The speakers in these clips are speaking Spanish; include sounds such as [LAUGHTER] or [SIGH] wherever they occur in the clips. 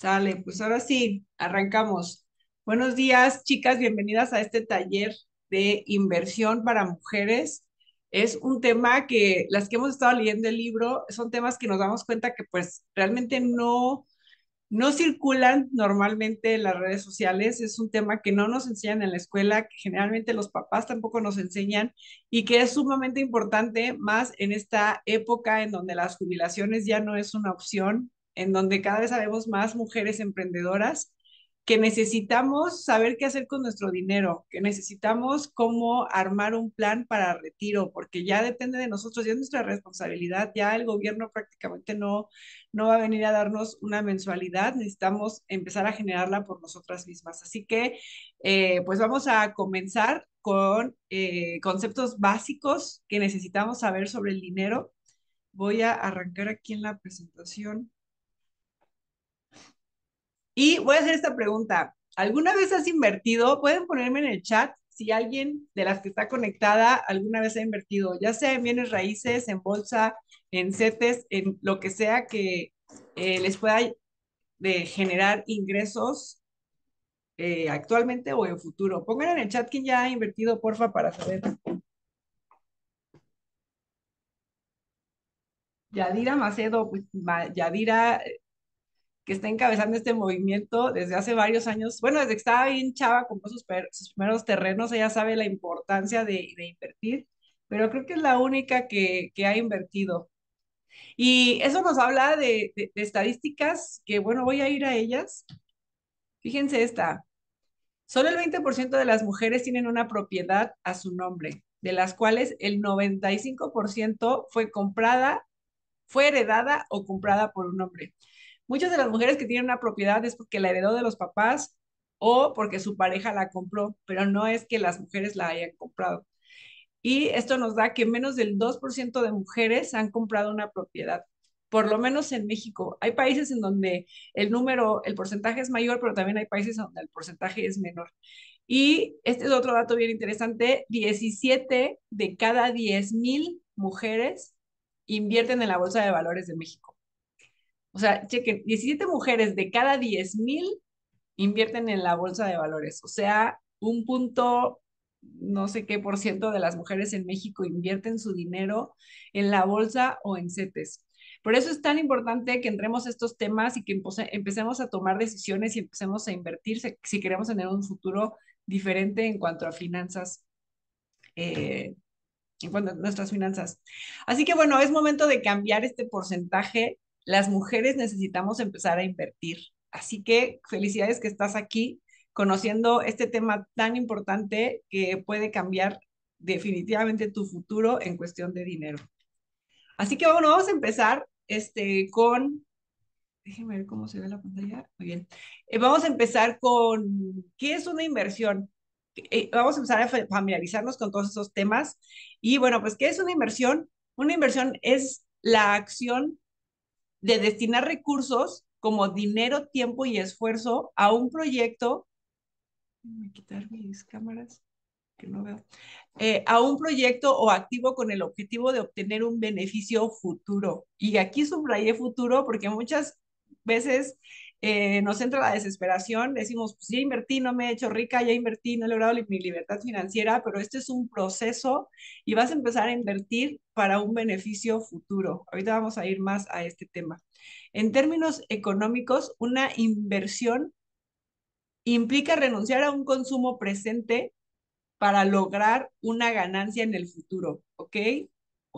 Sale, pues ahora sí, arrancamos. Buenos días, chicas, bienvenidas a este taller de inversión para mujeres. Es un tema que las que hemos estado leyendo el libro son temas que nos damos cuenta que pues realmente no, no circulan normalmente en las redes sociales. Es un tema que no nos enseñan en la escuela, que generalmente los papás tampoco nos enseñan y que es sumamente importante más en esta época en donde las jubilaciones ya no es una opción en donde cada vez sabemos más mujeres emprendedoras que necesitamos saber qué hacer con nuestro dinero, que necesitamos cómo armar un plan para retiro, porque ya depende de nosotros, ya es nuestra responsabilidad, ya el gobierno prácticamente no, no va a venir a darnos una mensualidad, necesitamos empezar a generarla por nosotras mismas. Así que, eh, pues vamos a comenzar con eh, conceptos básicos que necesitamos saber sobre el dinero. Voy a arrancar aquí en la presentación. Y voy a hacer esta pregunta. ¿Alguna vez has invertido? Pueden ponerme en el chat si alguien de las que está conectada alguna vez ha invertido, ya sea en bienes raíces, en bolsa, en CETES, en lo que sea que eh, les pueda de generar ingresos eh, actualmente o en futuro. Pongan en el chat quién ya ha invertido, porfa, para saber. Yadira Macedo, pues, Yadira que está encabezando este movimiento desde hace varios años. Bueno, desde que estaba bien chava, compró sus, sus primeros terrenos, ella sabe la importancia de, de invertir, pero creo que es la única que, que, ha invertido. Y eso nos habla de, de, de estadísticas que, bueno, voy a ir a ellas. Fíjense esta. Solo el 20% de las mujeres tienen una propiedad a su nombre, de las cuales el 95% fue comprada, fue heredada o comprada por un hombre. Muchas de las mujeres que tienen una propiedad es porque la heredó de los papás o porque su pareja la compró, pero no es que las mujeres la hayan comprado. Y esto nos da que menos del 2% de mujeres han comprado una propiedad, por lo menos en México. Hay países en donde el número, el porcentaje es mayor, pero también hay países donde el porcentaje es menor. Y este es otro dato bien interesante, 17 de cada 10 mil mujeres invierten en la Bolsa de Valores de México. O sea, chequen, 17 mujeres de cada 10 mil invierten en la bolsa de valores. O sea, un punto, no sé qué por ciento de las mujeres en México invierten su dinero en la bolsa o en CETES. Por eso es tan importante que entremos a estos temas y que empecemos a tomar decisiones y empecemos a invertir si queremos tener un futuro diferente en cuanto a finanzas. Eh, en cuanto a nuestras finanzas. Así que bueno, es momento de cambiar este porcentaje las mujeres necesitamos empezar a invertir. Así que felicidades que estás aquí conociendo este tema tan importante que puede cambiar definitivamente tu futuro en cuestión de dinero. Así que bueno, vamos a empezar este, con, déjenme ver cómo se ve la pantalla. Muy bien. Eh, vamos a empezar con, ¿qué es una inversión? Eh, vamos a empezar a familiarizarnos con todos esos temas. Y bueno, pues, ¿qué es una inversión? Una inversión es la acción de destinar recursos como dinero, tiempo y esfuerzo a un proyecto, eh, a un proyecto o activo con el objetivo de obtener un beneficio futuro. Y aquí subrayé futuro porque muchas veces eh, nos entra la desesperación, decimos, pues ya invertí, no me he hecho rica, ya invertí, no he logrado mi libertad financiera, pero este es un proceso y vas a empezar a invertir para un beneficio futuro. Ahorita vamos a ir más a este tema. En términos económicos, una inversión implica renunciar a un consumo presente para lograr una ganancia en el futuro, ¿ok?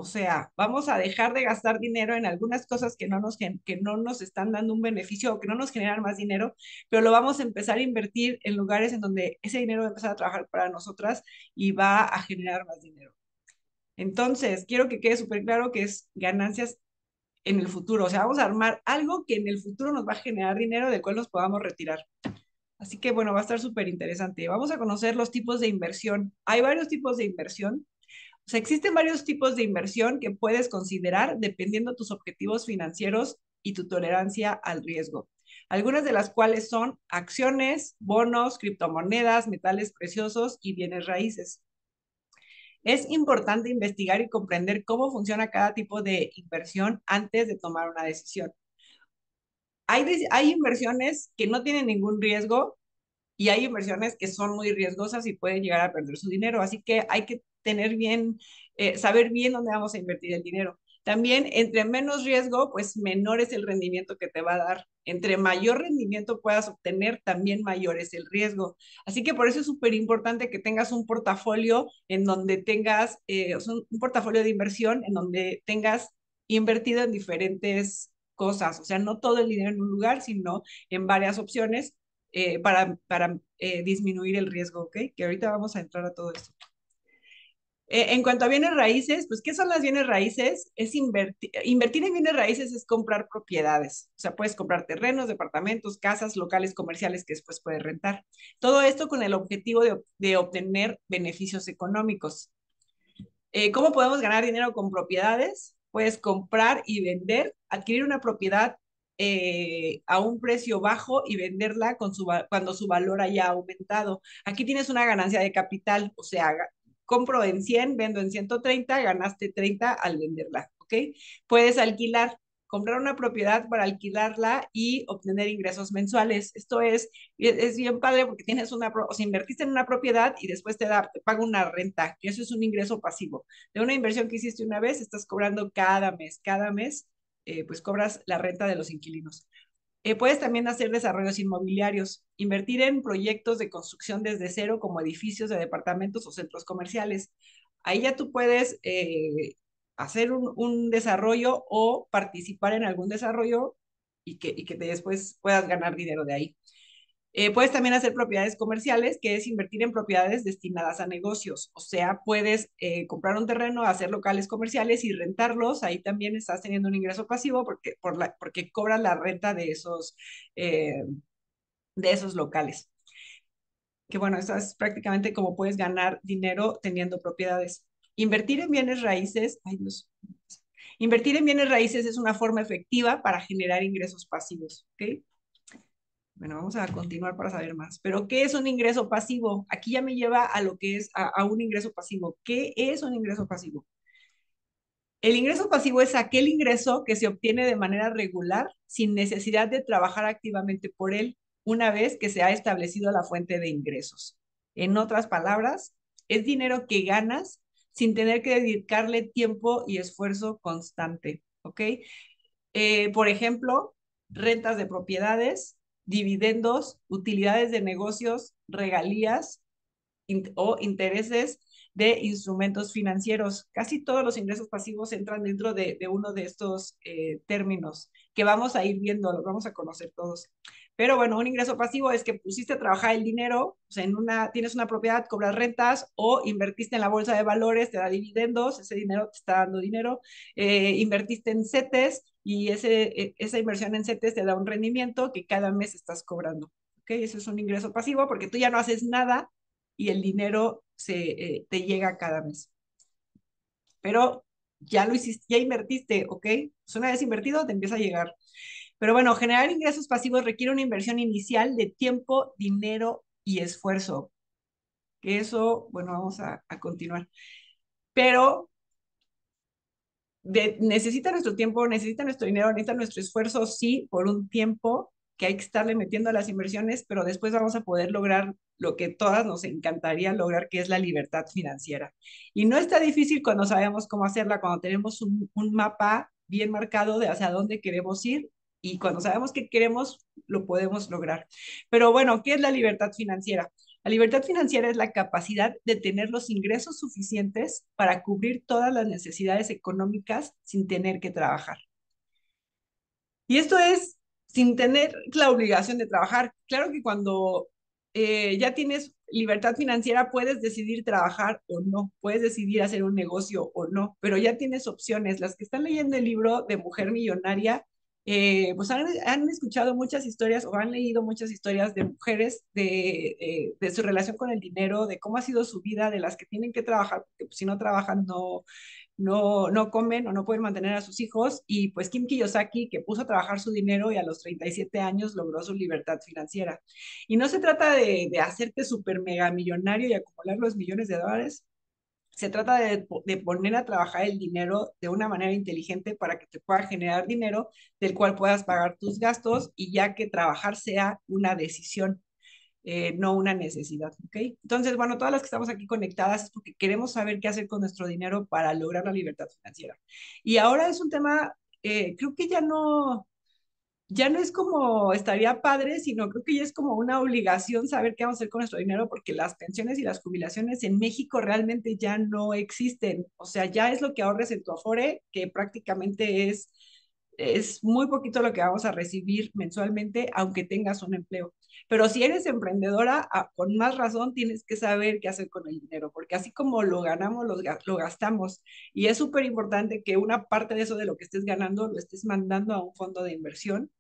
O sea, vamos a dejar de gastar dinero en algunas cosas que no nos, que no nos están dando un beneficio o que no nos generan más dinero, pero lo vamos a empezar a invertir en lugares en donde ese dinero va a empezar a trabajar para nosotras y va a generar más dinero. Entonces, quiero que quede súper claro que es ganancias en el futuro. O sea, vamos a armar algo que en el futuro nos va a generar dinero del cual nos podamos retirar. Así que bueno, va a estar súper interesante. Vamos a conocer los tipos de inversión. Hay varios tipos de inversión sea, existen varios tipos de inversión que puedes considerar dependiendo de tus objetivos financieros y tu tolerancia al riesgo. Algunas de las cuales son acciones, bonos, criptomonedas, metales preciosos y bienes raíces. Es importante investigar y comprender cómo funciona cada tipo de inversión antes de tomar una decisión. hay, hay inversiones que no tienen ningún riesgo y hay inversiones que son muy riesgosas y pueden llegar a perder su dinero. Así que hay que tener bien, eh, saber bien dónde vamos a invertir el dinero. También, entre menos riesgo, pues menor es el rendimiento que te va a dar. Entre mayor rendimiento puedas obtener, también mayor es el riesgo. Así que por eso es súper importante que tengas un portafolio en donde tengas, eh, un portafolio de inversión en donde tengas invertido en diferentes cosas. O sea, no todo el dinero en un lugar, sino en varias opciones eh, para, para disminuir el riesgo, ¿ok? Que ahorita vamos a entrar a todo esto. Eh, en cuanto a bienes raíces, pues, ¿qué son las bienes raíces? Es invertir, invertir en bienes raíces es comprar propiedades. O sea, puedes comprar terrenos, departamentos, casas, locales comerciales que después puedes rentar. Todo esto con el objetivo de, obtener beneficios económicos. Eh, ¿Cómo podemos ganar dinero con propiedades? Puedes comprar y vender, adquirir una propiedad eh, a un precio bajo y venderla con su, cuando su valor haya aumentado. Aquí tienes una ganancia de capital, o sea, compro en 100, vendo en 130, ganaste 30 al venderla, ¿ok? Puedes alquilar, comprar una propiedad para alquilarla y obtener ingresos mensuales. Esto es, es bien padre porque tienes una, o sea, invertiste en una propiedad y después te, da, te paga una renta, eso es un ingreso pasivo. De una inversión que hiciste una vez, estás cobrando cada mes, cada mes, eh, pues cobras la renta de los inquilinos. Eh, puedes también hacer desarrollos inmobiliarios, invertir en proyectos de construcción desde cero como edificios de departamentos o centros comerciales. Ahí ya tú puedes eh, hacer un, un, desarrollo o participar en algún desarrollo y que, y que después puedas ganar dinero de ahí. Eh, puedes también hacer propiedades comerciales, que es invertir en propiedades destinadas a negocios. O sea, puedes eh, comprar un terreno, hacer locales comerciales y rentarlos. Ahí también estás teniendo un ingreso pasivo porque, por la, porque cobras la renta de esos, eh, de esos locales. Que bueno, eso es prácticamente como puedes ganar dinero teniendo propiedades. Invertir en bienes raíces, Invertir en bienes raíces es una forma efectiva para generar ingresos pasivos, ¿ok? Bueno, vamos a continuar para saber más. Pero, ¿qué es un ingreso pasivo? Aquí ya me lleva a lo que es a, un ingreso pasivo. ¿Qué es un ingreso pasivo? El ingreso pasivo es aquel ingreso que se obtiene de manera regular sin necesidad de trabajar activamente por él una vez que se ha establecido la fuente de ingresos. En otras palabras, es dinero que ganas sin tener que dedicarle tiempo y esfuerzo constante, ¿ok? Eh, por ejemplo, rentas de propiedades, dividendos, utilidades de negocios, regalías o intereses de instrumentos financieros. Casi todos los ingresos pasivos entran dentro de, uno de estos eh, términos que vamos a ir viendo, los vamos a conocer todos. Pero bueno, un ingreso pasivo es que pusiste a trabajar el dinero, en una, tienes una propiedad, cobras rentas o invertiste en la bolsa de valores, te da dividendos, ese dinero te está dando dinero, eh, invertiste en CETES y ese, e, esa inversión en CETES te da un rendimiento que cada mes estás cobrando. ¿ok? Eso es un ingreso pasivo porque tú ya no haces nada y el dinero se, eh, te llega cada mes. Pero ya lo hiciste, ya invertiste, ¿ok? Una vez invertido te empieza a llegar. Pero bueno, generar ingresos pasivos requiere una inversión inicial de tiempo, dinero y esfuerzo. Que eso, bueno, vamos a, continuar. Pero necesita nuestro tiempo, necesita nuestro dinero, necesita nuestro esfuerzo, sí, por un tiempo que hay que estarle metiendo a las inversiones, pero después vamos a poder lograr lo que todas nos encantaría lograr, que es la libertad financiera. Y no está difícil cuando sabemos cómo hacerla, cuando tenemos un, un mapa bien marcado de hacia dónde queremos ir y cuando sabemos qué queremos, lo podemos lograr. Pero bueno, ¿qué es la libertad financiera? La libertad financiera es la capacidad de tener los ingresos suficientes para cubrir todas las necesidades económicas sin tener que trabajar. Y esto es sin tener la obligación de trabajar. Claro que cuando eh, ya tienes libertad financiera, puedes decidir trabajar o no, puedes decidir hacer un negocio o no, pero ya tienes opciones. Las que están leyendo el libro de Mujer Millonaria eh, pues han, han, escuchado muchas historias o han leído muchas historias de mujeres de, eh, de, su relación con el dinero, de cómo ha sido su vida, de las que tienen que trabajar, porque pues, si no trabajan no, no, no comen o no pueden mantener a sus hijos. Y pues Kim Kiyosaki, que puso a trabajar su dinero y a los 37 años logró su libertad financiera. Y no se trata de, de hacerte súper mega millonario y acumular los millones de dólares, se trata de, de, poner a trabajar el dinero de una manera inteligente para que te pueda generar dinero del cual puedas pagar tus gastos y ya que trabajar sea una decisión, eh, no una necesidad, ¿ok? Entonces, bueno, todas las que estamos aquí conectadas es porque queremos saber qué hacer con nuestro dinero para lograr la libertad financiera. Y ahora es un tema, eh, creo que ya no, ya no es como estaría padre, sino creo que ya es como una obligación saber qué vamos a hacer con nuestro dinero, porque las pensiones y las jubilaciones en México realmente ya no existen. O sea, ya es lo que ahorres en tu Afore, que prácticamente es, es muy poquito lo que vamos a recibir mensualmente, aunque tengas un empleo. Pero si eres emprendedora, ah, con más razón tienes que saber qué hacer con el dinero, porque así como lo ganamos, lo, gastamos. Y es súper importante que una parte de eso, de lo que estés ganando, lo estés mandando a un fondo de inversión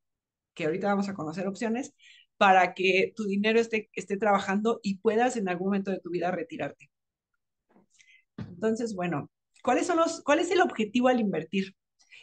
que ahorita vamos a conocer opciones, para que tu dinero esté, esté trabajando y puedas en algún momento de tu vida retirarte. Entonces, bueno, ¿cuáles son los, ¿cuál es el objetivo al invertir?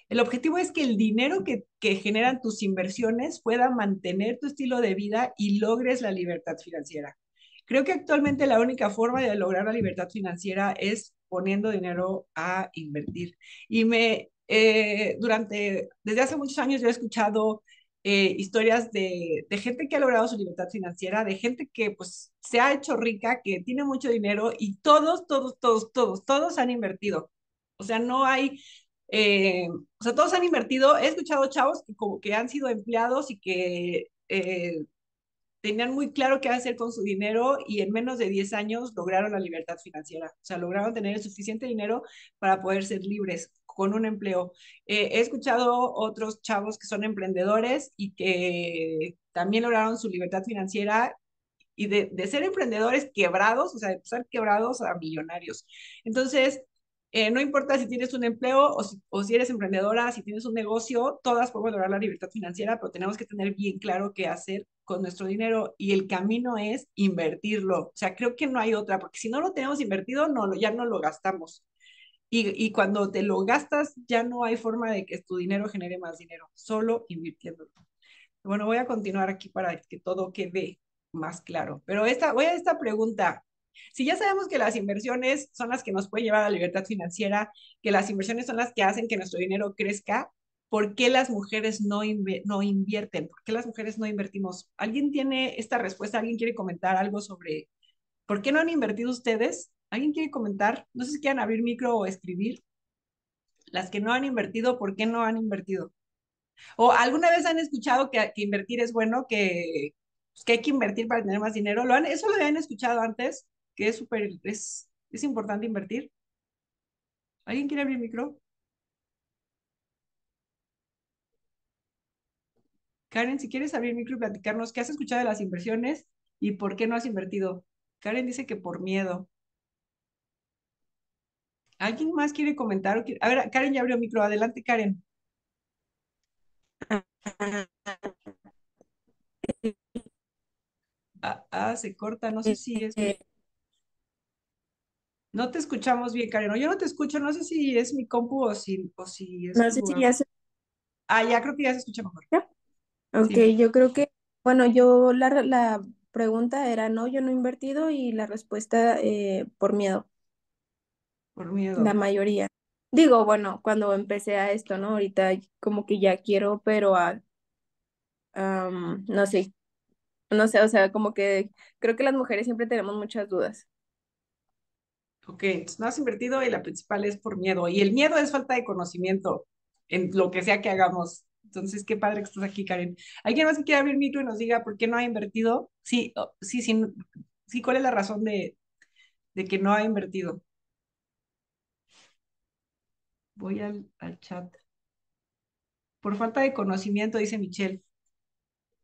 El objetivo es que el dinero que, que generan tus inversiones pueda mantener tu estilo de vida y logres la libertad financiera. Creo que actualmente la única forma de lograr la libertad financiera es poniendo dinero a invertir. Y me, eh, durante, desde hace muchos años yo he escuchado eh, historias de, de, gente que ha logrado su libertad financiera, de gente que pues se ha hecho rica, que tiene mucho dinero y todos, todos, todos, todos, todos han invertido. O sea, no hay, eh, o sea, todos han invertido. He escuchado chavos que como que han sido empleados y que eh, tenían muy claro qué hacer con su dinero y en menos de 10 años lograron la libertad financiera. O sea, lograron tener el suficiente dinero para poder ser libres con un empleo. Eh, he escuchado otros chavos que son emprendedores y que también lograron su libertad financiera y de, de ser emprendedores quebrados, o sea, de ser quebrados a millonarios. Entonces, eh, no importa si tienes un empleo o si, o si, eres emprendedora, si tienes un negocio, todas podemos lograr la libertad financiera, pero tenemos que tener bien claro qué hacer con nuestro dinero y el camino es invertirlo. O sea, creo que no hay otra, porque si no lo tenemos invertido, no, ya no lo gastamos. Y, cuando te lo gastas, ya no hay forma de que tu dinero genere más dinero, solo invirtiéndolo. Bueno, voy a continuar aquí para que todo quede más claro. Pero esta, voy a esta pregunta. Si ya sabemos que las inversiones son las que nos pueden llevar a la libertad financiera, que las inversiones son las que hacen que nuestro dinero crezca, ¿por qué las mujeres no, no invierten? ¿Por qué las mujeres no invertimos? ¿Alguien tiene esta respuesta? ¿Alguien quiere comentar algo sobre por qué no han invertido ustedes? ¿Alguien quiere comentar? No sé si quieren abrir micro o escribir. Las que no han invertido, ¿por qué no han invertido? ¿O alguna vez han escuchado que, invertir es bueno, que, pues, que, hay que invertir para tener más dinero? ¿Lo han, ¿Eso lo habían escuchado antes? Que es súper, es, es importante invertir. ¿Alguien quiere abrir micro? Karen, si quieres abrir micro y platicarnos, ¿qué has escuchado de las inversiones y por qué no has invertido? Karen dice que por miedo. ¿Alguien más quiere comentar? A ver, Karen ya abrió micro. Adelante, Karen. Ah, ah, se corta, no sé si es... No te escuchamos bien, Karen. yo no te escucho, no sé si es mi compu o si, o si es... No sé si ya se... Ah, ya creo que ya se escucha mejor. Ok, yo creo que, bueno, yo la, la pregunta era, no, yo no he invertido y la respuesta eh, por miedo. Por miedo. La mayoría. Digo, bueno, cuando empecé a esto, ¿no? Ahorita como que ya quiero, pero a, no sé, no sé, o sea, como que creo que las mujeres siempre tenemos muchas dudas. Ok, entonces no has invertido y la principal es por miedo. Y el miedo es falta de conocimiento en lo que sea que hagamos. Entonces, qué padre que estás aquí, Karen. ¿Alguien más que quiera abrir micro y nos diga por qué no ha invertido? Sí, sí, sí, sí, ¿cuál es la razón de, de que no ha invertido? Voy al, al chat. Por falta de conocimiento, dice Michelle.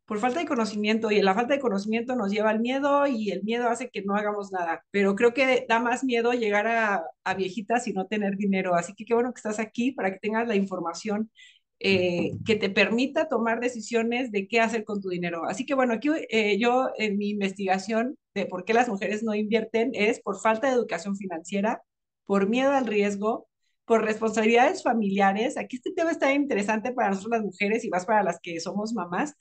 Por falta de conocimiento, y la falta de conocimiento nos lleva al miedo y el miedo hace que no hagamos nada. Pero creo que da más miedo llegar a, a viejitas y no tener dinero. Así que qué bueno que estás aquí para que tengas la información eh, que te permita tomar decisiones de qué hacer con tu dinero. Así que bueno, aquí eh, yo en mi investigación de por qué las mujeres no invierten es por falta de educación financiera, por miedo al riesgo, por responsabilidades familiares, aquí este tema está interesante para nosotros las mujeres y más para las que somos mamás,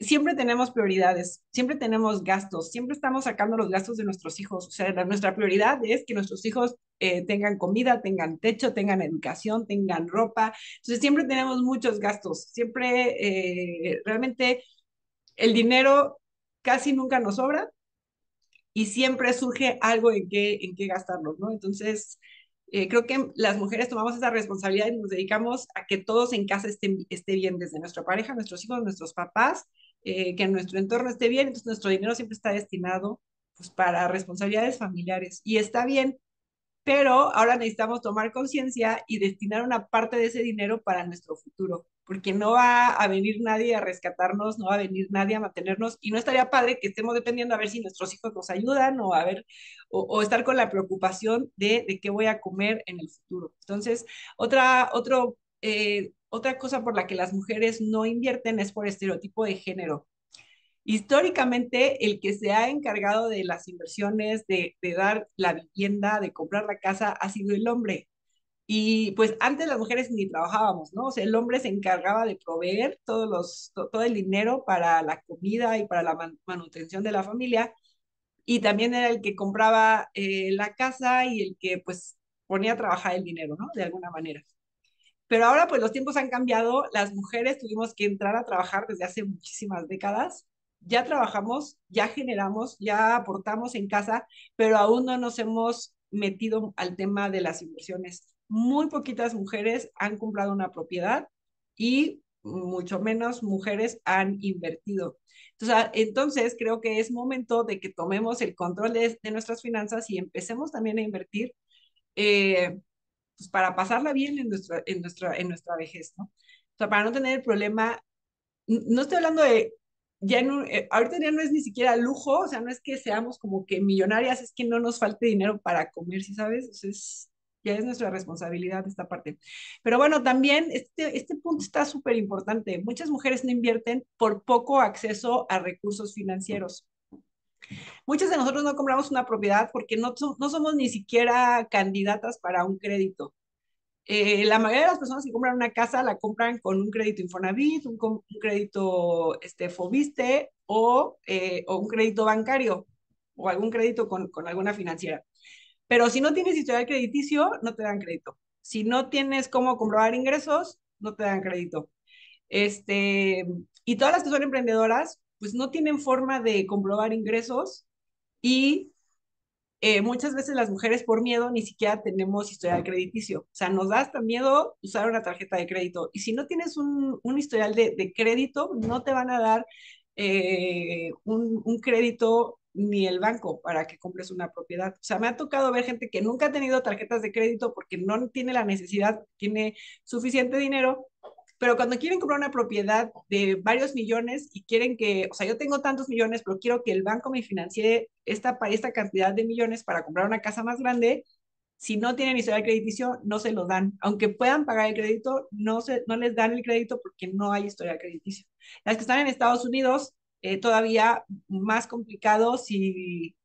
siempre tenemos prioridades, siempre tenemos gastos, siempre estamos sacando los gastos de nuestros hijos. O sea, nuestra prioridad es que nuestros hijos eh, tengan comida, tengan techo, tengan educación, tengan ropa. Entonces, siempre tenemos muchos gastos. Siempre, eh, realmente, el dinero casi nunca nos sobra y siempre surge algo en qué, en qué gastarlo, ¿no? Entonces, eh, creo que las mujeres tomamos esa responsabilidad y nos dedicamos a que todos en casa estén esté bien, desde nuestra pareja, nuestros hijos, nuestros papás, eh, que nuestro entorno esté bien, entonces nuestro dinero siempre está destinado pues, para responsabilidades familiares. Y está bien, pero ahora necesitamos tomar conciencia y destinar una parte de ese dinero para nuestro futuro, porque no va a venir nadie a rescatarnos, no va a venir nadie a mantenernos y no estaría padre que estemos dependiendo a ver si nuestros hijos nos ayudan o a ver o, estar con la preocupación de, de, qué voy a comer en el futuro. Entonces, otra otro eh, otra cosa por la que las mujeres no invierten es por estereotipo de género históricamente el que se ha encargado de las inversiones, de, dar la vivienda, de comprar la casa, ha sido el hombre. Y pues antes las mujeres ni trabajábamos, ¿no? O sea, el hombre se encargaba de proveer todos los, todo el dinero para la comida y para la manutención de la familia. Y también era el que compraba eh, la casa y el que pues ponía a trabajar el dinero, ¿no? De alguna manera. Pero ahora pues los tiempos han cambiado, las mujeres tuvimos que entrar a trabajar desde hace muchísimas décadas ya trabajamos, ya generamos, ya aportamos en casa, pero aún no nos hemos metido al tema de las inversiones. Muy poquitas mujeres han comprado una propiedad y mucho menos mujeres han invertido. Entonces, entonces creo que es momento de que tomemos el control de, nuestras finanzas y empecemos también a invertir eh, pues para pasarla bien en nuestra, en nuestra, en nuestra vejez, ¿no? Para no tener el problema, no estoy hablando de ya no, eh, ahorita ya no es ni siquiera lujo, o sea, no es que seamos como que millonarias, es que no nos falte dinero para comer, ¿sí sabes? Entonces, ya es nuestra responsabilidad esta parte. Pero bueno, también este, este punto está súper importante. Muchas mujeres no invierten por poco acceso a recursos financieros. Muchas de nosotros no compramos una propiedad porque no, no somos ni siquiera candidatas para un crédito. Eh, la mayoría de las personas que compran una casa la compran con un crédito Infonavit, un, crédito este, Fobiste o, eh, o, un crédito bancario o algún crédito con, con, alguna financiera. Pero si no tienes historial crediticio, no te dan crédito. Si no tienes cómo comprobar ingresos, no te dan crédito. Este, y todas las que son emprendedoras, pues no tienen forma de comprobar ingresos y eh, muchas veces las mujeres por miedo ni siquiera tenemos historial crediticio. O sea, nos da hasta miedo usar una tarjeta de crédito. Y si no tienes un, un historial de, de, crédito, no te van a dar eh, un, un, crédito ni el banco para que compres una propiedad. O sea, me ha tocado ver gente que nunca ha tenido tarjetas de crédito porque no tiene la necesidad, tiene suficiente dinero pero cuando quieren comprar una propiedad de varios millones y quieren que, o sea, yo tengo tantos millones, pero quiero que el banco me financie esta, esta cantidad de millones para comprar una casa más grande, si no tienen historial crediticio, no se lo dan. Aunque puedan pagar el crédito, no, se, no les dan el crédito porque no hay historial crediticio. Las que están en Estados Unidos, eh, todavía más complicado si,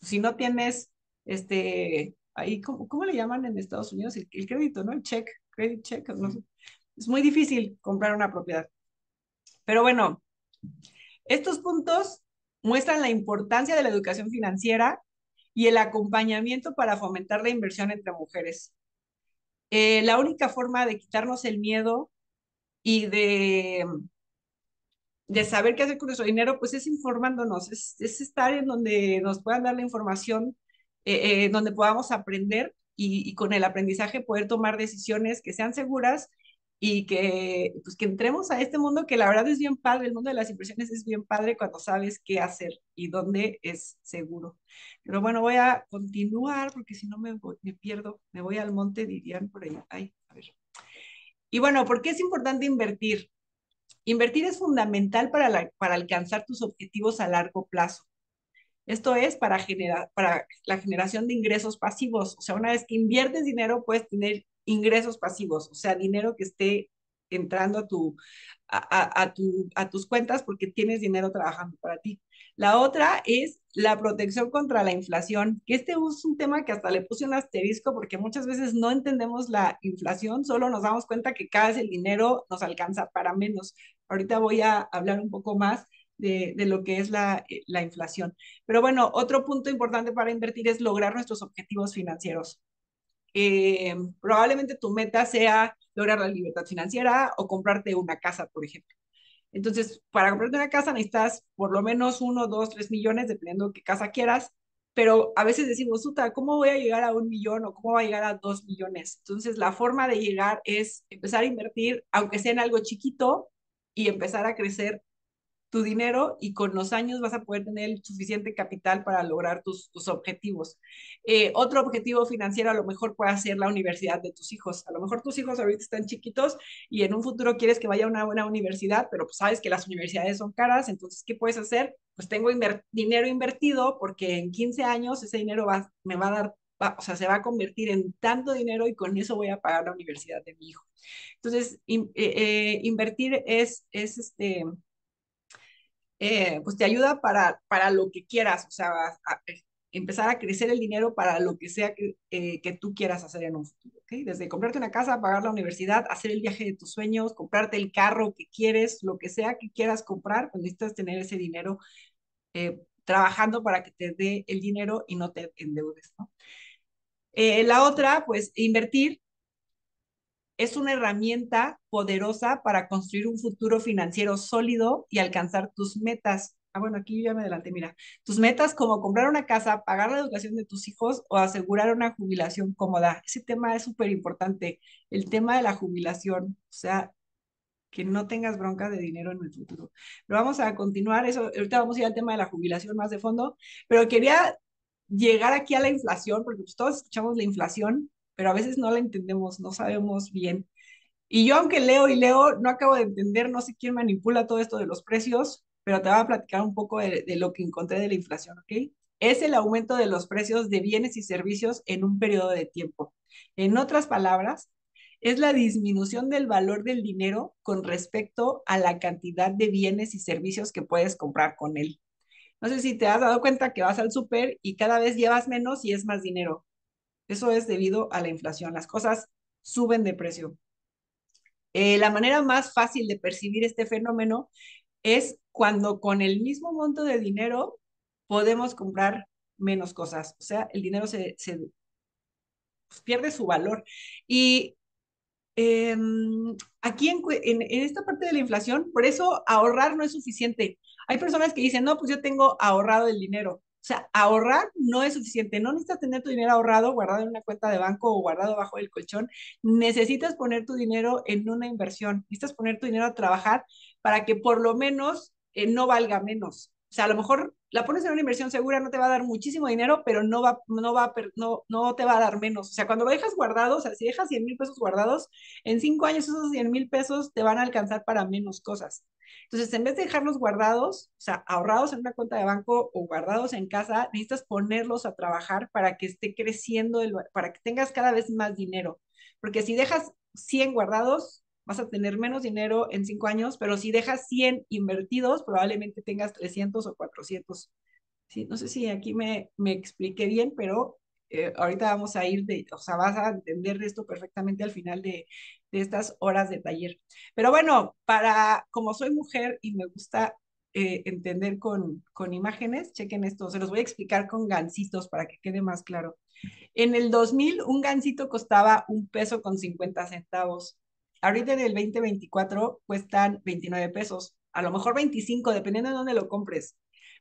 si no tienes, este, ahí, ¿cómo, ¿cómo, le llaman en Estados Unidos? El, el crédito, ¿no? El check, credit check, no sé es muy difícil comprar una propiedad. Pero bueno, estos puntos muestran la importancia de la educación financiera y el acompañamiento para fomentar la inversión entre mujeres. Eh, la única forma de quitarnos el miedo y de, de saber qué hacer con nuestro dinero, pues es informándonos, es, estar en donde nos puedan dar la información, eh, eh, donde podamos aprender y, y, con el aprendizaje poder tomar decisiones que sean seguras y que, pues, que entremos a este mundo que la verdad es bien padre, el mundo de las impresiones es bien padre cuando sabes qué hacer y dónde es seguro. Pero bueno, voy a continuar porque si no me, me pierdo, me voy al monte, dirían por ahí. Ay, a ver. Y bueno, ¿por qué es importante invertir? Invertir es fundamental para, la, para alcanzar tus objetivos a largo plazo. Esto es para, generar, para la generación de ingresos pasivos. O sea, una vez que inviertes dinero, puedes tener ingresos pasivos, o sea, dinero que esté entrando a, tu, a, a, tu, a tus cuentas porque tienes dinero trabajando para ti. La otra es la protección contra la inflación, que este es un tema que hasta le puse un asterisco porque muchas veces no entendemos la inflación, solo nos damos cuenta que cada vez el dinero nos alcanza para menos. Ahorita voy a hablar un poco más de, de lo que es la, la inflación. Pero bueno, otro punto importante para invertir es lograr nuestros objetivos financieros. Eh, probablemente tu meta sea lograr la libertad financiera o comprarte una casa, por ejemplo. Entonces, para comprarte una casa necesitas por lo menos uno, dos, tres millones, dependiendo de qué casa quieras, pero a veces decimos, Uta, ¿cómo voy a llegar a un millón o cómo voy a llegar a dos millones? Entonces, la forma de llegar es empezar a invertir, aunque sea en algo chiquito, y empezar a crecer tu dinero y con los años vas a poder tener el suficiente capital para lograr tus, tus objetivos. Eh, otro objetivo financiero a lo mejor puede ser la universidad de tus hijos. A lo mejor tus hijos ahorita están chiquitos y en un futuro quieres que vaya a una buena universidad, pero pues sabes que las universidades son caras, entonces, ¿qué puedes hacer? Pues tengo inver dinero invertido porque en 15 años ese dinero va, me va a dar, va, o sea, se va a convertir en tanto dinero y con eso voy a pagar la universidad de mi hijo. Entonces, in, eh, eh, invertir es, es este, eh, pues te ayuda para, para lo que quieras, o sea, a empezar a crecer el dinero para lo que sea que, eh, que tú quieras hacer en un futuro, ¿ok? Desde comprarte una casa, pagar la universidad, hacer el viaje de tus sueños, comprarte el carro que quieres, lo que sea que quieras comprar, pues necesitas tener ese dinero eh, trabajando para que te dé el dinero y no te endeudes. Eh, la otra, pues invertir es una herramienta poderosa para construir un futuro financiero sólido y alcanzar tus metas. Ah, bueno, aquí ya me adelanté, mira. Tus metas como comprar una casa, pagar la educación de tus hijos o asegurar una jubilación cómoda. Ese tema es súper importante. El tema de la jubilación, o sea, que no tengas bronca de dinero en el futuro. Pero vamos a continuar eso. Ahorita vamos a ir al tema de la jubilación más de fondo, pero quería llegar aquí a la inflación, porque pues todos escuchamos la inflación, pero a veces no la entendemos, no sabemos bien. Y yo, aunque leo y leo, no acabo de entender, no sé quién manipula todo esto de los precios, pero te voy a platicar un poco de, lo que encontré de la inflación, ¿ok? Es el aumento de los precios de bienes y servicios en un periodo de tiempo. En otras palabras, es la disminución del valor del dinero con respecto a la cantidad de bienes y servicios que puedes comprar con él. No sé si te has dado cuenta que vas al súper y cada vez llevas menos y es más dinero. Eso es debido a la inflación. Las cosas suben de precio. Eh, la manera más fácil de percibir este fenómeno es cuando con el mismo monto de dinero podemos comprar menos cosas. O sea, el dinero se, pues, pierde su valor. Y eh, aquí en, en, en, esta parte de la inflación, por eso ahorrar no es suficiente. Hay personas que dicen, no, pues yo tengo ahorrado el dinero. O sea, ahorrar no es suficiente. No necesitas tener tu dinero ahorrado, guardado en una cuenta de banco o guardado bajo el colchón. Necesitas poner tu dinero en una inversión. Necesitas poner tu dinero a trabajar para que por lo menos eh, no valga menos. Sea, a lo mejor la pones en una inversión segura, no te va a dar muchísimo dinero, pero no, va, no, va, no, no te va a dar menos. O sea, cuando lo dejas guardado, o sea, si dejas 100 mil pesos guardados, en cinco años esos 100 mil pesos te van a alcanzar para menos cosas. Entonces, en vez de dejarlos guardados, o sea, ahorrados en una cuenta de banco o guardados en casa, necesitas ponerlos a trabajar para que esté creciendo, el, para que tengas cada vez más dinero. Porque si dejas 100 guardados, vas a tener menos dinero en cinco años, pero si dejas 100 invertidos, probablemente tengas 300 o 400. Sí, no sé si aquí me, me expliqué bien, pero eh, ahorita vamos a ir de, o sea, vas a entender esto perfectamente al final de, de estas horas de taller. Pero bueno, para, como soy mujer y me gusta eh, entender con, con imágenes, chequen esto, se los voy a explicar con gancitos para que quede más claro. En el 2000, un gancito costaba un peso con 50 centavos. Ahorita en el 2024 cuestan 29 pesos, a lo mejor 25, dependiendo de dónde lo compres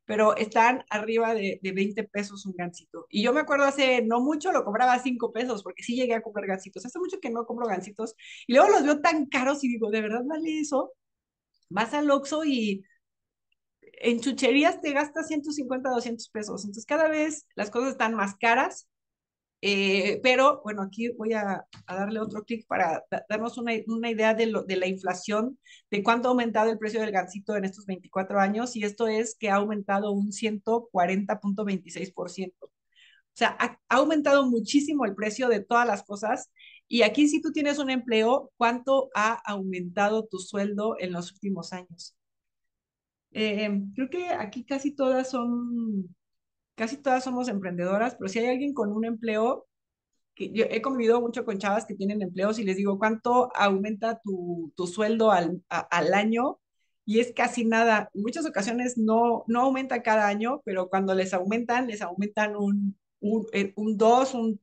pero están arriba de, de 20 pesos un gansito. Y yo me acuerdo hace no mucho lo compraba a 5 pesos, porque sí llegué a comprar gansitos. Hace mucho que no compro gansitos. Y luego los veo tan caros y digo, ¿de verdad vale eso? Vas al Oxxo y en chucherías te gastas 150, 200 pesos. Entonces cada vez las cosas están más caras eh, pero bueno, aquí voy a, a darle otro clic para da, darnos una, una idea de, lo, de, la inflación, de cuánto ha aumentado el precio del gansito en estos 24 años, y esto es que ha aumentado un 140.26%. O sea, ha, ha, aumentado muchísimo el precio de todas las cosas. Y aquí si tú tienes un empleo, ¿cuánto ha aumentado tu sueldo en los últimos años? Eh, creo que aquí casi todas son casi todas somos emprendedoras, pero si hay alguien con un empleo, que yo he convivido mucho con chavas que tienen empleos y les digo, ¿cuánto aumenta tu, tu sueldo al, al año? Y es casi nada. En muchas ocasiones no, no aumenta cada año, pero cuando les aumentan, les aumentan un, un, eh, un 2, un,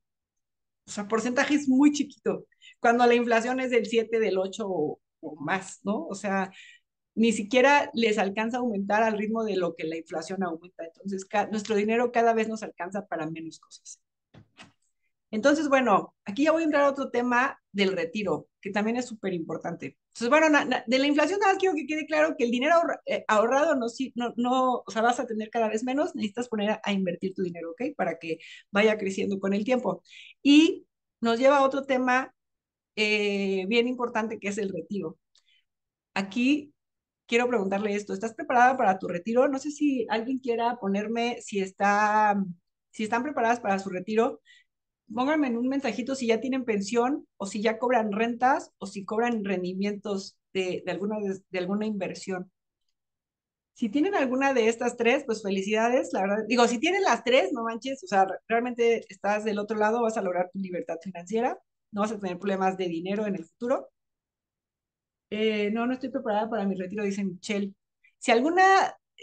o sea, porcentaje es muy chiquito. Cuando la inflación es del 7, del 8 o, o más, ¿no? O sea, ni siquiera les alcanza a aumentar al ritmo de lo que la inflación aumenta. Entonces, nuestro dinero cada vez nos alcanza para menos cosas. Entonces, bueno, aquí ya voy a entrar a otro tema del retiro, que también es súper importante. Entonces, bueno, de la inflación nada más quiero que quede claro que el dinero eh, ahorrado no, no, no, o sea, vas a tener cada vez menos, necesitas poner a, a, invertir tu dinero, ¿ok? Para que vaya creciendo con el tiempo. Y nos lleva a otro tema eh, bien importante que es el retiro. Aquí quiero preguntarle esto, ¿estás preparada para tu retiro? No sé si alguien quiera ponerme si está, si están preparadas para su retiro. Pónganme en un mensajito si ya tienen pensión o si ya cobran rentas o si cobran rendimientos de, de alguna, de, alguna inversión. Si tienen alguna de estas tres, pues felicidades, la verdad. Digo, si tienen las tres, no manches, o sea, realmente estás del otro lado, vas a lograr tu libertad financiera, no vas a tener problemas de dinero en el futuro. Eh, no, no estoy preparada para mi retiro, dice Michelle. Si alguna,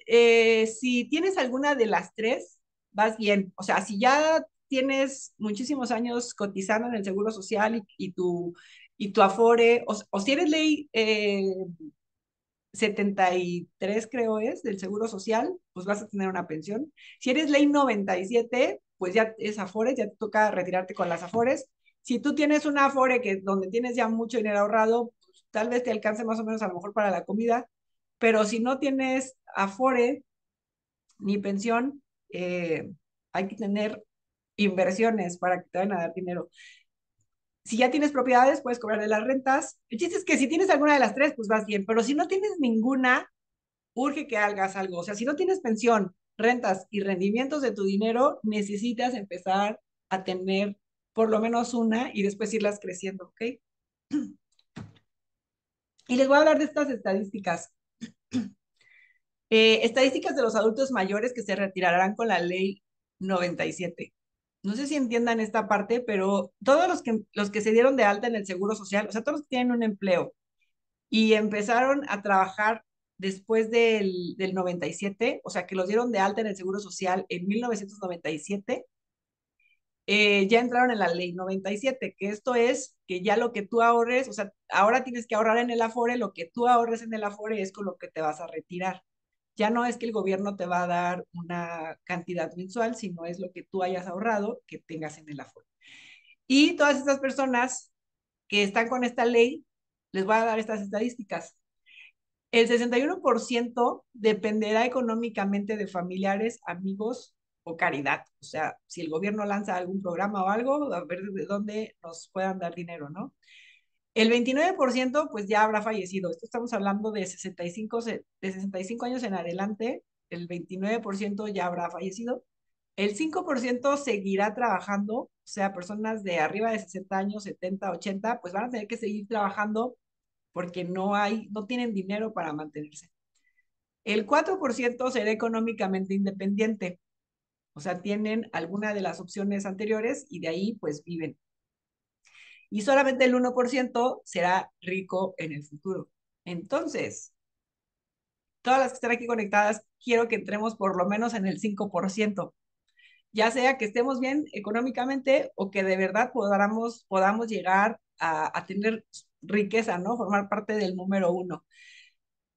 eh, si tienes alguna de las tres, vas bien. O sea, si ya tienes muchísimos años cotizando en el Seguro Social y, y tu, y tu Afore, o, si eres ley eh, 73, creo es, del Seguro Social, pues vas a tener una pensión. Si eres ley 97, pues ya es Afores, ya te toca retirarte con las Afores. Si tú tienes una Afore que donde tienes ya mucho dinero ahorrado, tal vez te alcance más o menos a lo mejor para la comida, pero si no tienes Afore ni pensión, eh, hay que tener inversiones para que te vayan a dar dinero. Si ya tienes propiedades, puedes cobrar de las rentas. El chiste es que si tienes alguna de las tres, pues vas bien, pero si no tienes ninguna, urge que hagas algo. O sea, si no tienes pensión, rentas y rendimientos de tu dinero, necesitas empezar a tener por lo menos una y después irlas creciendo, ¿ok? [CLEARS THROAT] Y les voy a hablar de estas estadísticas. [CLEARS THROAT] Eh, estadísticas de los adultos mayores que se retirarán con la ley 97 no sé si entiendan esta parte, pero todos los que, los que se dieron de alta en el Seguro Social, o sea, todos los que tienen un empleo y empezaron a trabajar después del, del 97, o sea, que los dieron de alta en el Seguro Social en 1997, eh, ya entraron en la ley 97, que esto es que ya lo que tú ahorres, o sea, ahora tienes que ahorrar en el Afore, lo que tú ahorres en el Afore es con lo que te vas a retirar ya no es que el gobierno te va a dar una cantidad mensual, sino es lo que tú hayas ahorrado que tengas en el Afore. Y todas estas personas que están con esta ley, les voy a dar estas estadísticas. El 61% dependerá económicamente de familiares, amigos caridad. O sea, si el gobierno lanza algún programa o algo, a ver de dónde nos puedan dar dinero, ¿no? El 29% pues ya habrá fallecido. Estamos hablando de 65, de 65 años en adelante, el 29% ya habrá fallecido. El 5% seguirá trabajando, o sea, personas de arriba de 60 años, 70, 80, pues van a tener que seguir trabajando porque no hay, no tienen dinero para mantenerse. El 4% será económicamente independiente, o sea, tienen alguna de las opciones anteriores y de ahí pues viven y solamente el 1% será rico en el futuro. Entonces, todas las que están aquí conectadas, quiero que entremos por lo menos en el 5%, ya sea que estemos bien económicamente o que de verdad podamos, podamos llegar a, tener riqueza, ¿no? Formar parte del número uno.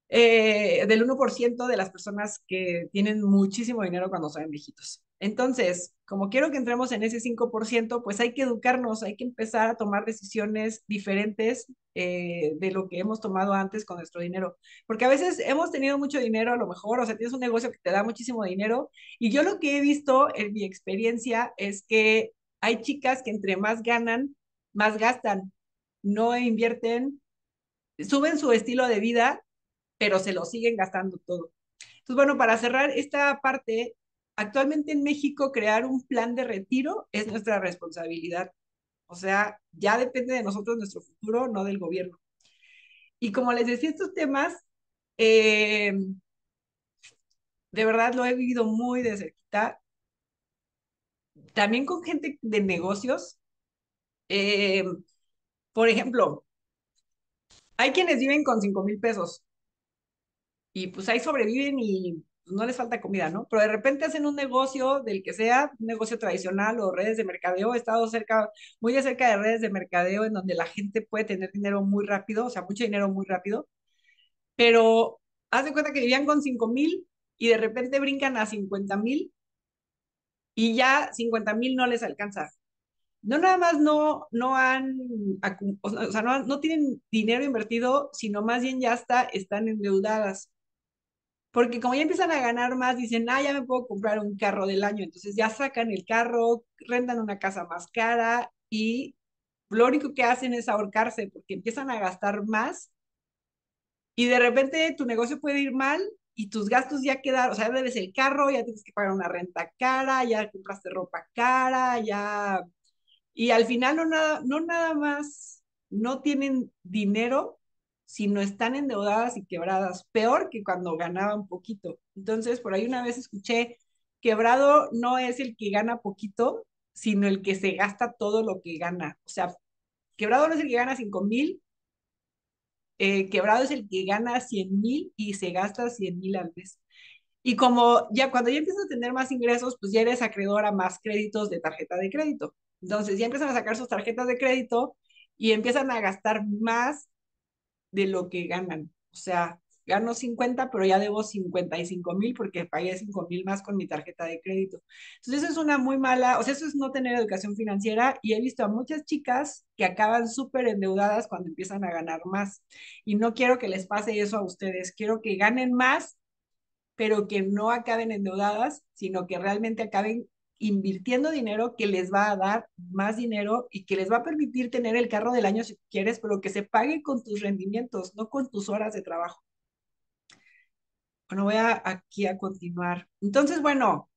Eh, del 1% de las personas que tienen muchísimo dinero cuando son viejitos. Entonces, como quiero que entremos en ese 5%, pues hay que educarnos, hay que empezar a tomar decisiones diferentes eh, de lo que hemos tomado antes con nuestro dinero. Porque a veces hemos tenido mucho dinero, a lo mejor, o sea, tienes un negocio que te da muchísimo dinero. Y yo lo que he visto en mi experiencia es que hay chicas que entre más ganan, más gastan, no invierten, suben su estilo de vida pero se lo siguen gastando todo. Entonces, bueno, para cerrar esta parte, actualmente en México crear un plan de retiro es nuestra responsabilidad. O sea, ya depende de nosotros nuestro futuro, no del gobierno. Y como les decía, estos temas, eh, de verdad lo he vivido muy de cerquita. también con gente de negocios. Eh, por ejemplo, hay quienes viven con 5 mil pesos y pues ahí sobreviven y pues, no les falta comida, ¿no? Pero de repente hacen un negocio del que sea, un negocio tradicional o redes de mercadeo. He estado cerca, muy cerca de redes de mercadeo en donde la gente puede tener dinero muy rápido, o sea, mucho dinero muy rápido. Pero haz de cuenta que vivían con 5 mil y de repente brincan a 50 mil y ya 50 mil no les alcanza. No nada más no, no han, o sea, no, no tienen dinero invertido, sino más bien ya está, están endeudadas. Porque como ya empiezan a ganar más, dicen, ah, ya me puedo comprar un carro del año. Entonces ya sacan el carro, rentan una casa más cara y lo único que hacen es ahorcarse porque empiezan a gastar más y de repente tu negocio puede ir mal y tus gastos ya quedaron, o sea, ya debes el carro, ya tienes que pagar una renta cara, ya compraste ropa cara, ya... Y al final no nada, no nada más, no tienen dinero, sino están endeudadas y quebradas, peor que cuando ganaban poquito. Entonces, por ahí una vez escuché, quebrado no es el que gana poquito, sino el que se gasta todo lo que gana. O sea, quebrado no es el que gana 5 mil, eh, quebrado es el que gana 100 mil y se gasta 100 mil al mes. Y como ya cuando ya empiezas a tener más ingresos, pues ya eres acreedor a más créditos de tarjeta de crédito. Entonces ya empiezan a sacar sus tarjetas de crédito y empiezan a gastar más de lo que ganan. O sea, gano 50, pero ya debo 55 mil porque pagué 5 mil más con mi tarjeta de crédito. Entonces, eso es una muy mala, o sea, eso es no tener educación financiera y he visto a muchas chicas que acaban súper endeudadas cuando empiezan a ganar más. Y no quiero que les pase eso a ustedes, quiero que ganen más, pero que no acaben endeudadas, sino que realmente acaben invirtiendo dinero que les va a dar más dinero y que les va a permitir tener el carro del año si quieres, pero que se pague con tus rendimientos, no con tus horas de trabajo. Bueno, voy a, aquí a continuar. Entonces, bueno,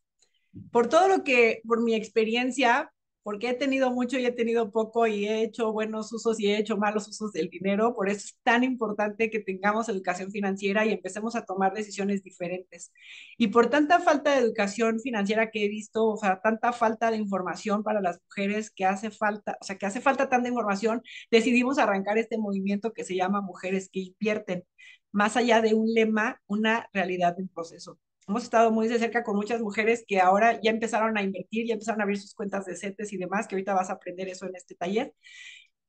por todo lo que, por mi experiencia, porque he tenido mucho y he tenido poco y he hecho buenos usos y he hecho malos usos del dinero, por eso es tan importante que tengamos educación financiera y empecemos a tomar decisiones diferentes. Y por tanta falta de educación financiera que he visto, o sea, tanta falta de información para las mujeres que hace falta, o sea, que hace falta tanta información, decidimos arrancar este movimiento que se llama Mujeres que invierten más allá de un lema, una realidad en proceso. Hemos estado muy de cerca con muchas mujeres que ahora ya empezaron a invertir, ya empezaron a abrir sus cuentas de CETES y demás, que ahorita vas a aprender eso en este taller.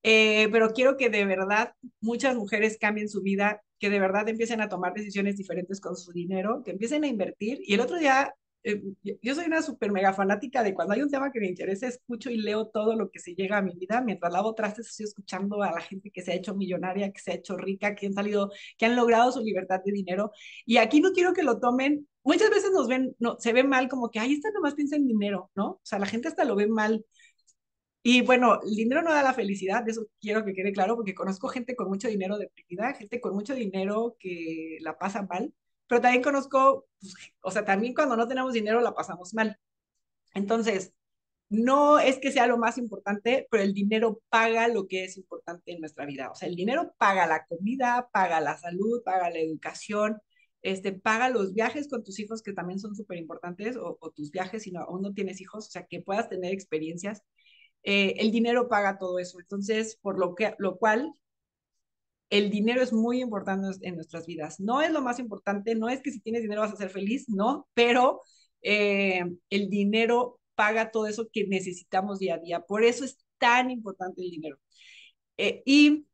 Eh, pero quiero que de verdad muchas mujeres cambien su vida, que de verdad empiecen a tomar decisiones diferentes con su dinero, que empiecen a invertir. Y el otro día eh, yo soy una súper mega fanática de cuando hay un tema que me interesa, escucho y leo todo lo que se llega a mi vida. Mientras lavo trastes, estoy escuchando a la gente que se ha hecho millonaria, que se ha hecho rica, que han salido, que han logrado su libertad de dinero. Y aquí no quiero que lo tomen. Muchas veces nos ven, no, se ve mal como que, ahí está, nomás piensa en dinero, ¿no? O sea, la gente hasta lo ve mal. Y bueno, el dinero no da la felicidad, de eso quiero que quede claro, porque conozco gente con mucho dinero deprimida, gente con mucho dinero que la pasa mal pero también conozco, pues, o sea, también cuando no tenemos dinero la pasamos mal. Entonces, no es que sea lo más importante, pero el dinero paga lo que es importante en nuestra vida. O sea, el dinero paga la comida, paga la salud, paga la educación, este, paga los viajes con tus hijos, que también son súper importantes, o, tus viajes si no, aún no tienes hijos, o sea, que puedas tener experiencias. Eh, el dinero paga todo eso. Entonces, por lo, que, lo cual, el dinero es muy importante en nuestras vidas. No es lo más importante, no es que si tienes dinero vas a ser feliz, no, pero eh, el dinero paga todo eso que necesitamos día a día. Por eso es tan importante el dinero. Eh, y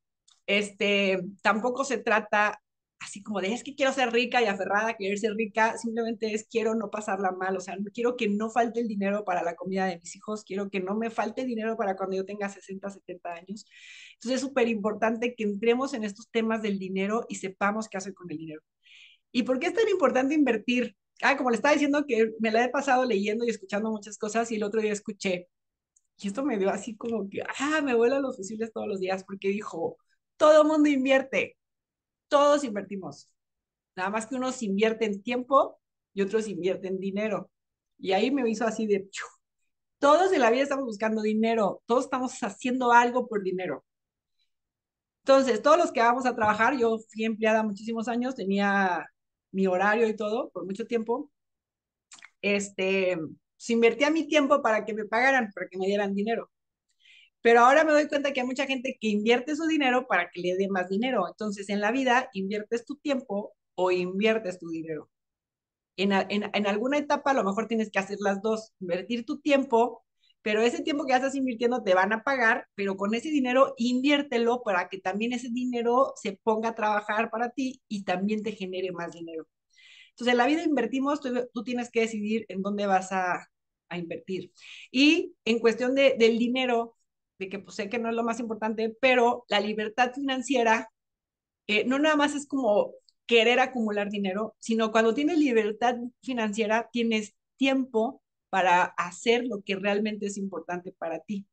este, tampoco se trata así como de es que quiero ser rica y aferrada, querer ser rica, simplemente es quiero no pasarla mal, o sea, quiero que no falte el dinero para la comida de mis hijos, quiero que no me falte dinero para cuando yo tenga 60, 70 años. Entonces es súper importante que entremos en estos temas del dinero y sepamos qué hacer con el dinero. ¿Y por qué es tan importante invertir? Ah, como le estaba diciendo que me la he pasado leyendo y escuchando muchas cosas y el otro día escuché, y esto me dio así como que, ah, me vuela los fusiles todos los días porque dijo, todo mundo invierte, todos invertimos. Nada más que unos invierten tiempo y otros invierten dinero. Y ahí me hizo así de, todos en la vida estamos buscando dinero, todos estamos haciendo algo por dinero. Entonces, todos los que vamos a trabajar, yo fui empleada muchísimos años, tenía mi horario y todo por mucho tiempo. Este, invertía mi tiempo para que me pagaran, para que me dieran dinero. Pero ahora me doy cuenta que hay mucha gente que invierte su dinero para que le dé más dinero. Entonces, en la vida, inviertes tu tiempo o inviertes tu dinero. En, en, alguna etapa a lo mejor tienes que hacer las dos, invertir tu tiempo, pero ese tiempo que ya estás invirtiendo te van a pagar, pero con ese dinero inviértelo para que también ese dinero se ponga a trabajar para ti y también te genere más dinero. Entonces, en la vida invertimos, tú, tú tienes que decidir en dónde vas a, a invertir. Y en cuestión de, del dinero, que pues sé que no es lo más importante, pero la libertad financiera eh, no nada más es como querer acumular dinero, sino cuando tienes libertad financiera, tienes tiempo para hacer lo que realmente es importante para ti.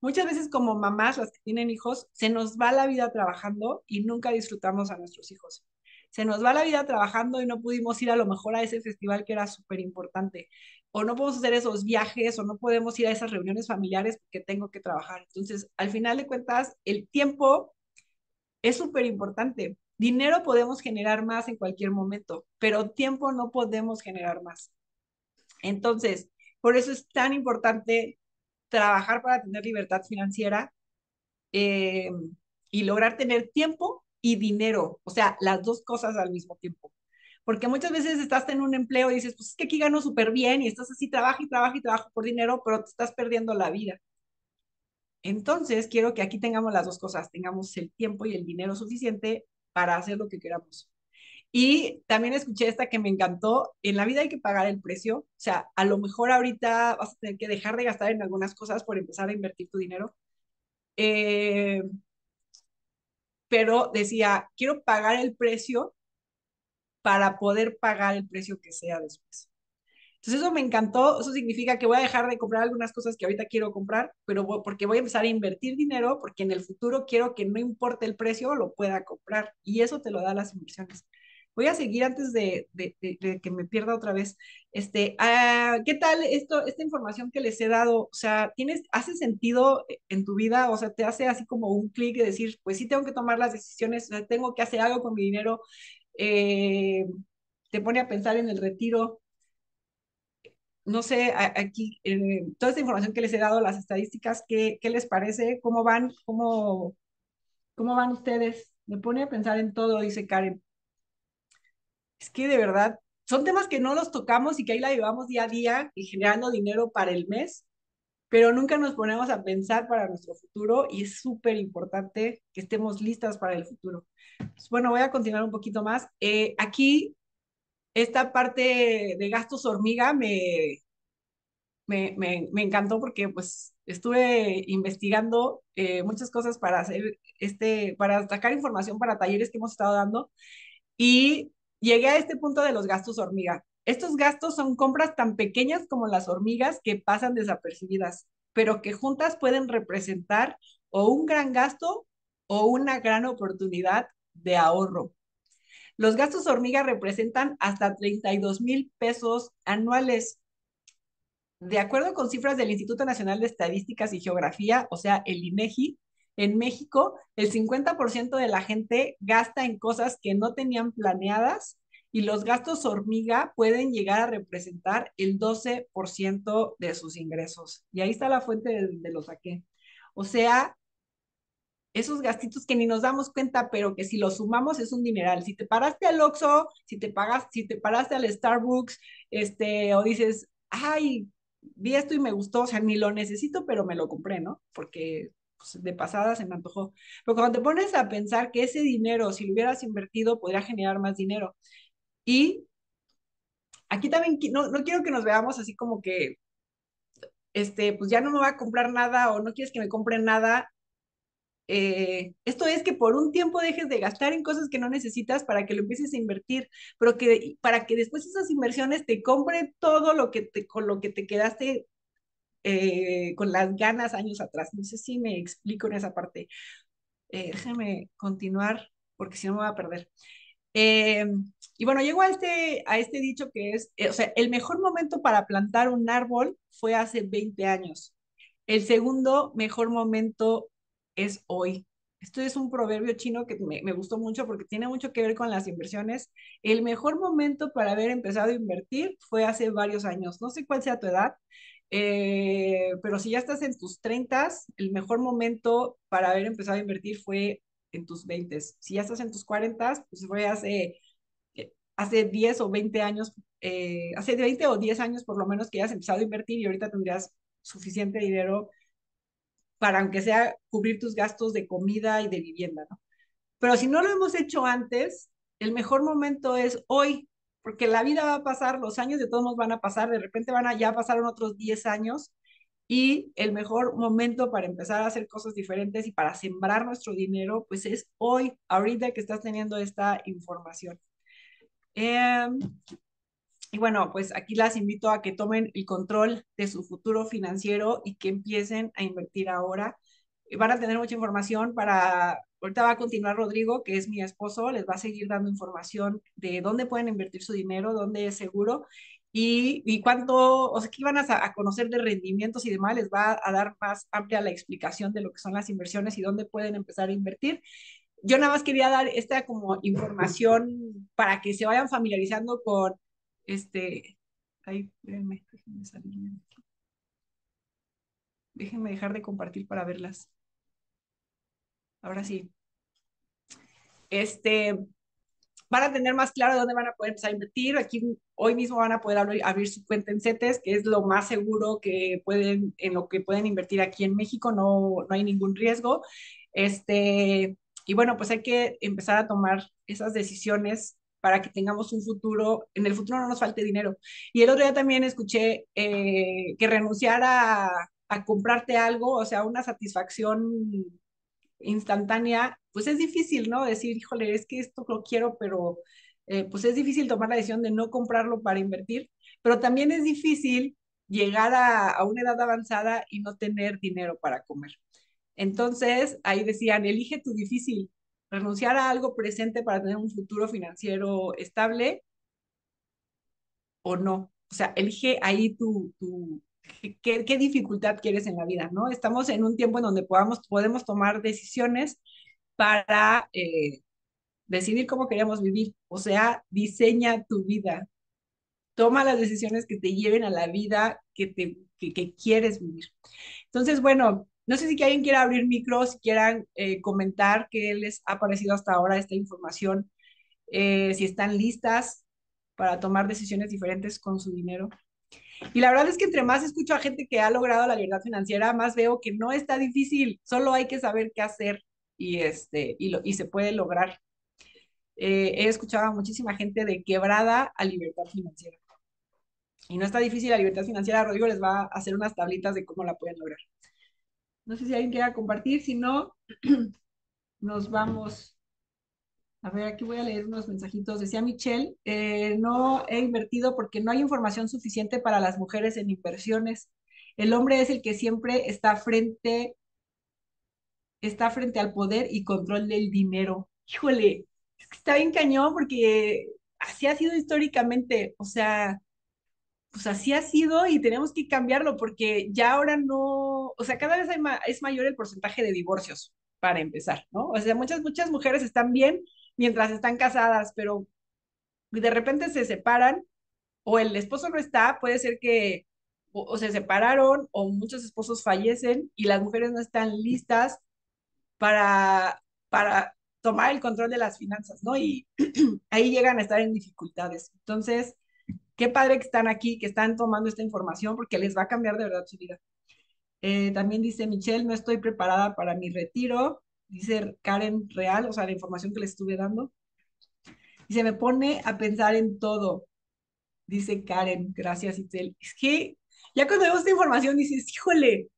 Muchas veces como mamás, las que tienen hijos, se nos va la vida trabajando y nunca disfrutamos a nuestros hijos. Se nos va la vida trabajando y no pudimos ir a lo mejor a ese festival que era súper importante o no podemos hacer esos viajes o no podemos ir a esas reuniones familiares porque tengo que trabajar. Entonces, al final de cuentas, el tiempo es súper importante. Dinero podemos generar más en cualquier momento, pero tiempo no podemos generar más. Entonces, por eso es tan importante trabajar para tener libertad financiera eh, y lograr tener tiempo y dinero, o sea, las dos cosas al mismo tiempo porque muchas veces estás en un empleo y dices, pues es que aquí gano súper bien y estás así, trabaja y trabaja y trabaja por dinero, pero te estás perdiendo la vida. Entonces, quiero que aquí tengamos las dos cosas, tengamos el tiempo y el dinero suficiente para hacer lo que queramos. Y también escuché esta que me encantó, en la vida hay que pagar el precio, o sea, a lo mejor ahorita vas a tener que dejar de gastar en algunas cosas por empezar a invertir tu dinero. Eh, pero decía, quiero pagar el precio para poder pagar el precio que sea después. Entonces eso me encantó, eso significa que voy a dejar de comprar algunas cosas que ahorita quiero comprar, pero porque voy a empezar a invertir dinero, porque en el futuro quiero que no importe el precio, lo pueda comprar. Y eso te lo da las inversiones. Voy a seguir antes de, que me pierda otra vez. Este, uh, ¿Qué tal esto, esta información que les he dado? O sea, ¿tienes, ¿hace sentido en tu vida? O sea, ¿te hace así como un clic de decir, pues sí tengo que tomar las decisiones, tengo que hacer algo con mi dinero? Eh, te pone a pensar en el retiro. No sé, aquí, eh, toda esta información que les he dado, las estadísticas, ¿qué, qué les parece? ¿Cómo van? ¿Cómo, ¿Cómo van ustedes? Me pone a pensar en todo, dice Karen. Es que de verdad, son temas que no los tocamos y que ahí la llevamos día a día y generando dinero para el mes, pero nunca nos ponemos a pensar para nuestro futuro y es súper importante que estemos listas para el futuro. Pues, bueno, voy a continuar un poquito más. Eh, aquí, esta parte de gastos hormiga me, me, me, me encantó porque pues estuve investigando eh, muchas cosas para hacer este, para sacar información para talleres que hemos estado dando y llegué a este punto de los gastos hormiga. Estos gastos son compras tan pequeñas como las hormigas que pasan desapercibidas, pero que juntas pueden representar o un gran gasto o una gran oportunidad de ahorro. Los gastos hormiga representan hasta 32 mil pesos anuales. De acuerdo con cifras del Instituto Nacional de Estadísticas y Geografía, o sea, el INEGI, en México, el 50% de la gente gasta en cosas que no tenían planeadas y los gastos hormiga pueden llegar a representar el 12% de sus ingresos. Y ahí está la fuente de, de lo saqué. O sea, esos gastitos que ni nos damos cuenta, pero que si los sumamos es un dineral. Si te paraste al Oxxo, si te pagas, si te paraste al Starbucks, este, o dices, ay, vi esto y me gustó, o sea, ni lo necesito, pero me lo compré, ¿no? Porque pues, de pasada se me antojó. Pero cuando te pones a pensar que ese dinero, si lo hubieras invertido, podría generar más dinero. Y aquí también no, no quiero que nos veamos así como que, este, pues ya no me va a comprar nada o no quieres que me compren nada, eh, esto es que por un tiempo dejes de gastar en cosas que no necesitas para que lo empieces a invertir, pero que para que después esas inversiones te compren todo lo que te, con lo que te quedaste eh, con las ganas años atrás. No sé si me explico en esa parte. Eh, déjame continuar porque si no me voy a perder. Y bueno, llego a este, a este dicho que es, o sea, el mejor momento para plantar un árbol fue hace 20 años. El segundo mejor momento es hoy. esto es un proverbio chino que me, me, gustó mucho porque tiene mucho que ver con las inversiones. El mejor momento para haber empezado a invertir fue hace varios años. No sé cuál sea tu edad, eh, pero si ya estás en tus 30, el mejor momento para haber empezado a invertir fue en tus 20. Si ya estás en tus 40, pues fue hace, eh, hace 10 o 20 años, eh, hace 20 o 10 años por lo menos que ya has empezado a invertir y ahorita tendrías suficiente dinero para, aunque sea, cubrir tus gastos de comida y de vivienda. Pero si no lo hemos hecho antes, el mejor momento es hoy, porque la vida va a pasar, los años de todos nos van a pasar, de repente van a ya pasaron otros 10 años y el mejor momento para empezar a hacer cosas diferentes y para sembrar nuestro dinero, pues es hoy, ahorita que estás teniendo esta información. Eh, y bueno, pues aquí las invito a que tomen el control de su futuro financiero y que empiecen a invertir ahora. Van a tener mucha información para, ahorita va a continuar Rodrigo, que es mi esposo, les va a seguir dando información de dónde pueden invertir su dinero, dónde es seguro y, y cuánto, o sea, que iban a, a, conocer de rendimientos y demás, les va a dar más amplia la explicación de lo que son las inversiones y dónde pueden empezar a invertir. Yo nada más quería dar esta como información para que se vayan familiarizando con este, ahí, déjenme, déjenme salirme. Déjenme dejar de compartir para verlas. Ahora sí. Este, van a tener más claro dónde van a poder empezar a invertir. Aquí hoy mismo van a poder abrir, abrir, su cuenta en CETES, que es lo más seguro que pueden, en lo que pueden invertir aquí en México, no, no hay ningún riesgo. Este, y bueno, pues hay que empezar a tomar esas decisiones para que tengamos un futuro, en el futuro no nos falte dinero. Y el otro día también escuché eh, que renunciar a, a comprarte algo, o sea, una satisfacción instantánea, pues es difícil, ¿no? Decir, híjole, es que esto lo quiero, pero eh, pues es difícil tomar la decisión de no comprarlo para invertir, pero también es difícil llegar a, a, una edad avanzada y no tener dinero para comer. Entonces, ahí decían, elige tu difícil, renunciar a algo presente para tener un futuro financiero estable o no. O sea, elige ahí tu, tu qué, qué, dificultad quieres en la vida, ¿no? Estamos en un tiempo en donde podamos, podemos tomar decisiones para eh, decidir cómo queremos vivir. O sea, diseña tu vida. Toma las decisiones que te lleven a la vida que, te, que, que quieres vivir. Entonces, bueno, no sé si alguien quiera abrir micro, si quieran eh, comentar qué les ha parecido hasta ahora esta información, eh, si están listas para tomar decisiones diferentes con su dinero. Y la verdad es que entre más escucho a gente que ha logrado la libertad financiera, más veo que no está difícil, solo hay que saber qué hacer y, este, y, lo, y se puede lograr. Eh, he escuchado a muchísima gente de quebrada a libertad financiera. Y no está difícil la libertad financiera, Rodrigo les va a hacer unas tablitas de cómo la pueden lograr. No sé si alguien quiera compartir, si no, [CLEARS THROAT] nos vamos. A ver, aquí voy a leer unos mensajitos. Decía Michelle, eh, no he invertido porque no hay información suficiente para las mujeres en inversiones. El hombre es el que siempre está frente, está frente al poder y control del dinero. Híjole, es que está bien cañón porque así ha sido históricamente. O sea, pues así ha sido y tenemos que cambiarlo porque ya ahora no, o sea, cada vez es mayor el porcentaje de divorcios para empezar, ¿no? O sea, muchas, muchas mujeres están bien mientras están casadas, pero de repente se separan o el esposo no está, puede ser que o se separaron o muchos esposos fallecen y las mujeres no están listas para, para tomar el control de las finanzas, ¿no? Y [CLEARS THROAT] ahí llegan a estar en dificultades. Entonces, qué padre que están aquí, que están tomando esta información porque les va a cambiar de verdad su vida. Eh, también dice Michelle, no estoy preparada para mi retiro. Dice Karen Real, o sea, la información que le estuve dando. Y se me pone a pensar en todo. Dice Karen, gracias Itzel. Es que ya cuando vemos esta información dices, híjole,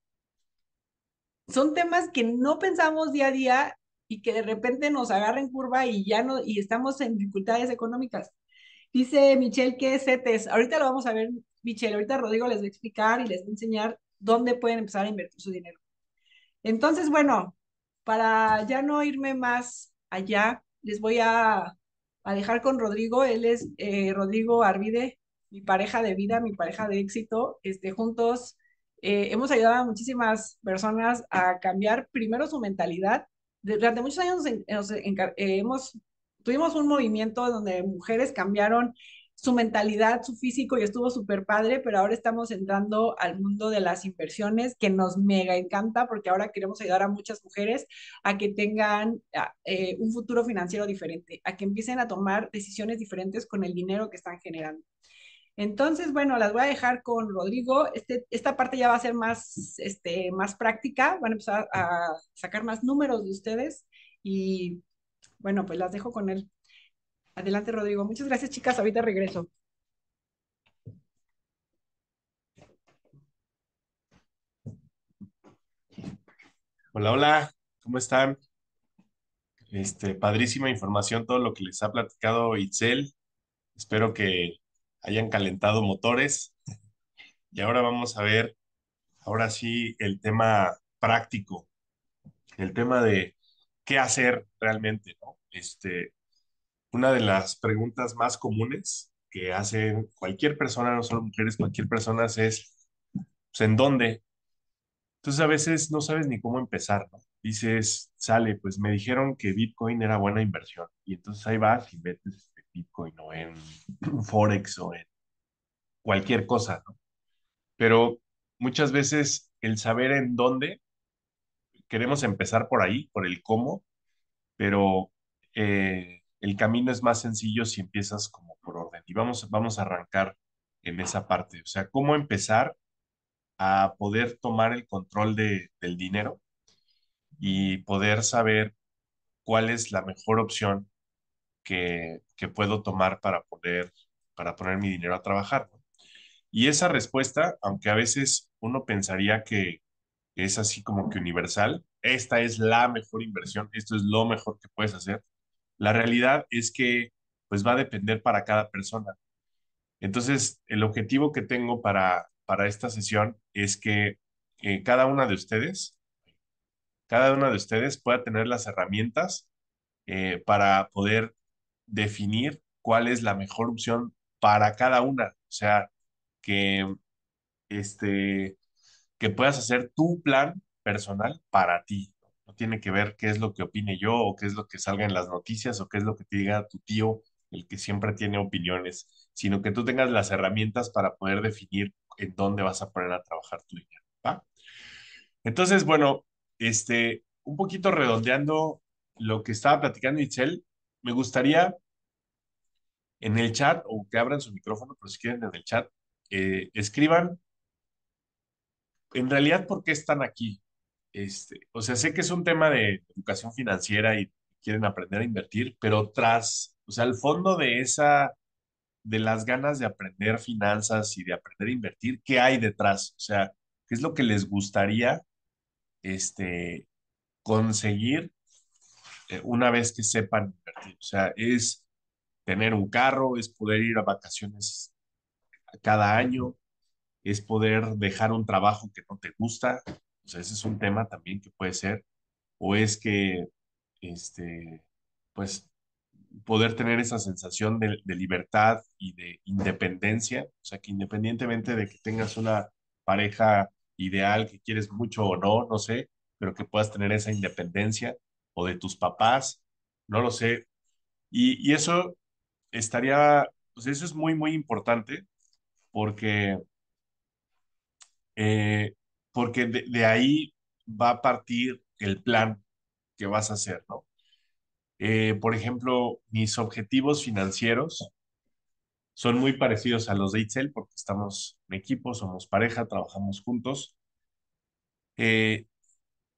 son temas que no pensamos día a día y que de repente nos agarran curva y ya no, y estamos en dificultades económicas. Dice Michelle que es CETES. Ahorita lo vamos a ver, Michelle. Ahorita Rodrigo les va a explicar y les va a enseñar dónde pueden empezar a invertir su dinero. Entonces, bueno, para ya no irme más allá, les voy a, a dejar con Rodrigo. Él es eh, Rodrigo Arvide, mi pareja de vida, mi pareja de éxito. Este, juntos eh, hemos ayudado a muchísimas personas a cambiar primero su mentalidad durante muchos años nos, hemos, tuvimos un movimiento donde mujeres cambiaron su mentalidad, su físico y estuvo súper padre, pero ahora estamos entrando al mundo de las inversiones que nos mega encanta porque ahora queremos ayudar a muchas mujeres a que tengan eh, un futuro financiero diferente, a que empiecen a tomar decisiones diferentes con el dinero que están generando. Entonces, bueno, las voy a dejar con Rodrigo. Este, esta parte ya va a ser más, este, más práctica. Van a empezar a sacar más números de ustedes y bueno, pues las dejo con él. Adelante, Rodrigo. Muchas gracias, chicas. Ahorita regreso. Hola, hola. ¿Cómo están? Este, padrísima información, todo lo que les ha platicado Itzel. Espero que hayan calentado motores. Y ahora vamos a ver, ahora sí, el tema práctico, el tema de qué hacer realmente, ¿no? Este, una de las preguntas más comunes que hacen cualquier persona, no solo mujeres, cualquier persona es, pues, ¿en dónde? Entonces a veces no sabes ni cómo empezar, ¿no? Dices, sale, pues me dijeron que Bitcoin era buena inversión. Y entonces ahí vas y metes Bitcoin o en [CLEARS THROAT] Forex o en cualquier cosa, ¿no? Pero muchas veces el saber en dónde, queremos empezar por ahí, por el cómo, pero eh, el camino es más sencillo si empiezas como por orden. Y vamos, vamos a arrancar en esa parte. O sea, cómo empezar a poder tomar el control de, del dinero y poder saber cuál es la mejor opción que, que puedo tomar para poder, para poner mi dinero a trabajar. Y esa respuesta, aunque a veces uno pensaría que es así como que universal, esta es la mejor inversión, esto es lo mejor que puedes hacer, la realidad es que pues va a depender para cada persona. Entonces, el objetivo que tengo para, para esta sesión es que eh, cada una de ustedes, cada una de ustedes pueda tener las herramientas eh, para poder definir cuál es la mejor opción para cada una. O sea, que, este, que puedas hacer tu plan personal para ti no tiene que ver qué es lo que opine yo o qué es lo que salga en las noticias o qué es lo que te diga tu tío, el que siempre tiene opiniones, sino que tú tengas las herramientas para poder definir en dónde vas a poner a trabajar tu dinero. Entonces, bueno, este, un poquito redondeando lo que estaba platicando Itzel, me gustaría en el chat o que abran su micrófono, pero si quieren en el chat, eh, escriban en realidad por qué están aquí, este, o sea, sé que es un tema de educación financiera y quieren aprender a invertir, pero tras, o sea, al fondo de esa, de las ganas de aprender finanzas y de aprender a invertir, ¿qué hay detrás? O sea, ¿qué es lo que les gustaría este, conseguir eh, una vez que sepan invertir? O sea, es tener un carro, es poder ir a vacaciones cada año, es poder dejar un trabajo que no te gusta, o sea, ese es un tema también que puede ser. O es que, este, pues, poder tener esa sensación de, libertad y de independencia. O sea, que independientemente de que tengas una pareja ideal que quieres mucho o no, no sé, pero que puedas tener esa independencia o de tus papás, no lo sé. Y, eso estaría, pues eso es muy, muy importante porque eh, porque de, ahí va a partir el plan que vas a hacer, ¿no? Eh, por ejemplo, mis objetivos financieros son muy parecidos a los de Itzel porque estamos en equipo, somos pareja, trabajamos juntos. Eh,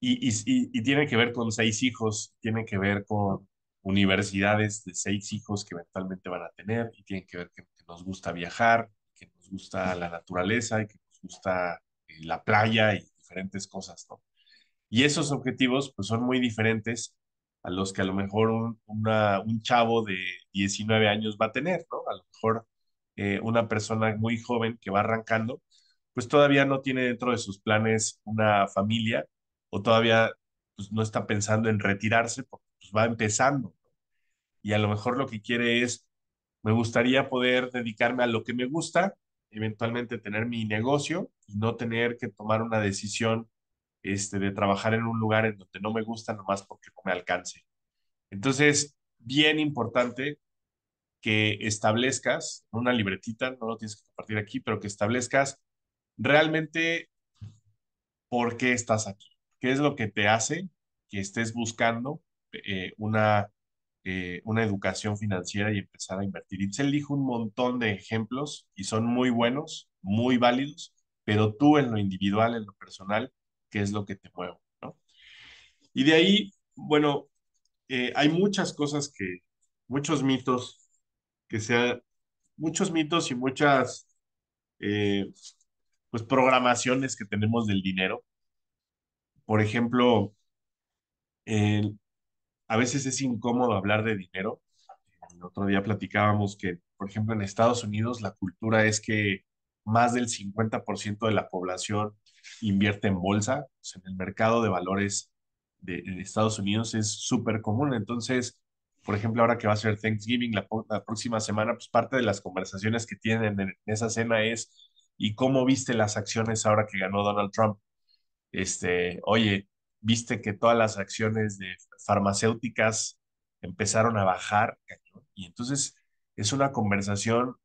y, y, tiene que ver con seis hijos, tiene que ver con universidades de seis hijos que eventualmente van a tener, y tiene que ver que, que nos gusta viajar, que nos gusta la naturaleza y que nos gusta la playa y diferentes cosas, ¿no? Y esos objetivos, pues, son muy diferentes a los que a lo mejor un, chavo de 19 años va a tener, ¿no? A lo mejor eh, una persona muy joven que va arrancando, pues todavía no tiene dentro de sus planes una familia o todavía pues, no está pensando en retirarse porque pues, va empezando. Y a lo mejor lo que quiere es, me gustaría poder dedicarme a lo que me gusta eventualmente tener mi negocio y no tener que tomar una decisión este, de trabajar en un lugar en donde no me gusta nomás porque me alcance. Entonces, bien importante que establezcas una libretita, no lo tienes que compartir aquí, pero que establezcas realmente por qué estás aquí, qué es lo que te hace que estés buscando eh, una, eh, una educación financiera y empezar a invertir. Itzel dijo un montón de ejemplos y son muy buenos, muy válidos, pero tú en lo individual, en lo personal, ¿qué es lo que te mueve? ¿no? Y de ahí, bueno, eh, hay muchas cosas que, muchos mitos que sea, muchos mitos y muchas, pues, programaciones que tenemos del dinero. Por ejemplo, a veces es incómodo hablar de dinero. El otro día platicábamos que, por ejemplo, en Estados Unidos la cultura es que más del 50% de la población invierte en bolsa. en el mercado de valores de, Estados Unidos es súper común. Entonces, por ejemplo, ahora que va a ser Thanksgiving la, la, próxima semana, pues parte de las conversaciones que tienen en esa cena es, ¿y cómo viste las acciones ahora que ganó Donald Trump? Este, oye, viste que todas las acciones de farmacéuticas empezaron a bajar, y entonces es una conversación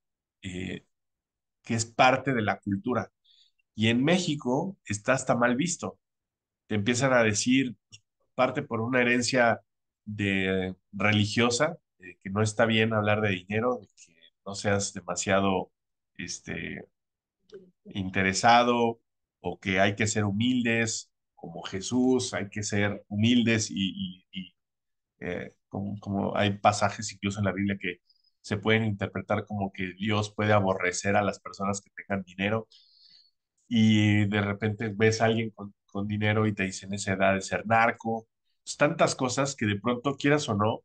eh, que es parte de la cultura. Y en México está hasta mal visto. Te empiezan a decir, parte por una herencia de religiosa, que no está bien hablar de dinero, que no seas demasiado este, interesado o que hay que ser humildes como Jesús, hay que ser humildes y, eh, como, hay pasajes incluso en la Biblia que se pueden interpretar como que Dios puede aborrecer a las personas que tengan dinero y de repente ves a alguien con, dinero y te dicen esa edad de ser narco, pues, tantas cosas que de pronto quieras o no,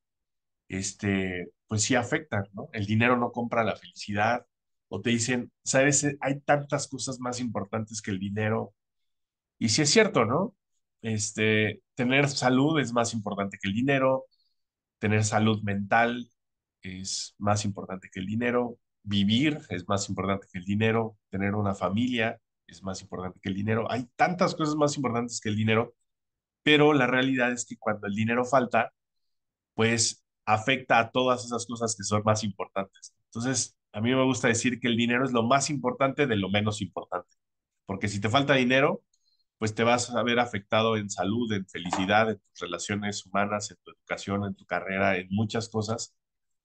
este, pues sí afectan, ¿no? El dinero no compra la felicidad, o te dicen, sabes, hay tantas cosas más importantes que el dinero, y sí es cierto, ¿no? Este, tener salud es más importante que el dinero, tener salud mental es más importante que el dinero, vivir es más importante que el dinero, tener una familia es más importante que el dinero. Hay tantas cosas más importantes que el dinero, pero la realidad es que cuando el dinero falta, pues afecta a todas esas cosas que son más importantes. Entonces, a mí me gusta decir que el dinero es lo más importante de lo menos importante, porque si te falta dinero, pues te vas a ver afectado en salud, en felicidad, en tus relaciones humanas, en tu educación, en tu carrera, en muchas cosas.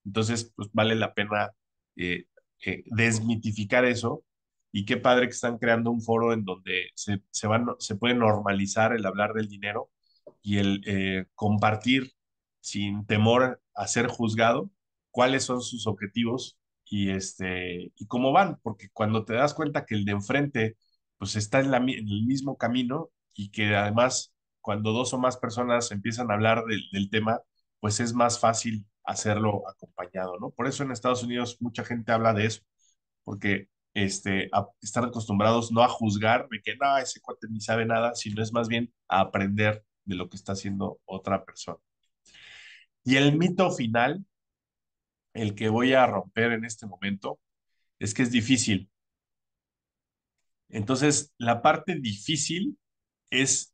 Entonces, pues vale la pena eh, eh, desmitificar eso y qué padre que están creando un foro en donde se, se, van, se puede normalizar el hablar del dinero y el eh, compartir sin temor a ser juzgado cuáles son sus objetivos y, este, y cómo van, porque cuando te das cuenta que el de enfrente pues está en, el mismo camino y que además cuando dos o más personas empiezan a hablar del, tema, pues es más fácil hacerlo acompañado, ¿no? Por eso en Estados Unidos mucha gente habla de eso, porque este, están acostumbrados no a juzgar de que no, ese cuate ni sabe nada, sino es más bien a aprender de lo que está haciendo otra persona. Y el mito final, el que voy a romper en este momento, es que es difícil. Entonces, la parte difícil es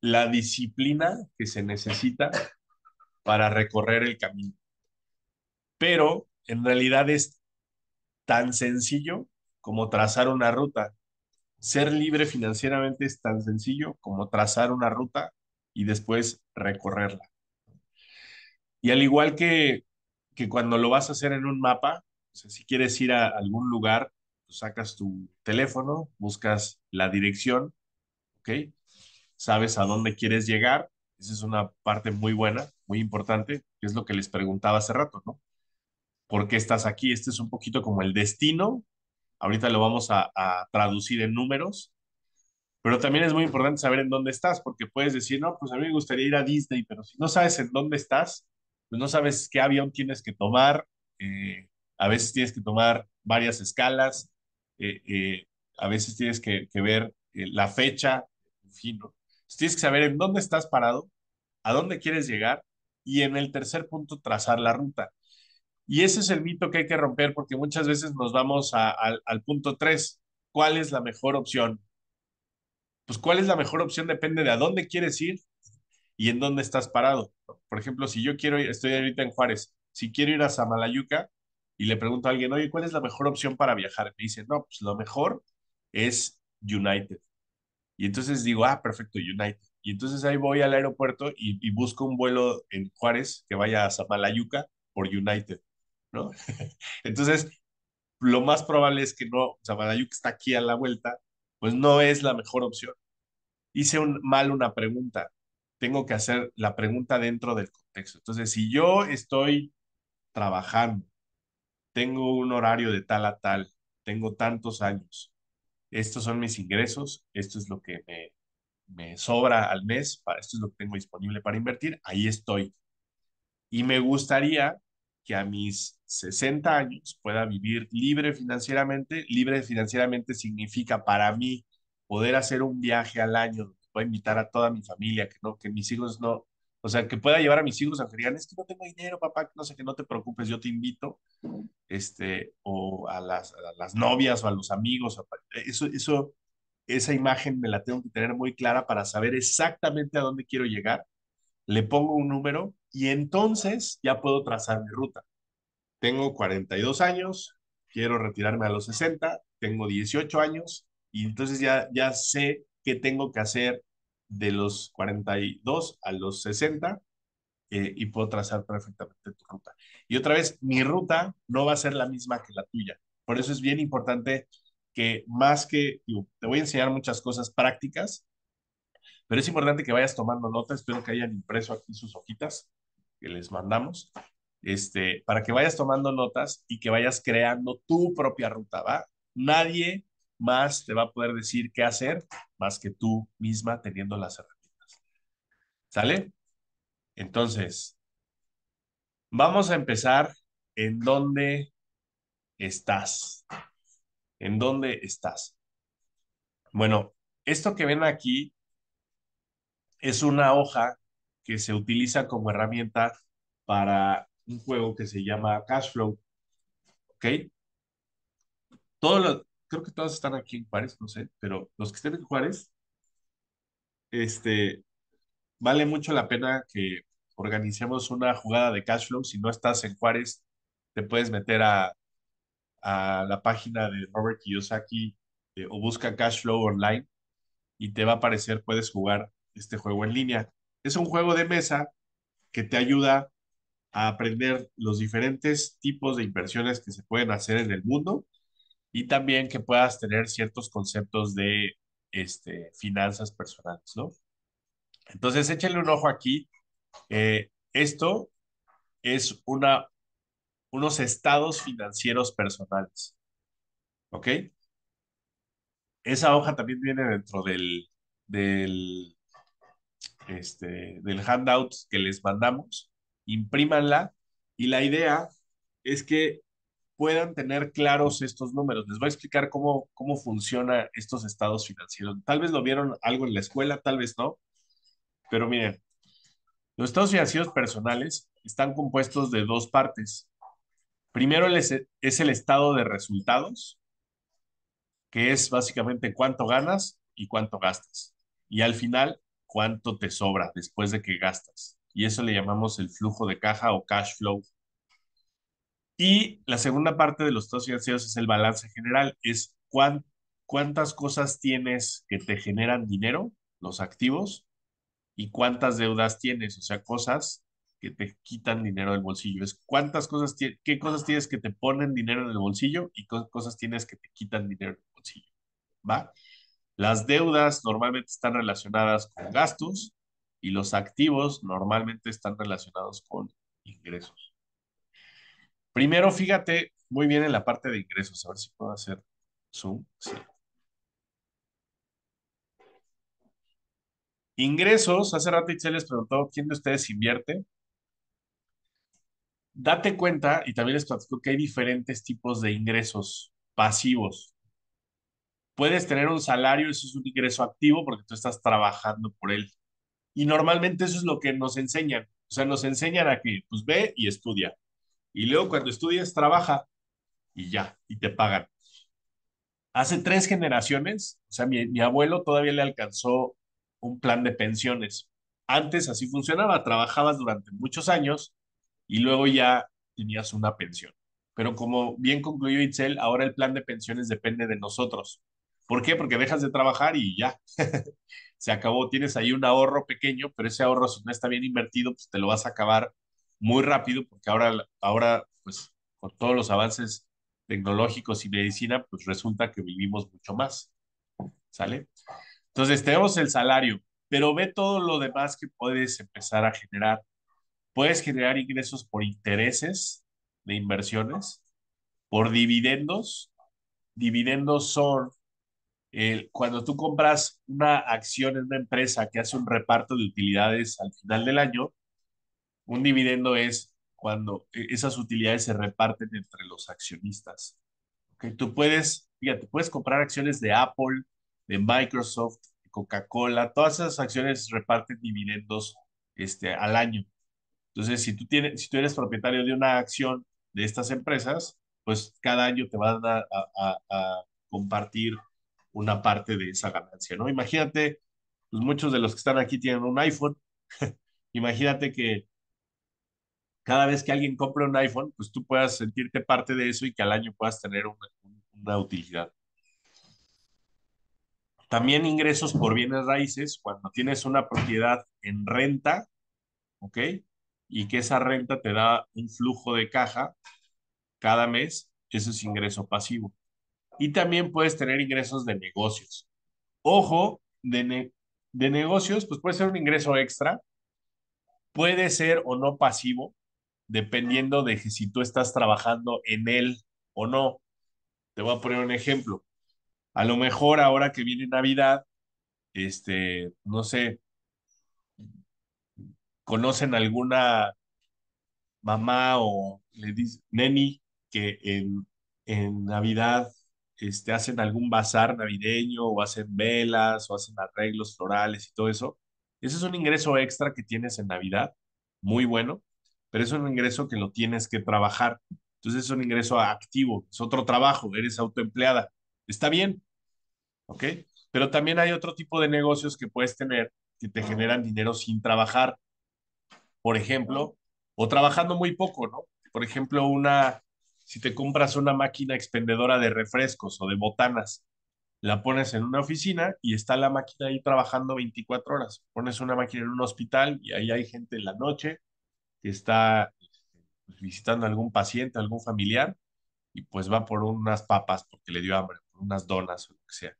la disciplina que se necesita para recorrer el camino. Pero en realidad es tan sencillo como trazar una ruta. Ser libre financieramente es tan sencillo como trazar una ruta y después recorrerla. Y al igual que, que cuando lo vas a hacer en un mapa, si quieres ir a algún lugar, sacas tu teléfono, buscas la dirección, ¿ok? Sabes a dónde quieres llegar. Esa es una parte muy buena, muy importante, que es lo que les preguntaba hace rato, ¿no? ¿Por qué estás aquí? Este es un poquito como el destino. Ahorita lo vamos a, traducir en números, pero también es muy importante saber en dónde estás, porque puedes decir, no, pues a mí me gustaría ir a Disney, pero si no sabes en dónde estás, pues no sabes qué avión tienes que tomar, eh, a veces tienes que tomar varias escalas, eh, eh, a veces tienes que, ver eh, la fecha, en tienes que saber en dónde estás parado, a dónde quieres llegar y en el tercer punto trazar la ruta. Y ese es el mito que hay que romper porque muchas veces nos vamos al punto tres. ¿Cuál es la mejor opción? pues cuál es la mejor opción depende de a dónde quieres ir y en dónde estás parado. Por ejemplo, si yo quiero ir, estoy ahorita en Juárez, si quiero ir a Samalayuca y le pregunto a alguien, oye, ¿cuál es la mejor opción para viajar? Me dice, no, pues lo mejor es United. Y entonces digo, ah, perfecto, United. Y entonces ahí voy al aeropuerto y, y busco un vuelo en Juárez que vaya a Samalayuca por United, ¿no? [LAUGHS] entonces, lo más probable es que no, Samalayuca está aquí a la vuelta, pues no es la mejor opción. Hice un, mal una pregunta. Tengo que hacer la pregunta dentro del contexto. Entonces, si yo estoy trabajando, tengo un horario de tal a tal, tengo tantos años, estos son mis ingresos, esto es lo que me, sobra al mes, para, esto es lo que tengo disponible para invertir, ahí estoy. Y me gustaría que a mis 60 años pueda vivir libre financieramente. Libre financieramente significa para mí poder hacer un viaje al año pueda invitar a toda mi familia, que no, que mis hijos no, o sea, que pueda llevar a mis hijos a que es que no tengo dinero, papá, no sé, que no te preocupes, yo te invito, este, o a las, a las novias o a los amigos, eso, eso, esa imagen me la tengo que tener muy clara para saber exactamente a dónde quiero llegar. Le pongo un número y entonces ya puedo trazar mi ruta. Tengo 42 años, quiero retirarme a los 60, tengo 18 años y entonces ya, ya sé qué tengo que hacer de los 42 a los 60 eh, y puedo trazar perfectamente tu ruta. Y otra vez, mi ruta no va a ser la misma que la tuya. Por eso es bien importante que más que, te voy a enseñar muchas cosas prácticas, pero es importante que vayas tomando notas. Espero que hayan impreso aquí sus hojitas que les mandamos, este, para que vayas tomando notas y que vayas creando tu propia ruta, ¿va? Nadie más te va a poder decir qué hacer más que tú misma teniendo las herramientas. ¿Sale? Entonces, vamos a empezar en dónde estás. ¿En dónde estás? Bueno, esto que ven aquí es una hoja que se utiliza como herramienta para un juego que se llama Cashflow. ¿Ok? Todo lo, creo que todos están aquí en Juárez, no sé, pero los que estén en Juárez, este, vale mucho la pena que organicemos una jugada de Cashflow. Si no estás en Juárez, te puedes meter a, a la página de Robert Kiyosaki eh, o busca Cashflow online y te va a aparecer, puedes jugar este juego en línea. Es un juego de mesa que te ayuda a aprender los diferentes tipos de inversiones que se pueden hacer en el mundo y también que puedas tener ciertos conceptos de este, finanzas personales, ¿no? Entonces, échenle un ojo aquí. Eh, esto es una, unos estados financieros personales, ¿ok? Esa hoja también viene dentro del, del, este, del handout que les mandamos. Imprímanla y la idea es que puedan tener claros estos números. Les voy a explicar cómo, cómo funcionan estos estados financieros. Tal vez lo vieron algo en la escuela, tal vez no, pero miren, los estados financieros personales están compuestos de dos partes. Primero es el estado de resultados, que es básicamente cuánto ganas y cuánto gastas. Y al final, cuánto te sobra después de que gastas. Y eso le llamamos el flujo de caja o cash flow y la segunda parte de los estados financieros es el balance general, es cuántas cosas tienes que te generan dinero, los activos, y cuántas deudas tienes, o sea, cosas que te quitan dinero del bolsillo. Es cuántas cosas, qué cosas tienes que te ponen dinero en el bolsillo y qué cosas tienes que te quitan dinero del bolsillo. ¿Va? Las deudas normalmente están relacionadas con gastos y los activos normalmente están relacionados con ingresos. Primero, fíjate muy bien en la parte de ingresos. A ver si puedo hacer zoom. Ingresos, hace rato se les preguntó quién de ustedes invierte. Date cuenta, y también les platico que hay diferentes tipos de ingresos pasivos. Puedes tener un salario, eso es un ingreso activo porque tú estás trabajando por él. Y normalmente eso es lo que nos enseñan. O sea, nos enseñan a que, pues ve y estudia. Y luego cuando estudias, trabaja y ya, y te pagan. hace tres generaciones, o sea, mi, mi abuelo todavía le alcanzó un plan de pensiones. Antes así funcionaba, trabajabas durante muchos años y luego ya tenías una pensión. Pero como bien concluyó Itzel, ahora el plan de pensiones depende de nosotros. ¿Por qué? Porque dejas de trabajar y ya. [LAUGHS] Se acabó, tienes ahí un ahorro pequeño, pero ese ahorro si no está bien invertido, pues te lo vas a acabar muy rápido porque ahora, ahora pues con todos los avances tecnológicos y medicina, pues resulta que vivimos mucho más. ¿Sale? Entonces tenemos el salario, pero ve todo lo demás que puedes empezar a generar. Puedes generar ingresos por intereses de inversiones, por dividendos. Dividendos son el, cuando tú compras una acción en una empresa que hace un reparto de utilidades al final del año, un dividendo es cuando e, esas utilidades se reparten entre los accionistas. Tú puedes, fíjate, puedes comprar acciones de Apple, de Microsoft, Coca-Cola, todas esas acciones reparten dividendos este, al año. Entonces, si tú, tienes, si tú eres propietario de una acción de estas empresas, pues cada año te van a, a, a compartir una parte de esa ganancia, ¿no? Imagínate, pues muchos de los que están aquí tienen un iPhone. [LAUGHS] Imagínate que cada vez que alguien compre un iPhone, pues tú puedas sentirte parte de eso y que al año puedas tener una, utilidad. También ingresos por bienes raíces, cuando tienes una propiedad en renta, ¿ok? Y que esa renta te da un flujo de caja cada mes, eso es ingreso pasivo. Y también puedes tener ingresos de negocios. Ojo, de, de negocios, pues puede ser un ingreso extra, puede ser o no pasivo, dependiendo de si tú estás trabajando en él o no. Te voy a poner un ejemplo. A lo mejor ahora que viene Navidad, este, no sé, conocen alguna mamá o le dice, neni, que en, en Navidad este, hacen algún bazar navideño o hacen velas o hacen arreglos florales y todo eso. Ese es un ingreso extra que tienes en Navidad, muy bueno, pero es un ingreso que lo tienes que trabajar. Entonces es un ingreso activo, es otro trabajo, eres autoempleada. Está bien, ¿ok? Pero también hay otro tipo de negocios que puedes tener que te generan dinero sin trabajar. Por ejemplo, o trabajando muy poco, ¿no? Por ejemplo, una, si te compras una máquina expendedora de refrescos o de botanas, la pones en una oficina y está la máquina ahí trabajando 24 horas. Pones una máquina en un hospital y ahí hay gente en la noche está pues, visitando algún paciente, algún familiar, y pues va por unas papas porque le dio hambre, por unas donas o lo que sea.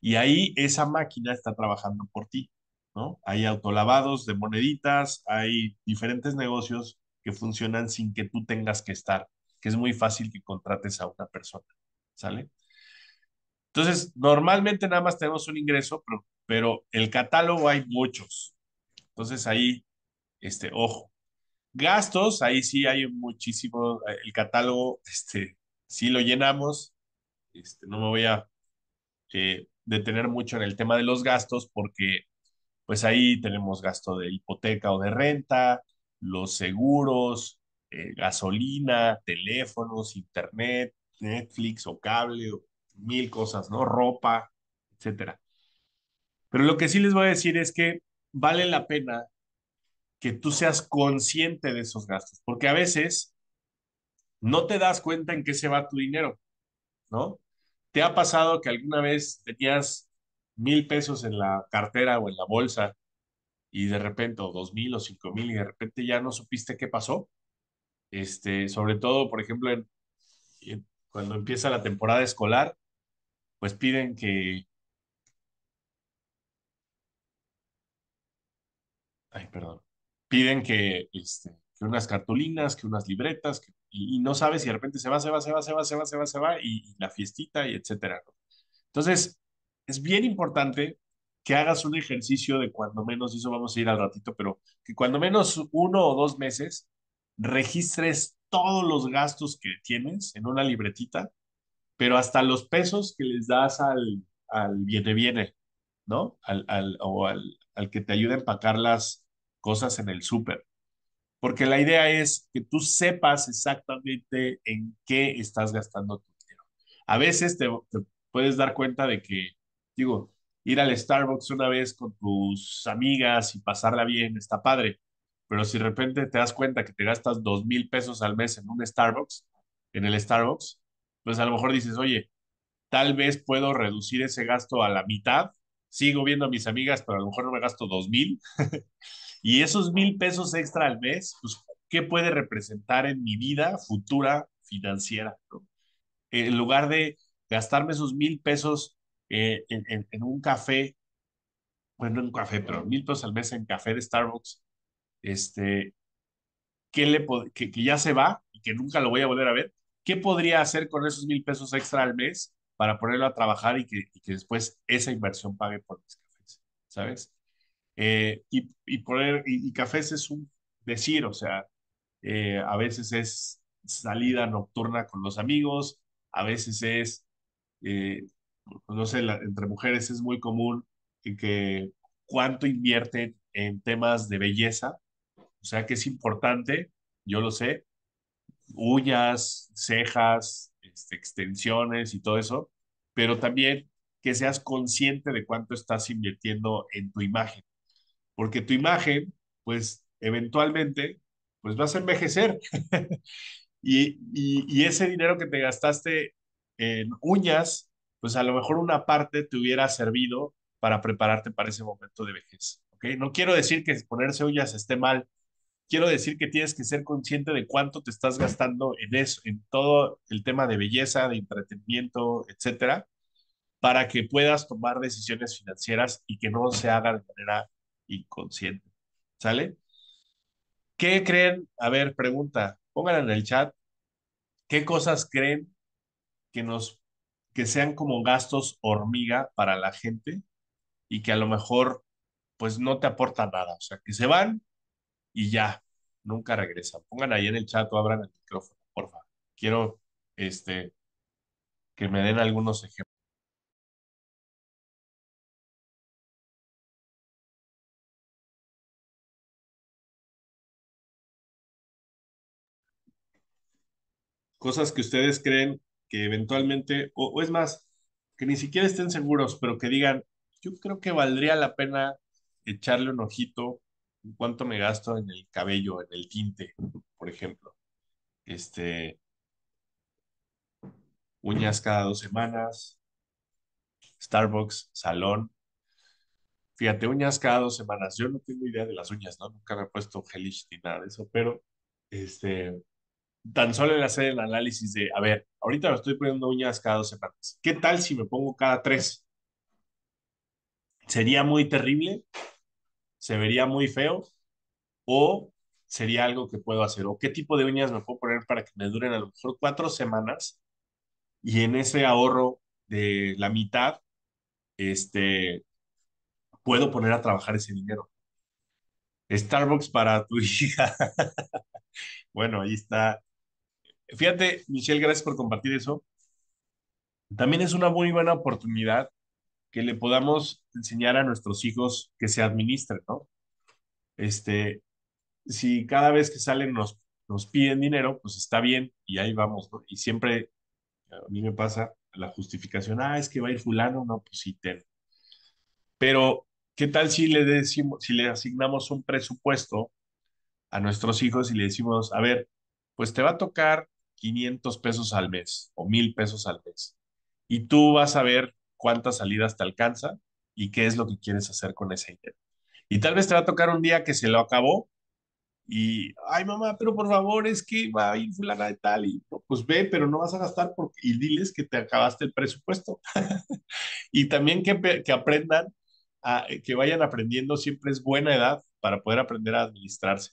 Y ahí esa máquina está trabajando por ti, ¿no? Hay autolavados de moneditas, hay diferentes negocios que funcionan sin que tú tengas que estar, que es muy fácil que contrates a una persona, ¿sale? Entonces, normalmente nada más tenemos un ingreso, pero, pero el catálogo hay muchos. Entonces ahí, este, ojo. Gastos, ahí sí hay muchísimo, el catálogo, este, sí lo llenamos. Este, no me voy a eh, detener mucho en el tema de los gastos porque pues ahí tenemos gasto de hipoteca o de renta, los seguros, eh, gasolina, teléfonos, internet, Netflix o cable, mil cosas, ¿no? Ropa, etcétera. Pero lo que sí les voy a decir es que vale la pena que tú seas consciente de esos gastos, porque a veces no te das cuenta en qué se va tu dinero, ¿no? ¿Te ha pasado que alguna vez tenías mil pesos en la cartera o en la bolsa y de repente, o dos mil o cinco mil, y de repente ya no supiste qué pasó? Este, sobre todo, por ejemplo, cuando empieza la temporada escolar, pues piden que... Ay, perdón. Piden que, este, que unas cartulinas, que unas libretas, que, y, y, no sabes si de repente se va, se va, se va, se va, se va, se va, se va, y, y la fiestita, y etcétera. Entonces, es bien importante que hagas un ejercicio de cuando menos, y eso vamos a ir al ratito, pero que cuando menos uno o dos meses registres todos los gastos que tienes en una libretita, pero hasta los pesos que les das al, al viene viene, ¿no? Al, al, o al, al que te ayude a empacar las cosas en el súper. Porque la idea es que tú sepas exactamente en qué estás gastando tu dinero. A veces te, te puedes dar cuenta de que, digo, ir al Starbucks una vez con tus amigas y pasarla bien está padre, pero si de repente te das cuenta que te gastas dos mil pesos al mes en un Starbucks, en el Starbucks, pues a lo mejor dices, oye, tal vez puedo reducir ese gasto a la mitad, sigo viendo a mis amigas, pero a lo mejor no me gasto dos mil, [LAUGHS] y esos mil pesos extra al mes, pues, ¿qué puede representar en mi vida futura financiera? En lugar de gastarme esos mil pesos eh, en, un café, bueno, en un café, pero mil pesos al mes en café de Starbucks, este, ¿qué le que ya se va y que nunca lo voy a volver a ver, ¿qué podría hacer con esos mil pesos extra al mes para ponerlo a trabajar y que, que después esa inversión pague por mis cafés? ¿Sabes? Eh, y, y, poner, y, cafés es un decir, o sea, eh, a veces es salida nocturna con los amigos, a veces es, eh, no sé, la, entre mujeres es muy común que cuánto invierten en temas de belleza, o sea que es importante, yo lo sé, uñas, cejas, este, extensiones y todo eso, pero también que seas consciente de cuánto estás invirtiendo en tu imagen, porque tu imagen, pues eventualmente, pues vas a envejecer. [LAUGHS] y, y, ese dinero que te gastaste en uñas, pues a lo mejor una parte te hubiera servido para prepararte para ese momento de vejez. ¿okay? No quiero decir que ponerse uñas esté mal, quiero decir que tienes que ser consciente de cuánto te estás gastando en eso, en todo el tema de belleza, de entretenimiento, etcétera, para que puedas tomar decisiones financieras y que no se haga de manera inconsciente. ¿Sale? ¿Qué creen? A ver, pregunta, pónganla en el chat. ¿Qué cosas creen que nos que sean como gastos hormiga para la gente y que a lo mejor pues no te aportan nada, o sea, que se van y ya, nunca regresan. Pongan ahí en el chat o abran el micrófono, por favor. Quiero este que me den algunos ejemplos. cosas que ustedes creen que eventualmente, o, o, es más, que ni siquiera estén seguros, pero que digan, yo creo que valdría la pena echarle un ojito cuánto me gasto en el cabello, en el tinte, por ejemplo. Este, uñas cada dos semanas, Starbucks, salón. Fíjate, uñas cada dos semanas. Yo no tengo idea de las uñas, ¿no? Nunca me he puesto gelish ni nada de eso, pero este, tan solo el hacer el análisis de, a ver, ahorita me estoy poniendo uñas cada dos semanas. ¿Qué tal si me pongo cada tres? ¿Sería muy terrible? ¿Se vería muy feo? ¿O sería algo que puedo hacer? ¿O qué tipo de uñas me puedo poner para que me duren a lo mejor cuatro semanas? Y en ese ahorro de la mitad, este, puedo poner a trabajar ese dinero. Starbucks para tu [LAUGHS] hija. bueno, ahí está Fíjate, Michelle, gracias por compartir eso. También es una muy buena oportunidad que le podamos enseñar a nuestros hijos que se administren, ¿no? Este, si cada vez que salen nos, nos piden dinero, pues está bien y ahí vamos, ¿no? Y siempre a mí me pasa la justificación, ah, es que va a ir fulano, no, pues sí, ten. Pero, ¿qué tal si le decimos, si le asignamos un presupuesto a nuestros hijos y le decimos, a ver, pues te va a tocar 500 pesos al mes o 1000 pesos al mes. Y tú vas a ver cuántas salidas te alcanza y qué es lo que quieres hacer con ese dinero. Y tal vez te va a tocar un día que se lo acabó y, ay mamá, pero por favor, es que va a ir fulana de tal y pues ve, pero no vas a gastar porque, y diles que te acabaste el presupuesto. [LAUGHS] y también que, que aprendan, a, que vayan aprendiendo, siempre es buena edad para poder aprender a administrarse.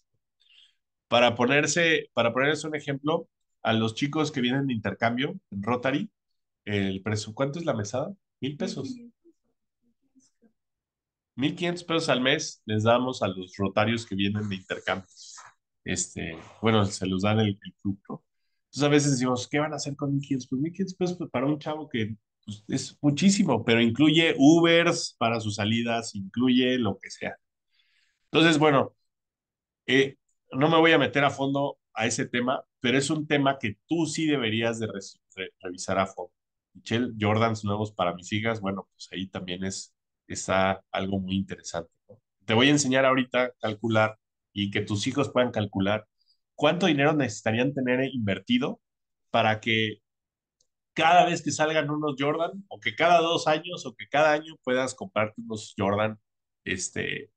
Para ponerse, para ponerse un ejemplo, a los chicos que vienen de intercambio en Rotary, el precio, ¿cuánto es la mesada? Mil pesos. Mil quinientos pesos al mes les damos a los rotarios que vienen de intercambio. Este, bueno, se los dan el, el club, ¿no? Entonces a veces decimos, ¿qué van a hacer con mil quinientos? Pues mil quinientos pesos para un chavo que pues, es muchísimo, pero incluye Ubers para sus salidas, incluye lo que sea. Entonces, bueno, eh, no me voy a meter a fondo a ese tema, pero es un tema que tú sí deberías de re revisar a fondo. Michelle, Jordans nuevos para mis hijas, bueno, pues ahí también es, está algo muy interesante. Te voy a enseñar ahorita a calcular y que tus hijos puedan calcular cuánto dinero necesitarían tener invertido para que cada vez que salgan unos Jordan, o que cada dos años, o que cada año puedas comprarte unos Jordan, este,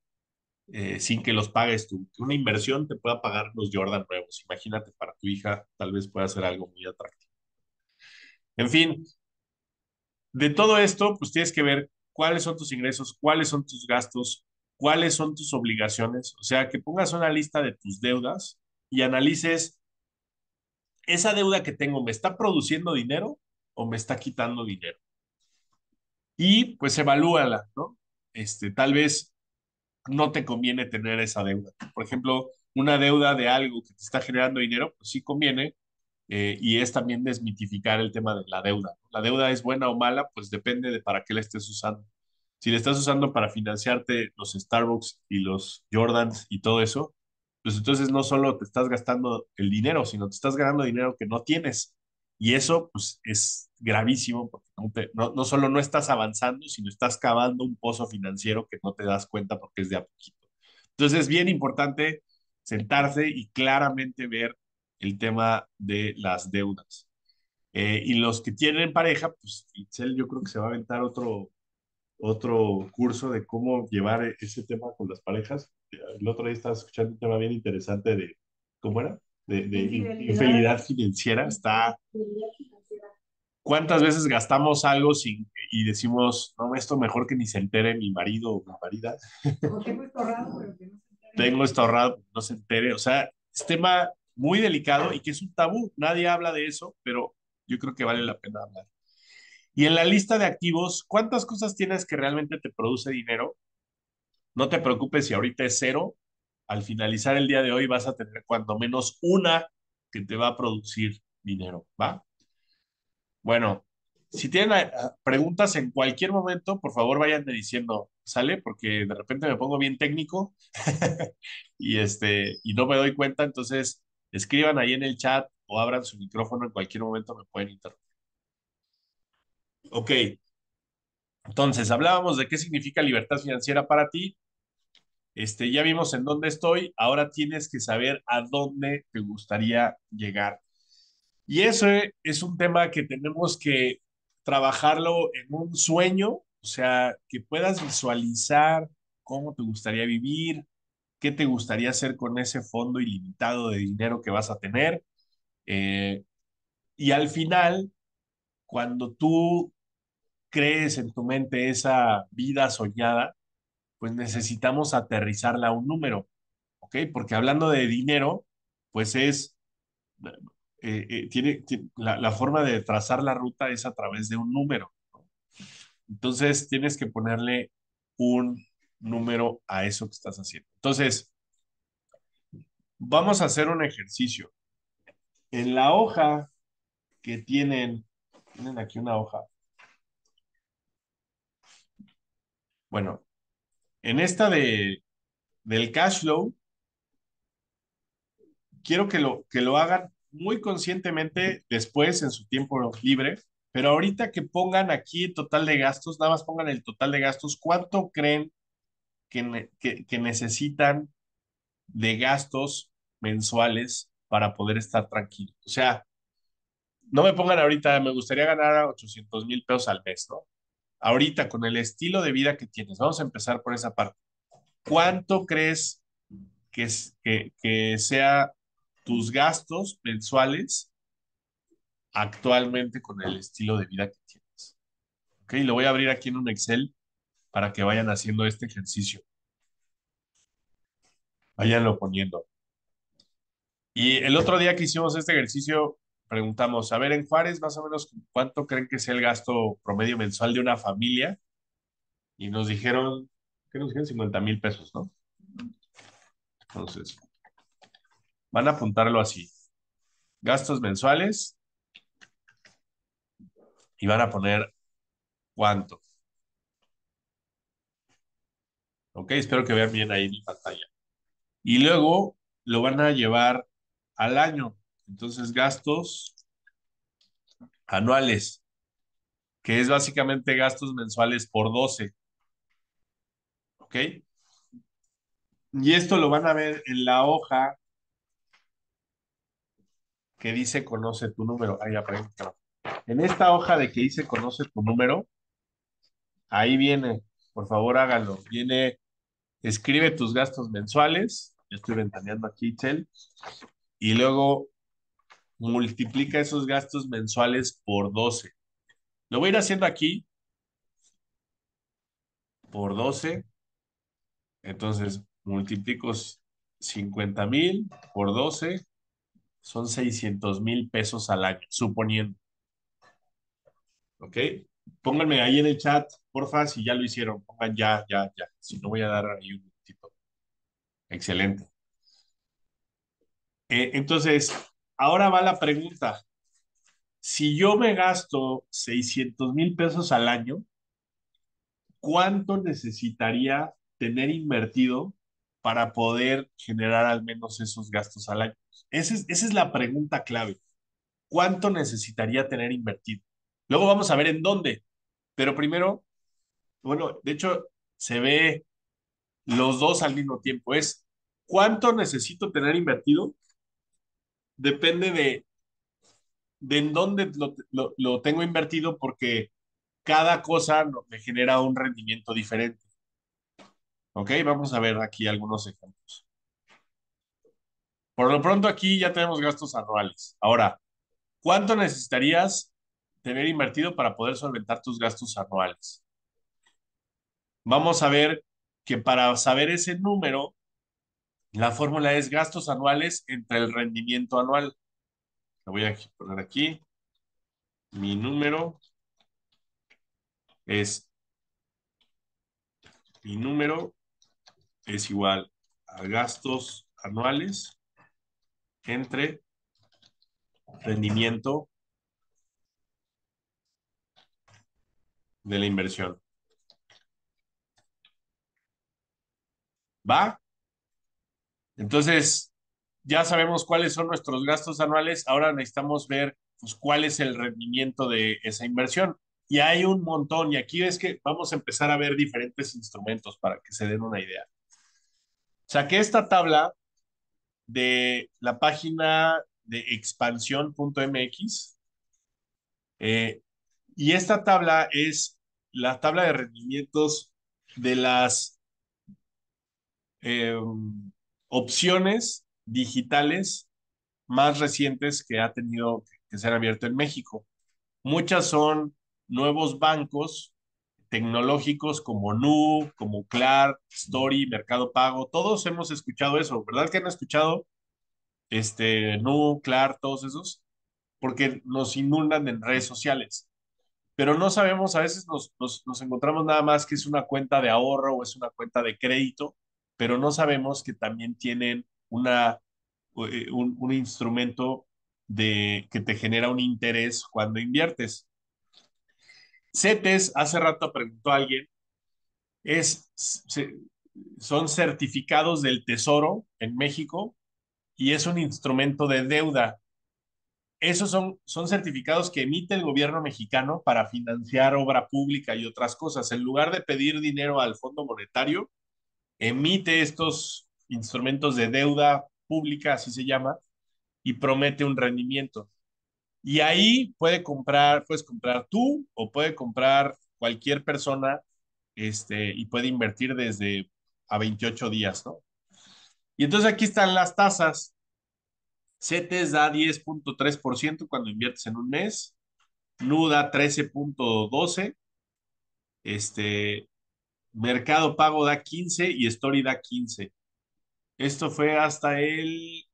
eh, sin que los pagues tú. Una inversión te pueda pagar los Jordan nuevos. Imagínate, para tu hija tal vez pueda ser algo muy atractivo. En fin, de todo esto, pues tienes que ver cuáles son tus ingresos, cuáles son tus gastos, cuáles son tus obligaciones. O sea, que pongas una lista de tus deudas y analices, ¿esa deuda que tengo me está produciendo dinero o me está quitando dinero? Y pues evalúala, ¿no? Este, tal vez no te conviene tener esa deuda. Por ejemplo, una deuda de algo que te está generando dinero, pues sí conviene, eh, y es también desmitificar el tema de la deuda. La deuda es buena o mala, pues depende de para qué la estés usando. Si la estás usando para financiarte los Starbucks y los Jordans y todo eso, pues entonces no solo te estás gastando el dinero, sino te estás ganando dinero que no tienes. Y eso pues es gravísimo porque no, no, solo no estás avanzando, sino estás cavando un pozo financiero que no te das cuenta porque es de a poquito. Entonces es bien importante sentarse y claramente ver el tema de las deudas. Eh, y los que tienen pareja, pues Itzel yo creo que se va a aventar otro, otro curso de cómo llevar ese tema con las parejas. El otro día estaba escuchando un tema bien interesante de, ¿cómo era? De, de infidelidad financiera. Está... ¿Cuántas veces gastamos algo sin, y decimos, no, esto mejor que ni se entere mi marido o mi marida? tengo esto ahorrado, pero que no se entere. Tengo esto ahorrado, no se entere. O sea, es tema muy delicado y que es un tabú. Nadie habla de eso, pero yo creo que vale la pena hablar. Y en la lista de activos, ¿cuántas cosas tienes que realmente te produce dinero? No te preocupes si ahorita es cero. Al finalizar el día de hoy vas a tener cuando menos una que te va a producir dinero, ¿va? Bueno, si tienen eh, preguntas en cualquier momento, por favor vayan diciendo, ¿sale? Porque de repente me pongo bien técnico [LAUGHS] y, este, y no me doy cuenta, entonces escriban ahí en el chat o abran su micrófono en cualquier momento, me pueden interrumpir. Ok, entonces hablábamos de qué significa libertad financiera para ti. Este, ya vimos en dónde estoy, ahora tienes que saber a dónde te gustaría llegar. Y eso es un tema que tenemos que trabajarlo en un sueño, o sea, que puedas visualizar cómo te gustaría vivir, qué te gustaría hacer con ese fondo ilimitado de dinero que vas a tener. Eh, y al final, cuando tú crees en tu mente esa vida soñada, pues necesitamos aterrizarla a un número, ¿ok? Porque hablando de dinero, pues es, eh, eh, tiene, la, la, forma de trazar la ruta es a través de un número. Entonces tienes que ponerle un número a eso que estás haciendo. Entonces, vamos a hacer un ejercicio. En la hoja que tienen, tienen aquí una hoja. Bueno, en esta de, del cash flow, quiero que lo, que lo hagan muy conscientemente después en su tiempo libre, pero ahorita que pongan aquí total de gastos, nada más pongan el total de gastos, ¿cuánto creen que, necesitan de gastos mensuales para poder estar tranquilos. O sea, no me pongan ahorita, me gustaría ganar 800 mil pesos al mes, ¿no? Ahorita, con el estilo de vida que tienes, vamos a empezar por esa parte. ¿Cuánto crees que, que sea tus gastos mensuales actualmente con el estilo de vida que tienes? Ok, lo voy a abrir aquí en un Excel para que vayan haciendo este ejercicio. Váyanlo poniendo. Y el otro día que hicimos este ejercicio, preguntamos, a ver, en Juárez, más o menos, ¿cuánto creen que sea el gasto promedio mensual de una familia? Y nos dijeron, ¿qué nos dijeron? 50 mil pesos, ¿no? Entonces, van a apuntarlo así. Gastos mensuales. Y van a poner cuánto. Ok, espero que vean bien ahí mi pantalla. Y luego lo van a llevar al año. Entonces, gastos anuales. que es básicamente gastos mensuales por 12. ¿Ok? Y esto lo van a ver en la hoja que dice conoce tu número. Ahí aprende. En esta hoja de que dice conoce tu número, ahí viene, por favor háganlo. Viene, escribe tus gastos mensuales. Yo estoy ventaneando aquí, Chel. Y luego multiplica esos gastos mensuales por 12. Lo voy a ir haciendo aquí por 12. Entonces, multiplico 50 mil por 12. Son 600 mil pesos al año, suponiendo. ¿Ok? Pónganme ahí en el chat, porfa, si ya lo hicieron. Pongan ya, ya, ya. Si no, voy a dar ahí un tipo. Excelente. Eh, entonces, ahora va la pregunta. Si yo me gasto 600 mil pesos al año, ¿cuánto necesitaría tener invertido para poder generar al menos esos gastos al año? Esa es, esa es la pregunta clave. ¿Cuánto necesitaría tener invertido? Luego vamos a ver en dónde. Pero primero, bueno, de hecho, se ve los dos al mismo tiempo. Es cuánto necesito tener invertido. Depende de, de en dónde lo, lo, lo tengo invertido porque cada cosa me genera un rendimiento diferente. Ok, vamos a ver aquí algunos ejemplos. Por lo pronto aquí ya tenemos gastos anuales. Ahora, ¿cuánto necesitarías tener invertido para poder solventar tus gastos anuales? Vamos a ver que para saber ese número, la fórmula es gastos anuales entre el rendimiento anual. Lo voy a poner aquí. Mi número es mi número es igual a gastos anuales entre rendimiento de la inversión. ¿Va? Entonces, ya sabemos cuáles son nuestros gastos anuales. Ahora necesitamos ver pues, cuál es el rendimiento de esa inversión. Y hay un montón. Y aquí es que vamos a empezar a ver diferentes instrumentos para que se den una idea. Saqué esta tabla de la página de expansión.mx. Eh, y esta tabla es la tabla de rendimientos de las eh, opciones digitales más recientes que ha tenido que ser abierto en México. Muchas son nuevos bancos tecnológicos como Nu, como Clar, Story, Mercado Pago. Todos hemos escuchado eso, ¿verdad que han escuchado? Este, Nu, Clar, todos esos, porque nos inundan en redes sociales. Pero no sabemos, a veces nos, nos, nos encontramos nada más que es una cuenta de ahorro o es una cuenta de crédito, pero no sabemos que también tienen una, eh, un, un instrumento de, que te genera un interés cuando inviertes. CETES, hace rato preguntó a alguien, es, son certificados del Tesoro en México y es un instrumento de deuda. Esos son, son certificados que emite el gobierno mexicano para financiar obra pública y otras cosas. En lugar de pedir dinero al Fondo Monetario, emite estos instrumentos de deuda pública, así se llama, y promete un rendimiento. Y ahí puede comprar, puedes comprar tú o puede comprar cualquier persona este, y puede invertir desde a 28 días, ¿no? Y entonces aquí están las tasas. CETES da 10.3% cuando inviertes en un mes. NUDA 13.12. Este, Mercado Pago da 15 y Story da 15. Esto fue hasta el,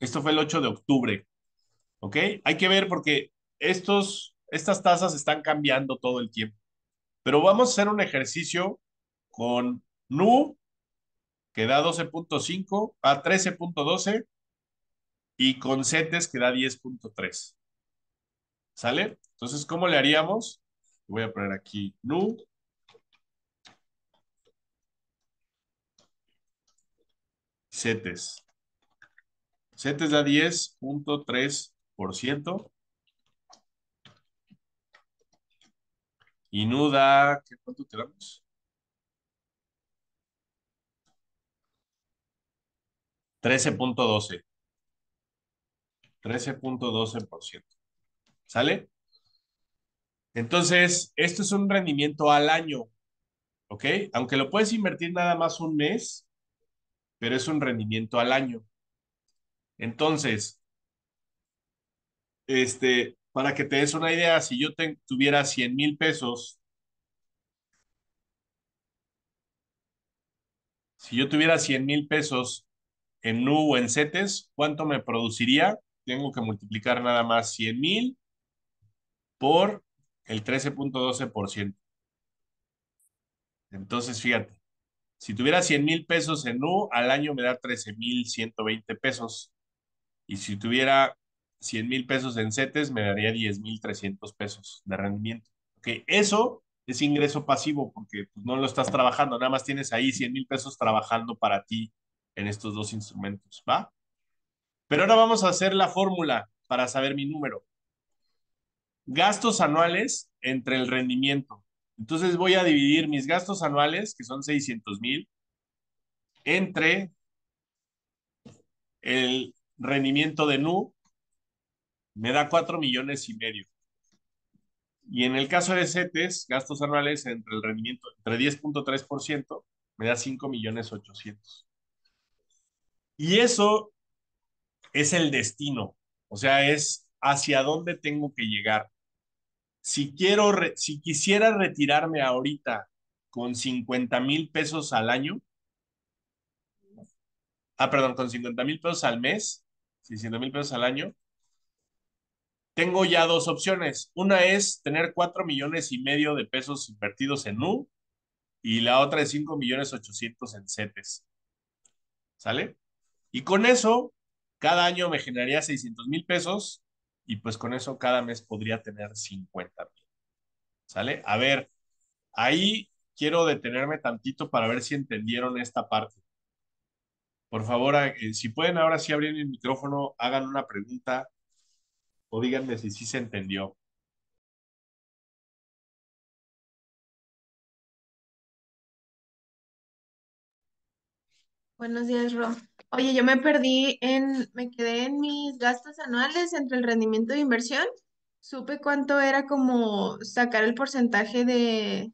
esto fue el 8 de octubre. ¿Ok? Hay que ver porque estos, estas tasas están cambiando todo el tiempo. Pero vamos a hacer un ejercicio con NU, que da 12.5 a 13.12, y con CETES, que da 10.3. ¿Sale? Entonces, ¿cómo le haríamos? Voy a poner aquí NU. CETES. CETES da 10.3 ciento Y nuda, ¿qué cuánto tenemos? 13.12. 13.12%. ¿Sale? Entonces, esto es un rendimiento al año, ¿ok? Aunque lo puedes invertir nada más un mes, pero es un rendimiento al año. Entonces, este, para que te des una idea, si yo tuviera 100 mil pesos, si yo tuviera 100 mil pesos en NU o en CETES, ¿cuánto me produciría? Tengo que multiplicar nada más 100 mil por el 13.12%. Entonces, fíjate, si tuviera 100 mil pesos en NU, al año me da 13 mil 120 pesos. Y si tuviera 100 mil pesos en CETES, me daría 10 mil 300 pesos de rendimiento. Ok, eso es ingreso pasivo porque pues, no lo estás trabajando, nada más tienes ahí 100 mil pesos trabajando para ti en estos dos instrumentos, ¿va? Pero ahora vamos a hacer la fórmula para saber mi número. Gastos anuales entre el rendimiento. Entonces voy a dividir mis gastos anuales, que son 600 mil, entre el rendimiento de NU, me da 4 millones y medio. Y en el caso de CETES, gastos anuales entre el rendimiento, entre 10.3%, me da 5 millones 800. Y eso es el destino, o sea, es hacia dónde tengo que llegar. Si quiero, si quisiera retirarme ahorita con 50 mil pesos al año, ah, perdón, con 50 mil pesos al mes, 600 mil pesos al año, tengo ya dos opciones. Una es tener 4 millones y medio de pesos invertidos en U y la otra es 5 millones 800 en CETES. ¿Sale? Y con eso, cada año me generaría 600 mil pesos y pues con eso cada mes podría tener 50 mil. ¿Sale? A ver, ahí quiero detenerme tantito para ver si entendieron esta parte. Por favor, eh, si pueden ahora sí abrir el micrófono, hagan una pregunta o díganme si sí se entendió. Buenos días, Ro. Oye, yo me perdí en, me quedé en mis gastos anuales entre el rendimiento de inversión. Supe cuánto era como sacar el porcentaje de,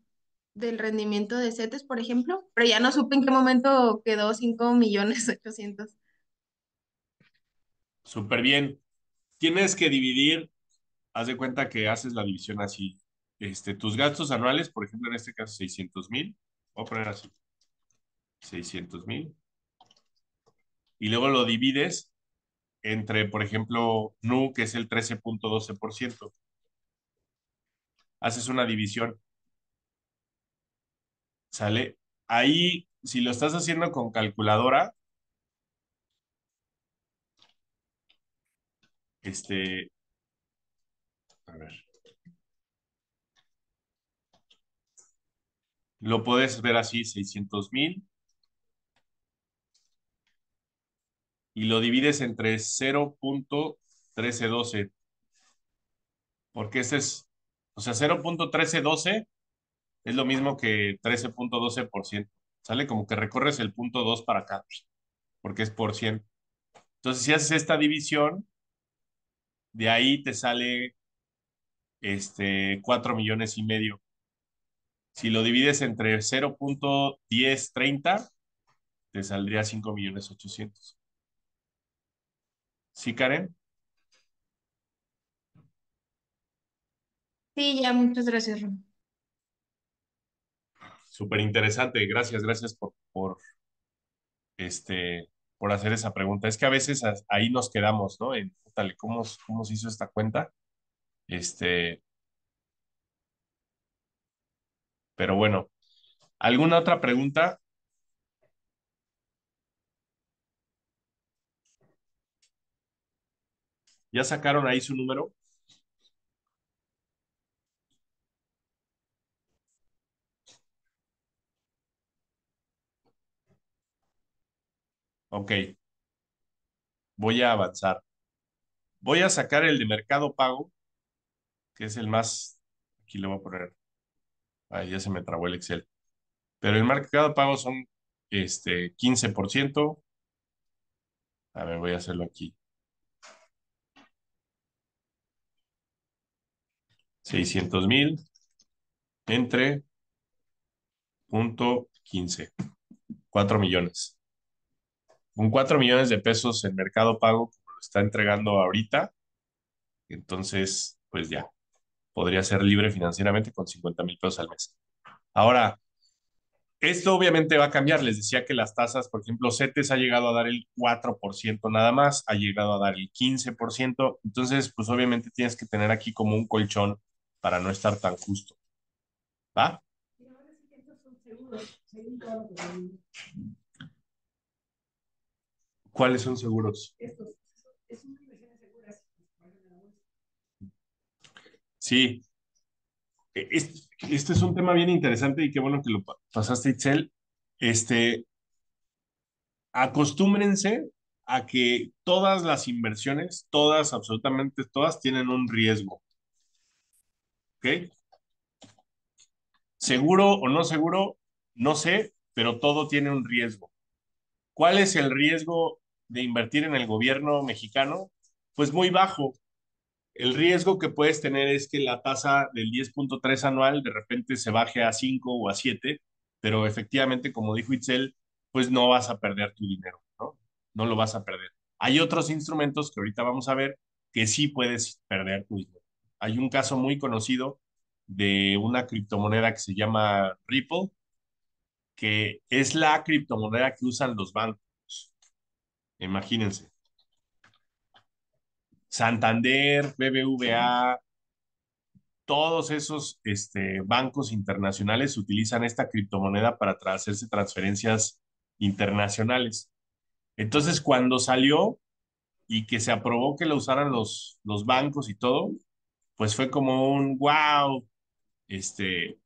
del rendimiento de CETES, por ejemplo, pero ya no supe en qué momento quedó 5 millones 800. Súper bien. Tienes que dividir, haz de cuenta que haces la división así. Este, tus gastos anuales, por ejemplo, en este caso 600 mil, voy a poner así, 600 mil y luego lo divides entre, por ejemplo, NU, que es el 13.12%. Haces una división. ¿Sale? Ahí, si lo estás haciendo con calculadora, este, a ver. Lo puedes ver así, 600 mil y lo divides entre 0.1312. Porque ese es, o sea, 0.1312 es lo mismo que 13.12%. Sale como que recorres el punto 2 para acá, porque es por 100. Entonces, si haces esta división, de ahí te sale este 4 millones y medio. Si lo divides entre 0.1030, te saldría 5 millones 800. ¿Sí, Karen? Sí, ya, muchas gracias, Ron. Súper interesante. Gracias, gracias por, por, este, por hacer esa pregunta. Es que a veces ahí nos quedamos, ¿no? En, tal, ¿cómo, ¿cómo se hizo esta cuenta? Este, pero bueno, ¿alguna otra pregunta? ¿Ya sacaron ahí su número? Ok. Voy a avanzar. Voy a sacar el de mercado pago, que es el más, aquí lo voy a poner, Ahí ya se me trabó el Excel. Pero el mercado pago son este 15%. A ver, voy a hacerlo aquí. 600 mil entre punto 15. 4 millones. Con 4 millones de pesos en mercado pago, como lo está entregando ahorita, entonces, pues ya, podría ser libre financieramente con 50 mil pesos al mes. Ahora, esto obviamente va a cambiar. Les decía que las tasas, por ejemplo, CETES ha llegado a dar el 4% nada más, ha llegado a dar el 15%. Entonces, pues obviamente tienes que tener aquí como un colchón para no estar tan justo. ¿Va? ¿Cuáles son seguros? Sí. Este es un tema bien interesante y qué bueno que lo pasaste, Itzel. Este, acostúmbrense a que todas las inversiones, todas, absolutamente todas, tienen un riesgo. ¿Ok? Seguro o no seguro, no sé, pero todo tiene un riesgo. ¿Cuál es el riesgo de invertir en el gobierno mexicano? Pues muy bajo. El riesgo que puedes tener es que la tasa del 10.3 anual de repente se baje a 5 o a 7, pero efectivamente, como dijo Itzel, pues no vas a perder tu dinero, ¿no? No lo vas a perder. Hay otros instrumentos que ahorita vamos a ver que sí puedes perder tu dinero. Hay un caso muy conocido de una criptomoneda que se llama Ripple, que es la criptomoneda que usan los bancos. Imagínense. Santander, BBVA, todos esos este, bancos internacionales utilizan esta criptomoneda para hacerse transferencias internacionales. Entonces, cuando salió y que se aprobó que lo usaran los, los bancos y todo, pues fue como un wow, este,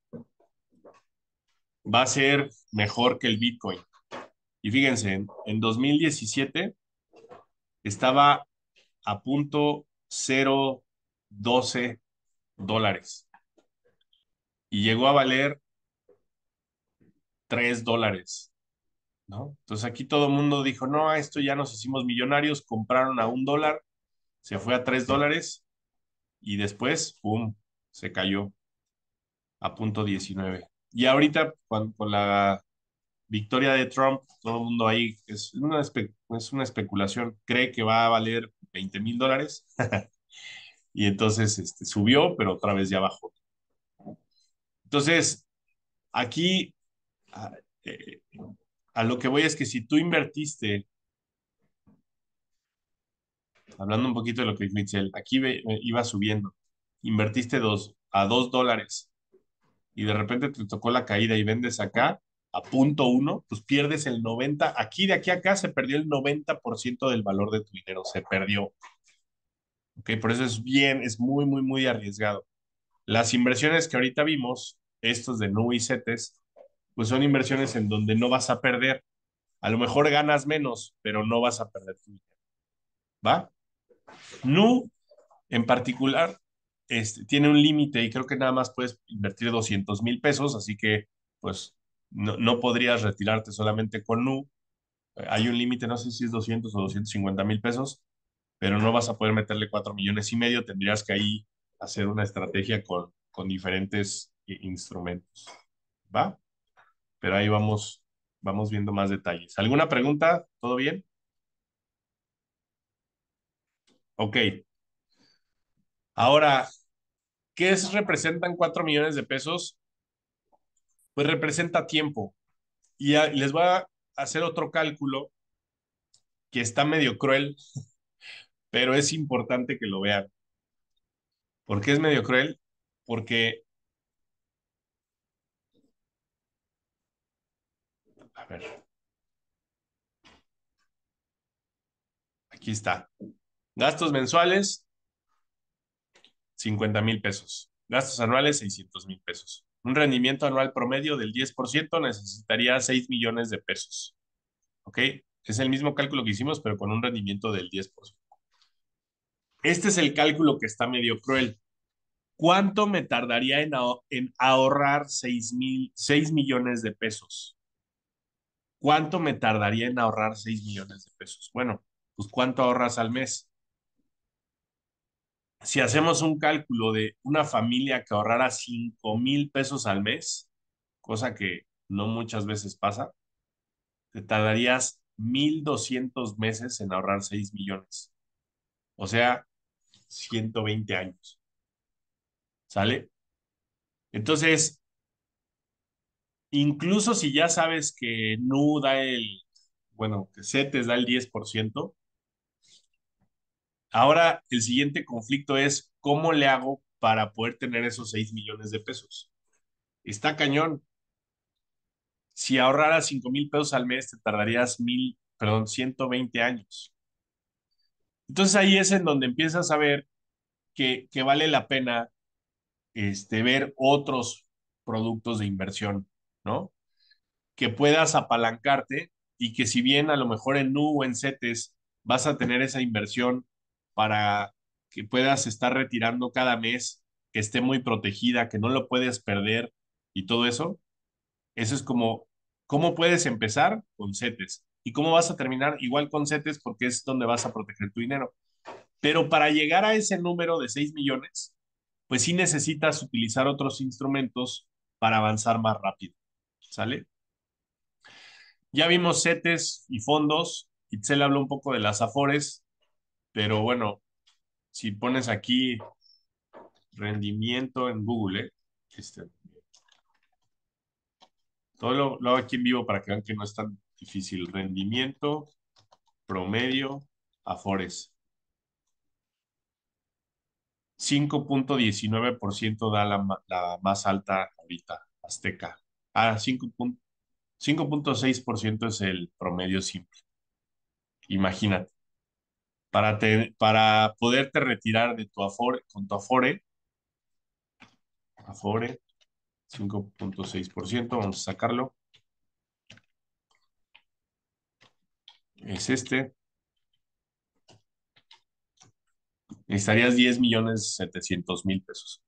va a ser mejor que el Bitcoin. Y fíjense, en, en 2017 estaba a punto 0.12 dólares y llegó a valer 3 dólares. ¿no? Entonces aquí todo el mundo dijo, no, esto ya nos hicimos millonarios, compraron a un dólar, se fue a 3 dólares y después, ¡pum!, se cayó a punto 19. Y ahorita, con, la victoria de Trump, todo el mundo ahí, es una, es una especulación, cree que va a valer 20 mil dólares. [LAUGHS] y entonces este, subió, pero otra vez ya bajó. Entonces, aquí a, eh, a lo que voy es que si tú invertiste, hablando un poquito de lo que dijo Mitchell, aquí iba subiendo, invertiste dos, a dos dólares y de repente te tocó la caída y vendes acá, a punto uno, pues pierdes el 90, aquí de aquí a acá se perdió el 90% del valor de tu dinero, se perdió. Ok, por eso es bien, es muy, muy, muy arriesgado. Las inversiones que ahorita vimos, estos de NU y CETES, pues son inversiones en donde no vas a perder. A lo mejor ganas menos, pero no vas a perder tu dinero. ¿Va? NU, en particular, este, tiene un límite y creo que nada más puedes invertir 200 mil pesos, así que pues no, podrías retirarte solamente con NU. Hay un límite, no sé si es 200 o 250 mil pesos, pero no vas a poder meterle 4 millones y medio, tendrías que ahí hacer una estrategia con, con diferentes instrumentos. ¿Va? Pero ahí vamos, vamos viendo más detalles. ¿Alguna pregunta? ¿Todo bien? Ok. Ahora, ¿qué es, representan 4 millones de pesos? pues representa tiempo. Y les voy a hacer otro cálculo que está medio cruel, [LAUGHS] pero es importante que lo vean. ¿Por qué es medio cruel? Porque... A ver. Aquí está. Gastos mensuales, 50 mil pesos. Gastos anuales, 600 mil pesos. Un rendimiento anual promedio del 10% necesitaría 6 millones de pesos. ¿Ok? Es el mismo cálculo que hicimos, pero con un rendimiento del 10%. Este es el cálculo que está medio cruel. ¿cuánto me tardaría en, ahorrar 6, mil, 6 millones de pesos? ¿Cuánto me tardaría en ahorrar 6 millones de pesos? Bueno, pues ¿cuánto ahorras al mes? Si hacemos un cálculo de una familia que ahorrara 5 mil pesos al mes, cosa que no muchas veces pasa, te tardarías 1.200 meses en ahorrar 6 millones. O sea, 120 años. ¿Sale? Entonces, incluso si ya sabes que NU da el, bueno, que CETES da el 10%, ahora el siguiente conflicto es cómo le hago para poder tener esos 6 millones de pesos. Está cañón. Si ahorraras 5 mil pesos al mes, te tardarías mil, perdón, 120 años. Entonces ahí es en donde empiezas a ver que, que vale la pena este, ver otros productos de inversión, ¿no? Que puedas apalancarte y que si bien a lo mejor en NU o en CETES vas a tener esa inversión para que puedas estar retirando cada mes, que esté muy protegida, que no lo puedes perder y todo eso, eso es como, ¿cómo puedes empezar? Con CETES. ¿Y cómo vas a terminar? Igual con CETES porque es donde vas a proteger tu dinero. Pero para llegar a ese número de 6 millones, pues sí necesitas utilizar otros instrumentos para avanzar más rápido. ¿Sale? Ya vimos CETES y fondos. Itzel habló un poco de las AFORES, pero bueno, si pones aquí rendimiento en Google, ¿eh? este, todo lo, lo, hago aquí en vivo para que vean que no es tan difícil. Rendimiento, promedio, Afores. 5.19% da la, la, más alta ahorita, Azteca. Ah, 5.6% es el promedio simple. Imagínate. Para, para poderte retirar de tu Afore, con tu Afore, Afore, 5.6%, vamos a sacarlo. Es este. Necesitarías 10 millones 700 mil pesos.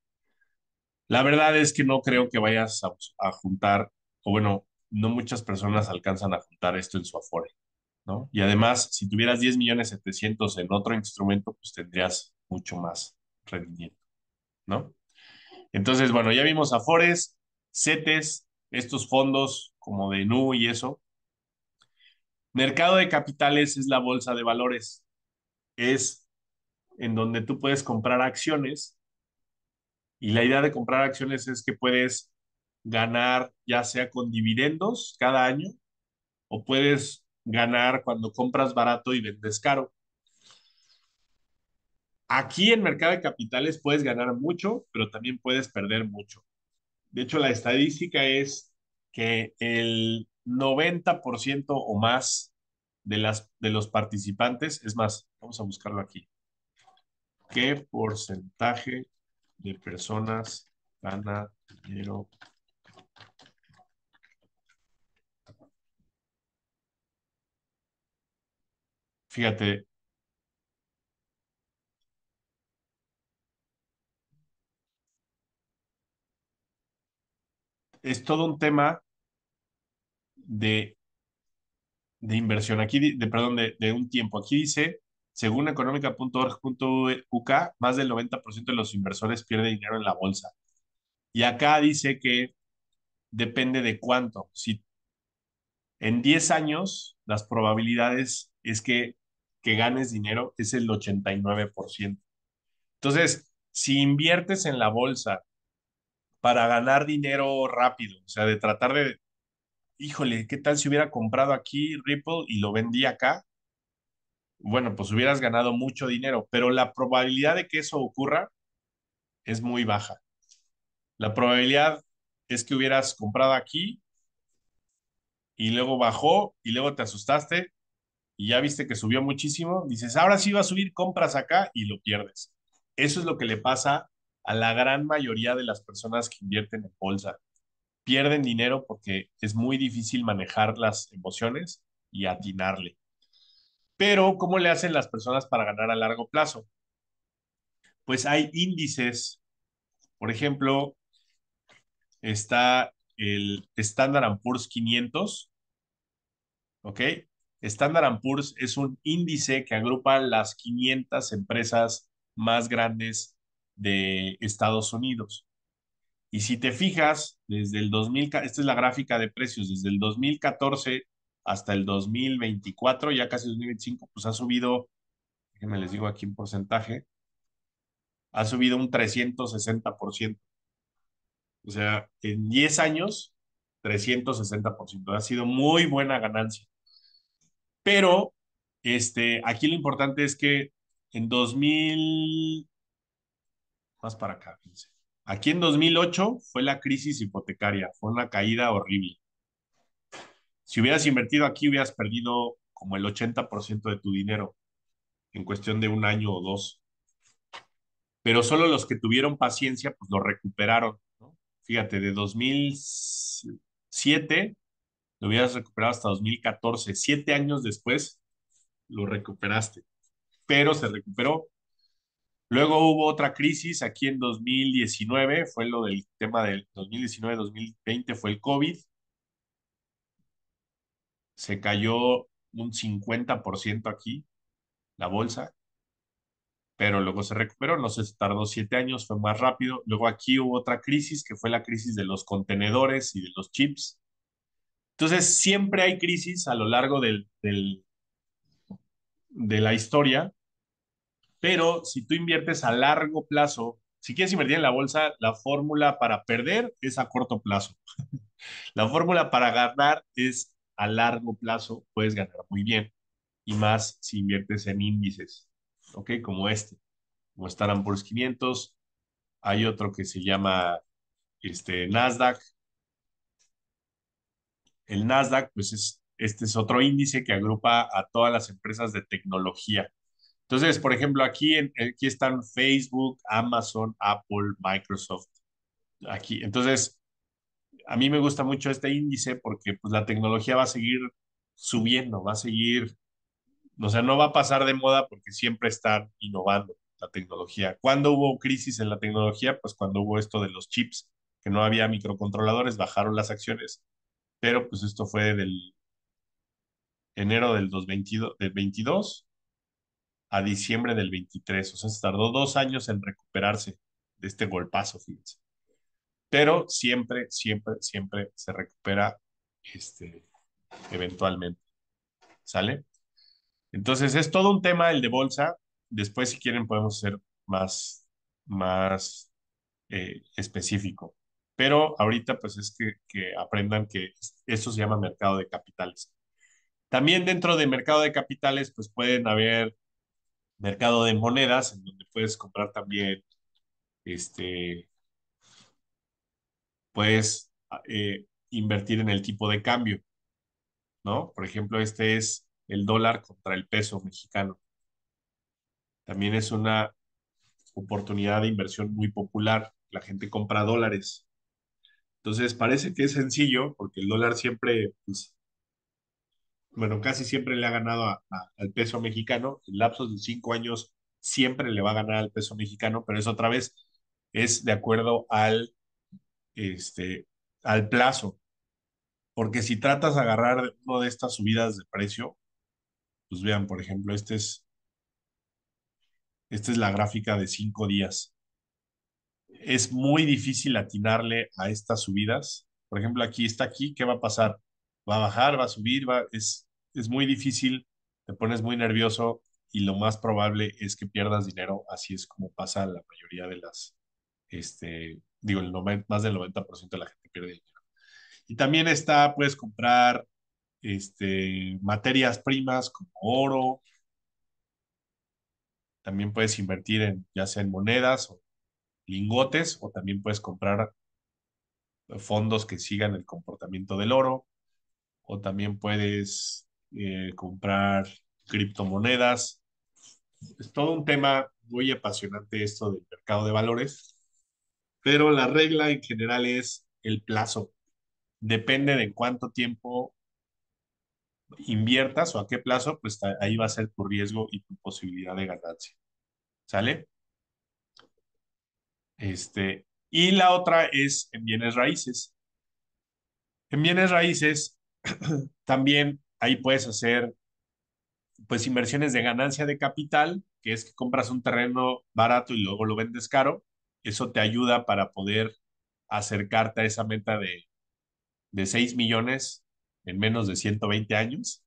La verdad es que no creo que vayas a, a, juntar, o bueno, no muchas personas alcanzan a juntar esto en su Afore, Y además, si tuvieras 10 millones 700 en otro instrumento, pues tendrías mucho más rendimiento, ¿no? Entonces, bueno, ya vimos Afores, CETES, estos fondos como de NU y eso. Mercado de capitales es la bolsa de valores. Es en donde tú puedes comprar acciones y la idea de comprar acciones es que puedes ganar ya sea con dividendos cada año o puedes ganar cuando compras barato y vendes caro. Aquí en mercado de capitales puedes ganar mucho, pero también puedes perder mucho. De hecho, la estadística es que el 90% o más de, las, de los participantes, es más, vamos a buscarlo aquí. ¿Qué porcentaje de personas gana dinero? Fíjate, es todo un tema de, de inversión. Aquí, de, perdón, de, de, un tiempo. Aquí dice, según económica.org.uk, más del 90% de los inversores pierde dinero en la bolsa. Y acá dice que depende de cuánto. Si en 10 años las probabilidades es que, que ganes dinero es el 89%. Entonces, si inviertes en la bolsa para ganar dinero rápido, o sea, de tratar de, híjole, ¿qué tal si hubiera comprado aquí Ripple y lo vendí acá? Bueno, pues hubieras ganado mucho dinero, pero la probabilidad de que eso ocurra es muy baja. La probabilidad es que hubieras comprado aquí y luego bajó y luego te asustaste y ya viste que subió muchísimo, dices, ahora sí va a subir, compras acá y lo pierdes. Eso es lo que le pasa a la gran mayoría de las personas que invierten en bolsa. Pierden dinero porque es muy difícil manejar las emociones y atinarle. Pero, ¿cómo le hacen las personas para ganar a largo plazo? Pues hay índices Por ejemplo, está el Standard Poor's 500, ¿ok? Standard Poor's es un índice que agrupa las 500 empresas más grandes de Estados Unidos. Y si te fijas, desde el 2000, esta es la gráfica de precios, desde el 2014 hasta el 2024, ya casi 2025, pues ha subido, déjenme les digo aquí en porcentaje, ha subido un 360%. O sea, en 10 años, 360%. Ha sido muy buena ganancia. Pero este, aquí lo importante es que en 2000, más para acá, fíjense. Aquí en 2008 fue la crisis hipotecaria, fue una caída horrible. Si hubieras invertido aquí, hubieras perdido como el 80% de tu dinero en cuestión de un año o dos. Pero solo los que tuvieron paciencia, pues lo recuperaron. Fíjate, de 2007 lo hubieras recuperado hasta 2014. Siete años después lo recuperaste, pero se recuperó. Luego hubo otra crisis aquí en 2019, fue lo del tema del 2019-2020, fue el COVID. Se cayó un 50% aquí, la bolsa, pero luego se recuperó, no sé, tardó siete años, fue más rápido. Luego aquí hubo otra crisis, que fue la crisis de los contenedores y de los chips. Entonces, siempre hay crisis a lo largo del, de la historia, pero si tú inviertes a largo plazo, si quieres invertir en la bolsa, la fórmula para perder es a corto plazo. [LAUGHS] la fórmula para ganar es a largo plazo, puedes ganar muy bien, y más si inviertes en índices, ¿ok? Como este, como Standard Poor's 500, hay otro que se llama este, Nasdaq, el Nasdaq, pues es, este es otro índice que agrupa a todas las empresas de tecnología. Entonces, por ejemplo, aquí, aquí están Facebook, Amazon, Apple, Microsoft. Aquí. Entonces, a mí me gusta mucho este índice porque pues, la tecnología va a seguir subiendo, va a seguir, o sea, no va a pasar de moda porque siempre están innovando la tecnología. ¿Cuándo hubo crisis en la tecnología? Pues cuando hubo esto de los chips, que no había microcontroladores, bajaron las acciones pero pues esto fue del enero del, 2022, del 22 a diciembre del 23, o sea, se tardó dos años en recuperarse de este golpazo, fíjense. Pero siempre, siempre, siempre se recupera este, eventualmente. ¿Sale? Entonces es todo un tema el de bolsa. Después, si quieren, podemos ser más, más eh, específico. Pero ahorita pues es que, que aprendan que eso se llama mercado de capitales. También dentro del mercado de capitales pues pueden haber mercado de monedas en donde puedes comprar también este puedes eh, invertir en el tipo de cambio, ¿no? Por ejemplo, este es el dólar contra el peso mexicano. También es una oportunidad de inversión muy popular. La gente compra dólares entonces parece que es sencillo porque el dólar siempre, pues, bueno, casi siempre le ha ganado al peso mexicano. En lapsos de cinco años siempre le va a ganar al peso mexicano, pero es otra vez, es de acuerdo al, este, al plazo. Porque si tratas de agarrar uno de estas subidas de precio, pues vean, por ejemplo, este es, esta es la gráfica de cinco días es muy difícil atinarle a estas subidas. Por ejemplo, aquí está aquí, ¿qué va a pasar? ¿Va a bajar? ¿Va a subir? Va, es, es muy difícil, te pones muy nervioso y lo más probable es que pierdas dinero. Así es como pasa la mayoría de las, este, digo, el más del 90% de la gente pierde dinero. Y también está, puedes comprar este, materias primas como oro. También puedes invertir en, ya sea en monedas o lingotes o también puedes comprar fondos que sigan el comportamiento del oro o también puedes eh, comprar criptomonedas. Es todo un tema muy apasionante esto del mercado de valores, pero la regla en general es el plazo. Depende de cuánto tiempo inviertas o a qué plazo, pues ahí va a ser tu riesgo y tu posibilidad de ganancia. ¿Sale? Este, Y la otra es en bienes raíces. En bienes raíces [CLEARS THROAT] también ahí puedes hacer pues inversiones de ganancia de capital, que es que compras un terreno barato y luego lo vendes caro. Eso te ayuda para poder acercarte a esa meta de, de 6 millones en menos de 120 años.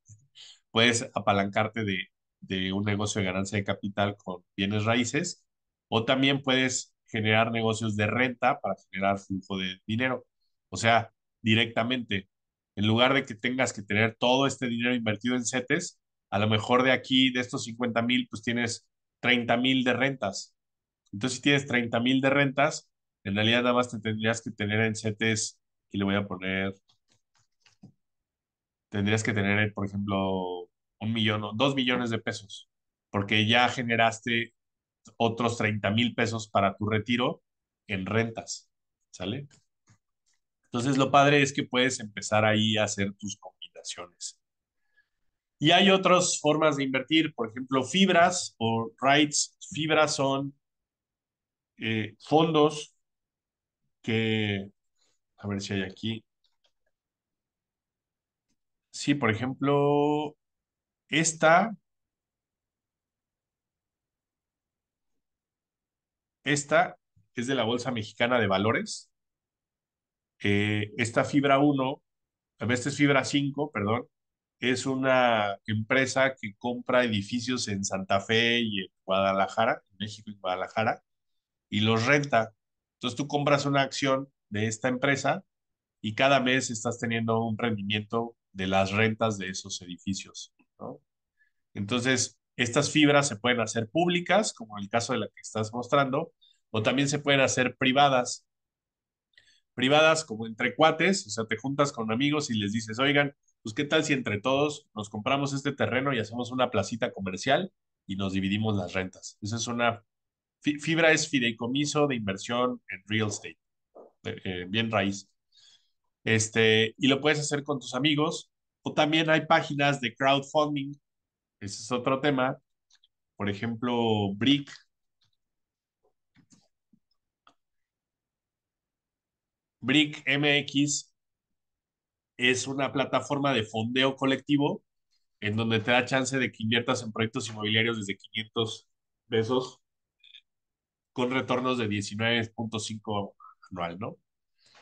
Puedes apalancarte de, de un negocio de ganancia de capital con bienes raíces o también puedes generar negocios de renta para generar flujo de dinero. O sea, directamente, en lugar de que tengas que tener todo este dinero invertido en CETES, a lo mejor de aquí, de estos 50 mil, pues tienes 30 mil de rentas. Entonces, si tienes 30 mil de rentas, en realidad nada más te tendrías que tener en CETES, y le voy a poner, tendrías que tener, por ejemplo, un millón o dos millones de pesos, porque ya generaste otros 30 mil pesos para tu retiro en rentas, ¿sale? Entonces, lo padre es que puedes empezar ahí a hacer tus combinaciones. Y hay otras formas de invertir, por ejemplo, fibras o rights. Fibras son eh, fondos que, a ver si hay aquí. Sí, por ejemplo, esta, esta es de la Bolsa Mexicana de Valores. Eh, esta fibra 1, a veces fibra 5, perdón, es una empresa que compra edificios en Santa Fe y en Guadalajara, en México y Guadalajara, y los renta. Entonces tú compras una acción de esta empresa y cada mes estás teniendo un rendimiento de las rentas de esos edificios, ¿no? Entonces, estas fibras se pueden hacer públicas, como en el caso de la que estás mostrando, o también se pueden hacer privadas. Privadas como entre cuates, o sea, te juntas con amigos y les dices, oigan, pues qué tal si entre todos nos compramos este terreno y hacemos una placita comercial y nos dividimos las rentas. Esa es una, fibra es fideicomiso de inversión en real estate, eh, bien raíz. Este, y lo puedes hacer con tus amigos o también hay páginas de crowdfunding, ese es otro tema. Por ejemplo, Brick. Brick MX es una plataforma de fondeo colectivo en donde te da chance de que inviertas en proyectos inmobiliarios desde 500 pesos con retornos de 19.5 anual, ¿no?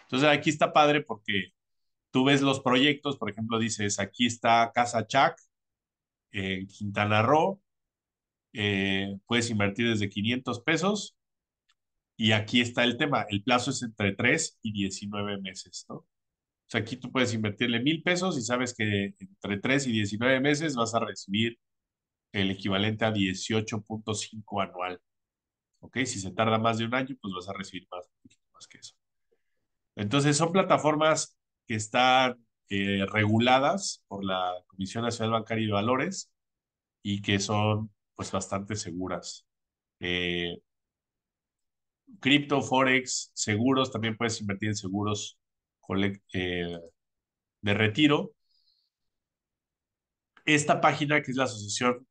Entonces aquí está padre porque tú ves los proyectos, por ejemplo, dices, aquí está Casa Chac, en Quintana Roo, eh, puedes invertir desde 500 pesos y aquí está el tema, el plazo es entre 3 y 19 meses, ¿no? O sea, aquí tú puedes invertirle mil pesos y sabes que entre 3 y 19 meses vas a recibir el equivalente a 18.5 anual. ¿Ok? Si se tarda más de un año, pues vas a recibir más, más que eso. Entonces, son plataformas que están eh, reguladas por la Comisión Nacional Bancaria y Valores y que son pues bastante seguras. Eh, forex, seguros, también puedes invertir en seguros eh, de retiro. Esta página, que es la Asociación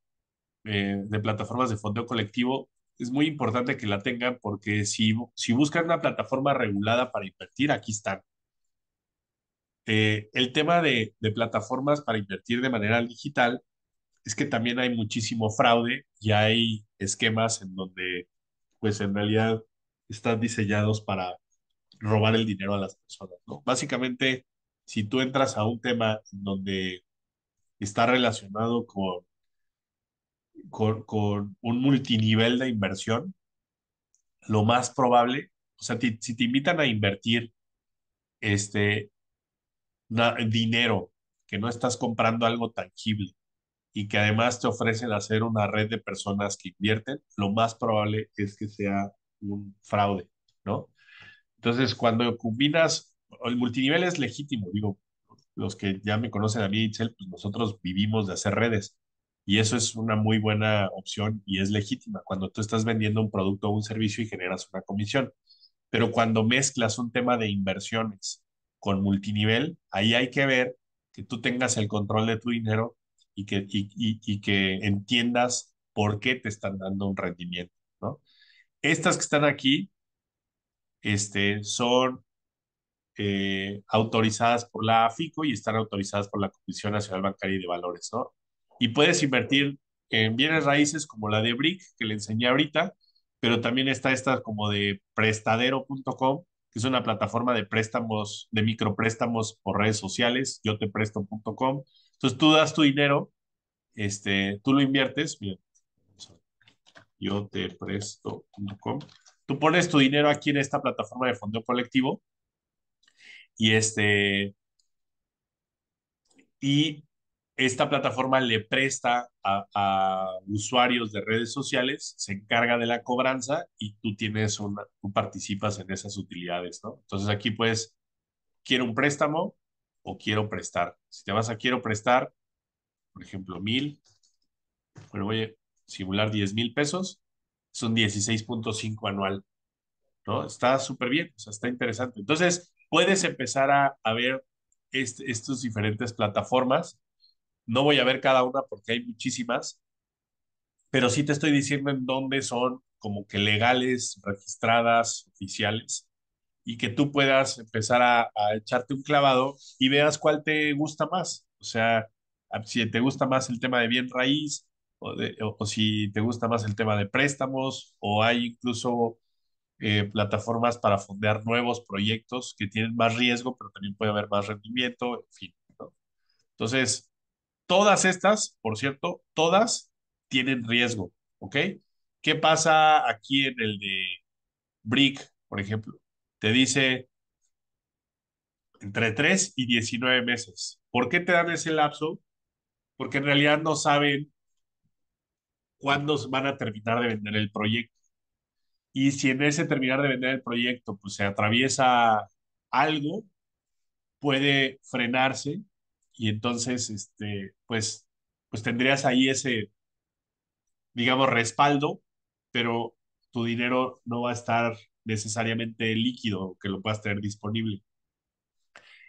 eh, de Plataformas de Fondeo Colectivo, es muy importante que la tengan porque si, si buscan una plataforma regulada para invertir, aquí están. Eh, el tema de, de, plataformas para invertir de manera digital es que también hay muchísimo fraude y hay esquemas en donde, pues en realidad, están diseñados para robar el dinero a las personas. Básicamente, si tú entras a un tema donde está relacionado con, con, un multinivel de inversión, lo más probable, o sea, si te invitan a invertir este dinero, que no estás comprando algo tangible y que además te ofrecen hacer una red de personas que invierten, lo más probable es que sea un fraude, ¿no? Entonces, cuando combinas, el multinivel es legítimo, digo, los que ya me conocen a mí, Itzel, pues nosotros vivimos de hacer redes y eso es una muy buena opción y es legítima cuando tú estás vendiendo un producto o un servicio y generas una comisión. Pero cuando mezclas un tema de inversiones con multinivel, ahí hay que ver que tú tengas el control de tu dinero y que, y, que entiendas por qué te están dando un rendimiento, ¿no? Estas que están aquí este, son eh, autorizadas por la AFICO y están autorizadas por la Comisión Nacional Bancaria y de Valores, ¿no? Y puedes invertir en bienes raíces como la de Brick, que le enseñé ahorita, pero también está esta como de prestadero.com, es una plataforma de préstamos, de micropréstamos por redes sociales, yo te presto.com. Entonces tú das tu dinero, este, tú lo inviertes, yo te presto.com. Tú pones tu dinero aquí en esta plataforma de fondo colectivo y este y esta plataforma le presta a, usuarios de redes sociales, se encarga de la cobranza y tú tienes una, tú participas en esas utilidades, ¿no? Entonces aquí pues, quiero un préstamo o quiero prestar. Si te vas a quiero prestar, por ejemplo, mil, bueno, voy a simular 10 mil pesos, son 16.5 anual, ¿no? Está súper bien, o sea, está interesante. Entonces, puedes empezar a, a ver estas diferentes plataformas no voy a ver cada una porque hay muchísimas, pero sí te estoy diciendo en dónde son como que legales, registradas, oficiales, y que tú puedas empezar a, echarte un clavado y veas cuál te gusta más. O sea, si te gusta más el tema de bien raíz, o, si te gusta más el tema de préstamos, o hay incluso eh, plataformas para fondear nuevos proyectos que tienen más riesgo, pero también puede haber más rendimiento, en fin. Entonces, Todas estas, por cierto, todas tienen riesgo, ¿ok? ¿Qué pasa aquí en el de Brick, por ejemplo? Te dice entre 3 y 19 meses. ¿Por qué te dan ese lapso? Porque en realidad no saben cuándo van a terminar de vender el proyecto. Y si en ese terminar de vender el proyecto, pues se atraviesa algo, puede frenarse y entonces, este, pues, pues tendrías ahí ese, digamos, respaldo, pero tu dinero no va a estar necesariamente líquido, que lo puedas tener disponible.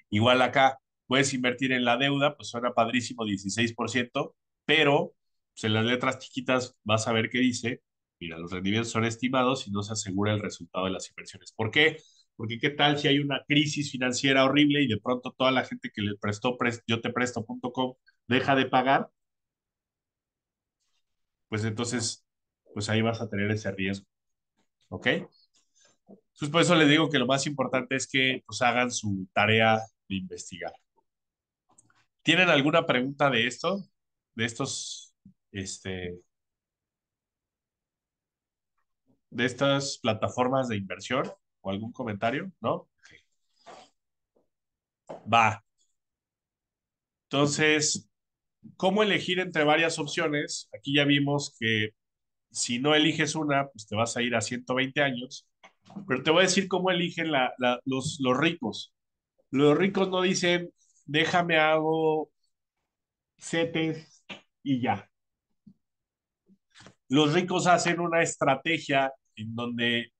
Igual acá, puedes invertir en la deuda, pues suena padrísimo 16%, pero pues en las letras chiquitas vas a ver qué dice, mira, los rendimientos son estimados y no se asegura el resultado de las inversiones. ¿Por qué? Porque qué tal si hay una crisis financiera horrible y de pronto toda la gente que le prestó yo te presto.com deja de pagar, pues entonces, pues ahí vas a tener ese riesgo. ¿Ok? Entonces, por eso les digo que lo más importante es que pues, hagan su tarea de investigar. ¿Tienen alguna pregunta de esto? De estos, este, de estas plataformas de inversión? ¿O algún comentario? ¿No? Va. Entonces, ¿cómo elegir entre varias opciones? Aquí ya vimos que si no eliges una, pues te vas a ir a 120 años. Pero te voy a decir cómo eligen los, los ricos. Los ricos no dicen, déjame hago setes y ya. Los ricos hacen una estrategia en donde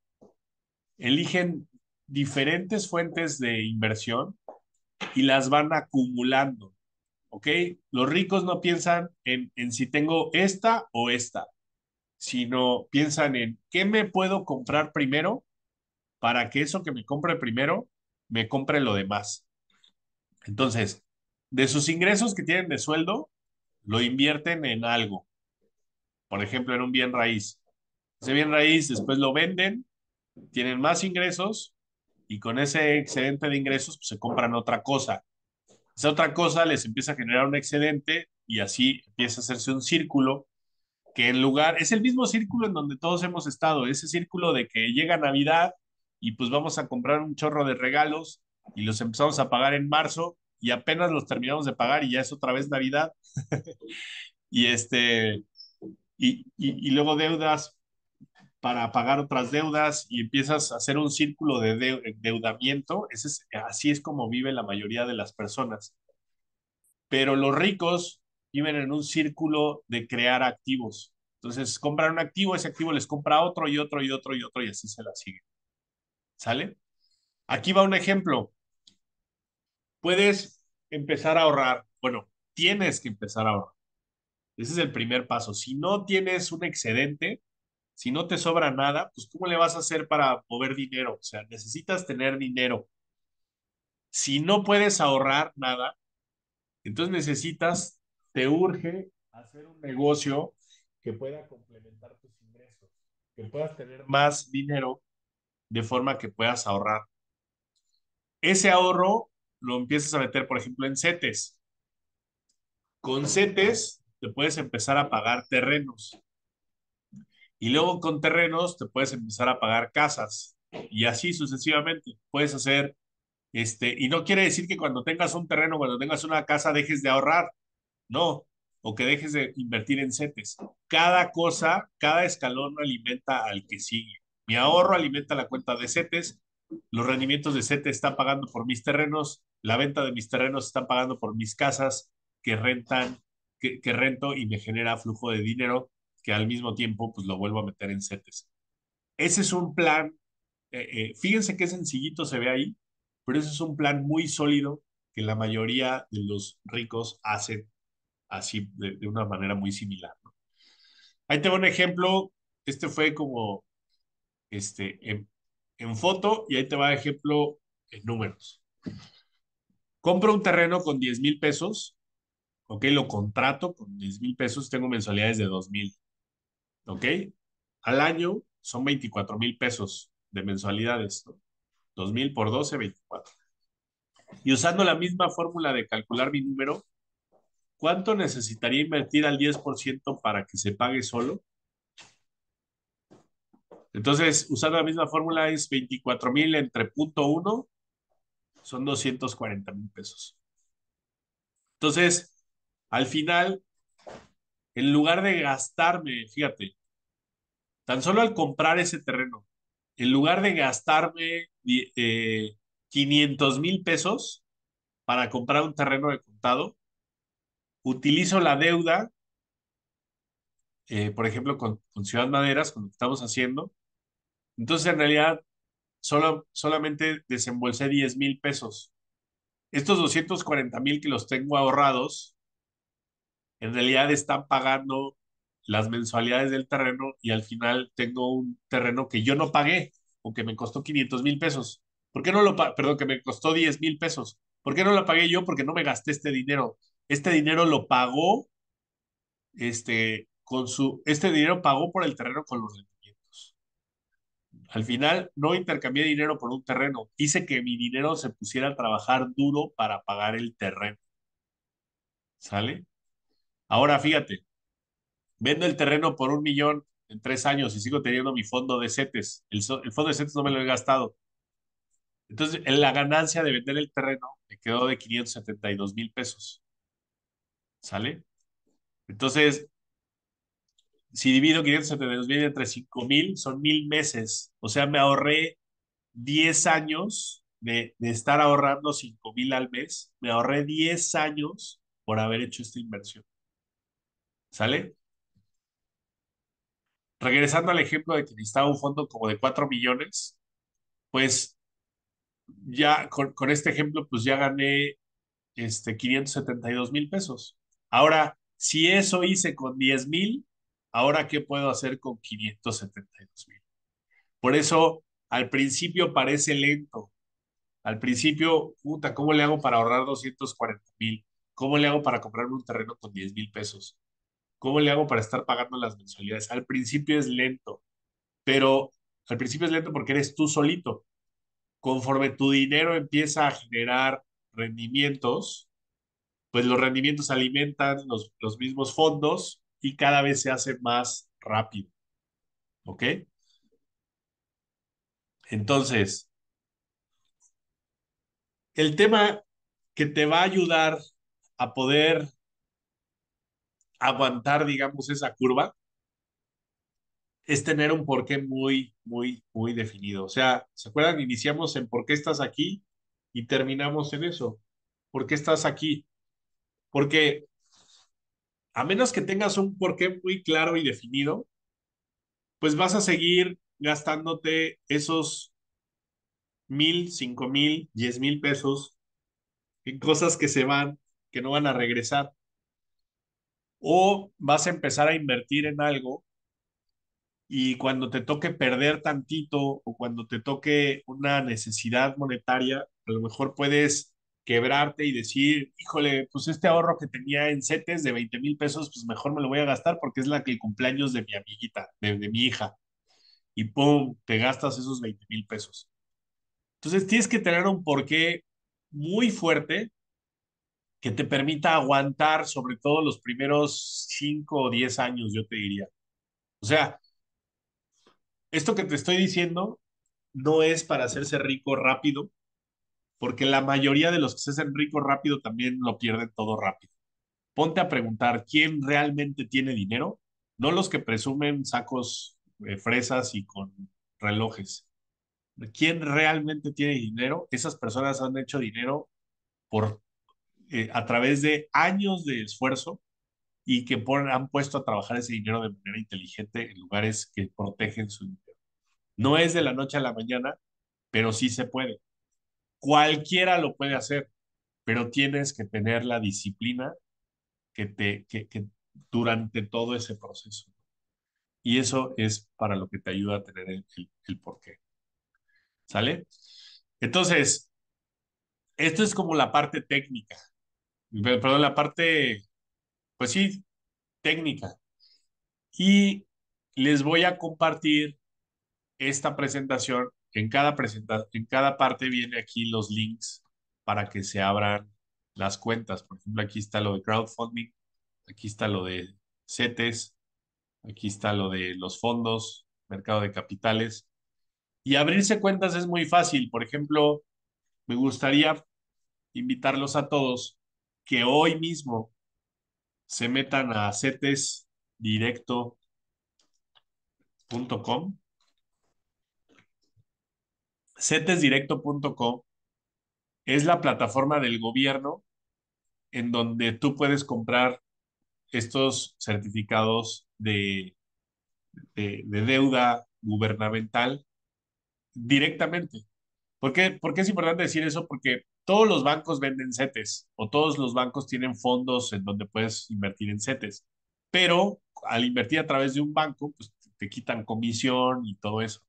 eligen diferentes fuentes de inversión y las van acumulando. ¿Ok? Los ricos no piensan en, si tengo esta o esta, sino piensan en qué me puedo comprar primero para que eso que me compre primero me compre lo demás. Entonces, de sus ingresos que tienen de sueldo, lo invierten en algo. Por ejemplo, en un bien raíz. Ese bien raíz después lo venden tienen más ingresos y con ese excedente de ingresos pues, se compran otra cosa. Esa otra cosa les empieza a generar un excedente y así empieza a hacerse un círculo que en lugar, es el mismo círculo en donde todos hemos estado, ese círculo de que llega Navidad y pues vamos a comprar un chorro de regalos y los empezamos a pagar en marzo y apenas los terminamos de pagar y ya es otra vez Navidad. [LAUGHS] y este, y, y, y, luego deudas para pagar otras deudas y empiezas a hacer un círculo de endeudamiento. Ese es, así es como vive la mayoría de las personas. Pero los ricos viven en un círculo de crear activos. Entonces, compran un activo, ese activo les compra otro y otro y otro y otro y así se la sigue. ¿Sale? Aquí va un ejemplo. Puedes empezar a ahorrar. Bueno, tienes que empezar a ahorrar. Ese es el primer paso. Si no tienes un excedente, si no te sobra nada, pues ¿cómo le vas a hacer para mover dinero? O sea, necesitas tener dinero. Si no puedes ahorrar nada, entonces necesitas, te urge hacer un negocio que pueda complementar tus ingresos, que puedas tener más dinero de forma que puedas ahorrar. Ese ahorro lo empiezas a meter, por ejemplo, en CETES. Con CETES te puedes empezar a pagar terrenos. Y luego con terrenos te puedes empezar a pagar casas. Y así sucesivamente. Puedes hacer, este, y no quiere decir que cuando tengas un terreno, cuando tengas una casa, dejes de ahorrar. No, o que dejes de invertir en CETES. Cada cosa, cada escalón alimenta al que sigue. Mi ahorro alimenta la cuenta de CETES, los rendimientos de CETES están pagando por mis terrenos, la venta de mis terrenos están pagando por mis casas que rentan, que, rento y me genera flujo de dinero que al mismo tiempo pues lo vuelvo a meter en CETES. Ese es un plan, eh, eh, fíjense qué sencillito se ve ahí, pero ese es un plan muy sólido que la mayoría de los ricos hacen así de, una manera muy similar. Ahí tengo un ejemplo, este fue como este, en, en foto y ahí te va ejemplo en números. Compro un terreno con 10 mil pesos, ok, lo contrato con 10 mil pesos, tengo mensualidades de 2 mil, ok, al año son 24 mil pesos de mensualidades, ¿no? 2 mil por 12, 24. Y usando la misma fórmula de calcular mi número, ¿cuánto necesitaría invertir al 10% para que se pague solo? Entonces, usando la misma fórmula es 24 mil entre punto uno, son 240 mil pesos. Entonces, al final, en lugar de gastarme, fíjate, tan solo al comprar ese terreno, en lugar de gastarme 500 eh, mil pesos para comprar un terreno de contado, utilizo la deuda, eh, por ejemplo, con, con Ciudad Maderas, con lo que estamos haciendo, entonces, en realidad, solo, solamente desembolsé 10 mil pesos. Estos 240 mil que los tengo ahorrados, en realidad están pagando las mensualidades del terreno y al final tengo un terreno que yo no pagué o me costó 500 mil pesos. ¿Por qué no lo? Perdón, que me costó 10 mil pesos. ¿Por qué no lo pagué yo? Porque no me gasté este dinero. Este dinero lo pagó, este, con su, este dinero pagó por el terreno con los al final no intercambié dinero por un terreno, hice que mi dinero se pusiera a trabajar duro para pagar el terreno. ¿Sale? Ahora fíjate, vendo el terreno por un millón en tres años y sigo teniendo mi fondo de CETES. El, fondo de CETES no me lo he gastado. Entonces, en la ganancia de vender el terreno me quedó de 572 mil pesos. ¿Sale? Entonces, si divido 572 mil entre 5 mil, son mil meses. O sea, me ahorré 10 años de, de estar ahorrando 5 mil al mes. Me ahorré 10 años por haber hecho esta inversión. ¿Sale? Regresando al ejemplo de que necesitaba un fondo como de 4 millones, pues ya con, con este ejemplo, pues ya gané este, 572 mil pesos. Ahora, si eso hice con 10 mil, Ahora, ¿qué puedo hacer con 572 mil? Por eso, al principio parece lento. Al principio, puta, ¿cómo le hago para ahorrar 240 mil? ¿Cómo le hago para comprarme un terreno con 10 mil pesos? ¿Cómo le hago para estar pagando las mensualidades? Al principio es lento, pero al principio es lento porque eres tú solito. Conforme tu dinero empieza a generar rendimientos, pues los rendimientos alimentan los, los mismos fondos y cada vez se hace más rápido. ¿Ok? Entonces, el tema que te va a ayudar a poder aguantar, digamos, esa curva, es tener un porqué muy, muy, muy definido. O sea, ¿se acuerdan? Iniciamos en por qué estás aquí y terminamos en eso. ¿Por qué estás aquí? Porque a menos que tengas un porqué muy claro y definido, pues vas a seguir gastándote esos mil, cinco mil, diez mil pesos en cosas que se van, que no van a regresar. O vas a empezar a invertir en algo y cuando te toque perder tantito o cuando te toque una necesidad monetaria, a lo mejor puedes quebrarte y decir, híjole, pues este ahorro que tenía en CETES de 20 mil pesos, pues mejor me lo voy a gastar porque es la que el cumpleaños de mi amiguita, de, de mi hija. Y pum, te gastas esos 20 mil pesos. Entonces tienes que tener un porqué muy fuerte que te permita aguantar sobre todo los primeros 5 o 10 años, yo te diría. O sea, esto que te estoy diciendo no es para hacerse rico rápido, porque la mayoría de los que se hacen ricos rápido también lo pierden todo rápido. Ponte a preguntar quién realmente tiene dinero, no los que presumen sacos de fresas y con relojes. ¿Quién realmente tiene dinero? Esas personas han hecho dinero por, eh, a través de años de esfuerzo y que han puesto a trabajar ese dinero de manera inteligente en lugares que protegen su dinero. No es de la noche a la mañana, pero sí se puede. Cualquiera lo puede hacer, pero tienes que tener la disciplina que te, que, durante todo ese proceso. Y eso es para lo que te ayuda a tener el, el porqué. ¿Sale? Entonces, esto es como la parte técnica. Perdón, la parte, pues sí, técnica. Y les voy a compartir esta presentación en cada, presenta en cada parte viene aquí los links para que se abran las cuentas. Por ejemplo, aquí está lo de crowdfunding, aquí está lo de CETES, aquí está lo de los fondos, mercado de capitales. Y abrirse cuentas es muy fácil. Por ejemplo, me gustaría invitarlos a todos que hoy mismo se metan a cetesdirecto.com cetesdirecto.com es la plataforma del gobierno en donde tú puedes comprar estos certificados de, de, deuda gubernamental directamente. ¿Por qué? ¿Por qué es importante decir eso? Porque todos los bancos venden CETES o todos los bancos tienen fondos en donde puedes invertir en CETES, pero al invertir a través de un banco, pues te quitan comisión y todo eso.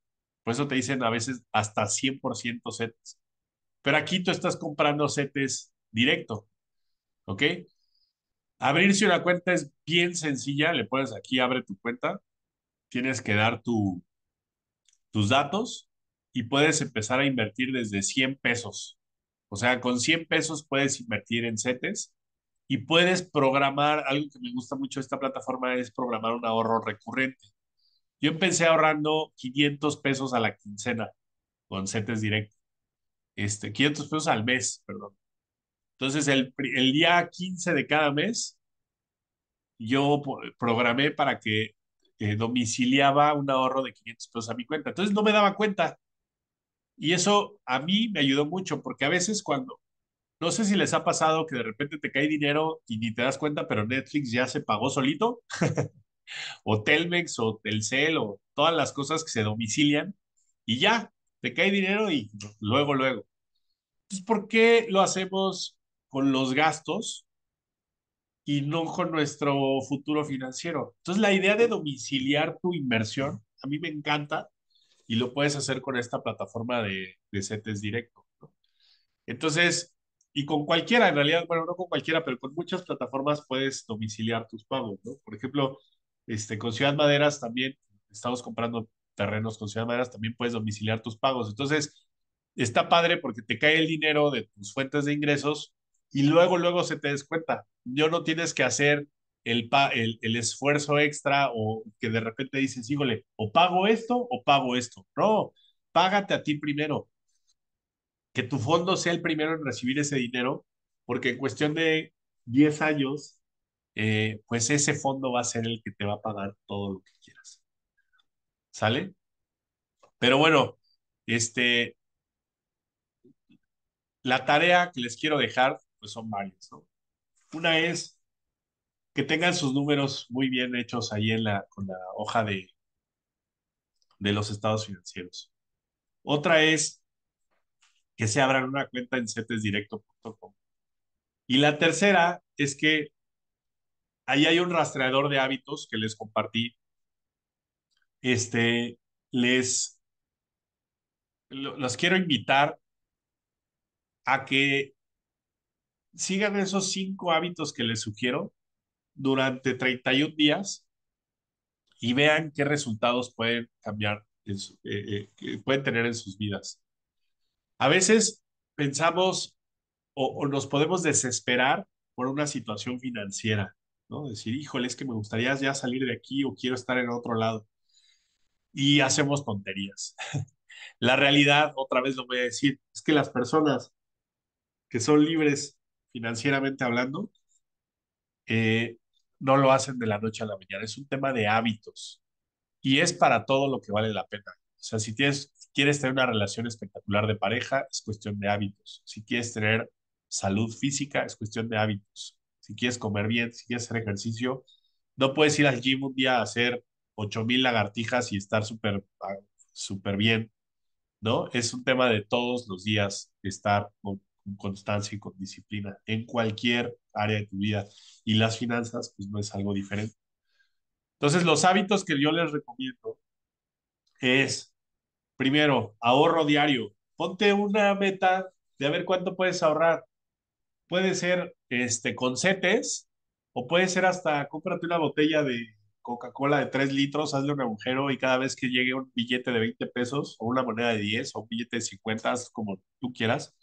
Por eso te dicen a veces hasta 100% CETES. Pero aquí tú estás comprando CETES directo. ¿Ok? Abrirse una cuenta es bien sencilla. Le pones aquí, abre tu cuenta. Tienes que dar tu, tus datos y puedes empezar a invertir desde 100 pesos. O sea, con 100 pesos puedes invertir en CETES y puedes programar, algo que me gusta mucho de esta plataforma es programar un ahorro recurrente. Yo empecé ahorrando 500 pesos a la quincena con CETES directo. Este, 500 pesos al mes, perdón. Entonces, el, el día 15 de cada mes, yo programé para que eh, domiciliaba un ahorro de 500 pesos a mi cuenta. Entonces, no me daba cuenta. Y eso a mí me ayudó mucho, porque a veces cuando, no sé si les ha pasado que de repente te cae dinero y ni te das cuenta, pero Netflix ya se pagó solito. [LAUGHS] o Telmex o Telcel o todas las cosas que se domicilian y ya, te cae dinero y luego, luego. Entonces, ¿por qué lo hacemos con los gastos y no con nuestro futuro financiero? Entonces, la idea de domiciliar tu inversión, a mí me encanta y lo puedes hacer con esta plataforma de, de CETES directo. Entonces, y con cualquiera, en realidad, bueno, no con cualquiera, pero con muchas plataformas puedes domiciliar tus pagos, ¿no? Por ejemplo, este, con Ciudad Maderas también, estamos comprando terrenos con Ciudad Maderas, también puedes domiciliar tus pagos. Entonces, está padre porque te cae el dinero de tus fuentes de ingresos y luego, luego se te descuenta. Yo no tienes que hacer el, el, el, esfuerzo extra o que de repente dices, híjole, o pago esto o pago esto. No, págate a ti primero. Que tu fondo sea el primero en recibir ese dinero, porque en cuestión de 10 años eh, pues ese fondo va a ser el que te va a pagar todo lo que quieras. ¿Sale? Pero bueno, este, la tarea que les quiero dejar, pues son varias, ¿no? Una es que tengan sus números muy bien hechos ahí en la, con la hoja de, de los estados financieros. Otra es que se abran una cuenta en cetesdirecto.com. Y la tercera es que Ahí hay un rastreador de hábitos que les compartí, este, les, los quiero invitar a que sigan esos cinco hábitos que les sugiero durante 31 días y vean qué resultados pueden cambiar, eh, eh, pueden tener en sus vidas. A veces pensamos o, nos podemos desesperar por una situación financiera, ¿no? Decir, híjole, es que me gustaría ya salir de aquí o quiero estar en otro lado. Y hacemos tonterías. [LAUGHS] La realidad, otra vez lo voy a decir, es que las personas que son libres financieramente hablando, eh, no lo hacen de la noche a la mañana. Es un tema de hábitos y es para todo lo que vale la pena. O sea, si tienes, quieres tener una relación espectacular de pareja, es cuestión de hábitos. Si quieres tener salud física, es cuestión de hábitos. Si quieres comer bien, si quieres hacer ejercicio, no puedes ir al gym un día a hacer 8000 lagartijas y estar súper ah, súper bien, ¿no? Es un tema de todos los días estar con, con constancia y con disciplina en cualquier área de tu vida. Y las finanzas, pues no es algo diferente. Entonces, los hábitos que yo les recomiendo es, primero, ahorro diario. Ponte una meta de a ver cuánto puedes ahorrar. Puede ser este, con CETES o puede ser hasta cómprate una botella de Coca-Cola de 3 litros, hazle un agujero y cada vez que llegue un billete de 20 pesos o una moneda de 10 o un billete de 50, como tú quieras,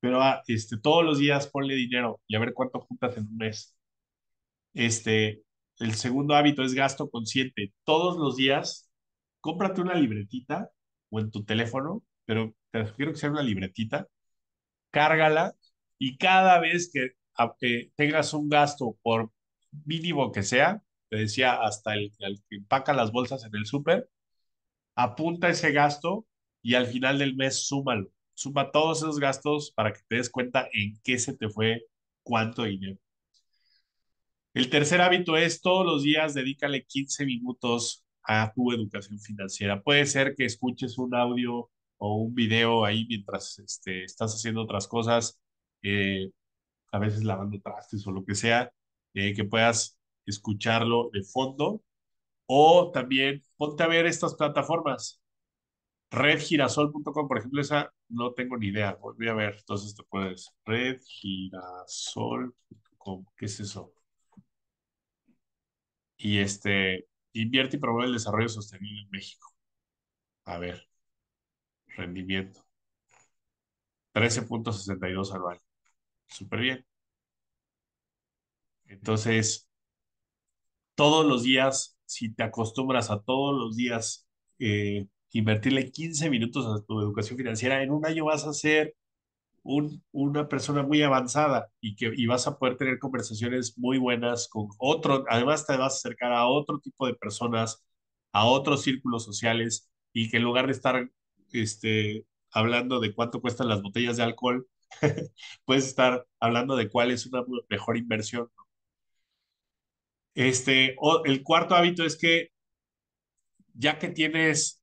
pero ah, este, todos los días ponle dinero y a ver cuánto juntas en un mes. Este, el segundo hábito es gasto consciente. Todos los días, cómprate una libretita o en tu teléfono, pero te sugiero que sea una libretita, cárgala y cada vez que tengas un gasto, por mínimo que sea, te decía hasta el, el que empaca las bolsas en el súper, apunta ese gasto y al final del mes súmalo suma todos esos gastos para que te des cuenta en qué se te fue cuánto dinero. El tercer hábito es todos los días dedícale 15 minutos a tu educación financiera. Puede ser que escuches un audio o un video ahí mientras este, estás haciendo otras cosas, eh, a veces lavando trastes o lo que sea, eh, que puedas escucharlo de fondo. O también ponte a ver estas plataformas redgirasol.com, por ejemplo, esa no tengo ni idea. Voy a ver, entonces te puedes. Redgirasol.com, ¿qué es eso? Y este, invierte y promueve el desarrollo sostenible en México. A ver, rendimiento. 13.62 anual. Súper bien. Entonces, todos los días, si te acostumbras a todos los días eh, invertirle 15 minutos a tu educación financiera, en un año vas a ser un, una persona muy avanzada y que y vas a poder tener conversaciones muy buenas con otro, además te vas a acercar a otro tipo de personas, a otros círculos sociales y que en lugar de estar este, hablando de cuánto cuestan las botellas de alcohol, [LAUGHS] puedes estar hablando de cuál es una mejor inversión. Este, el cuarto hábito es que ya que tienes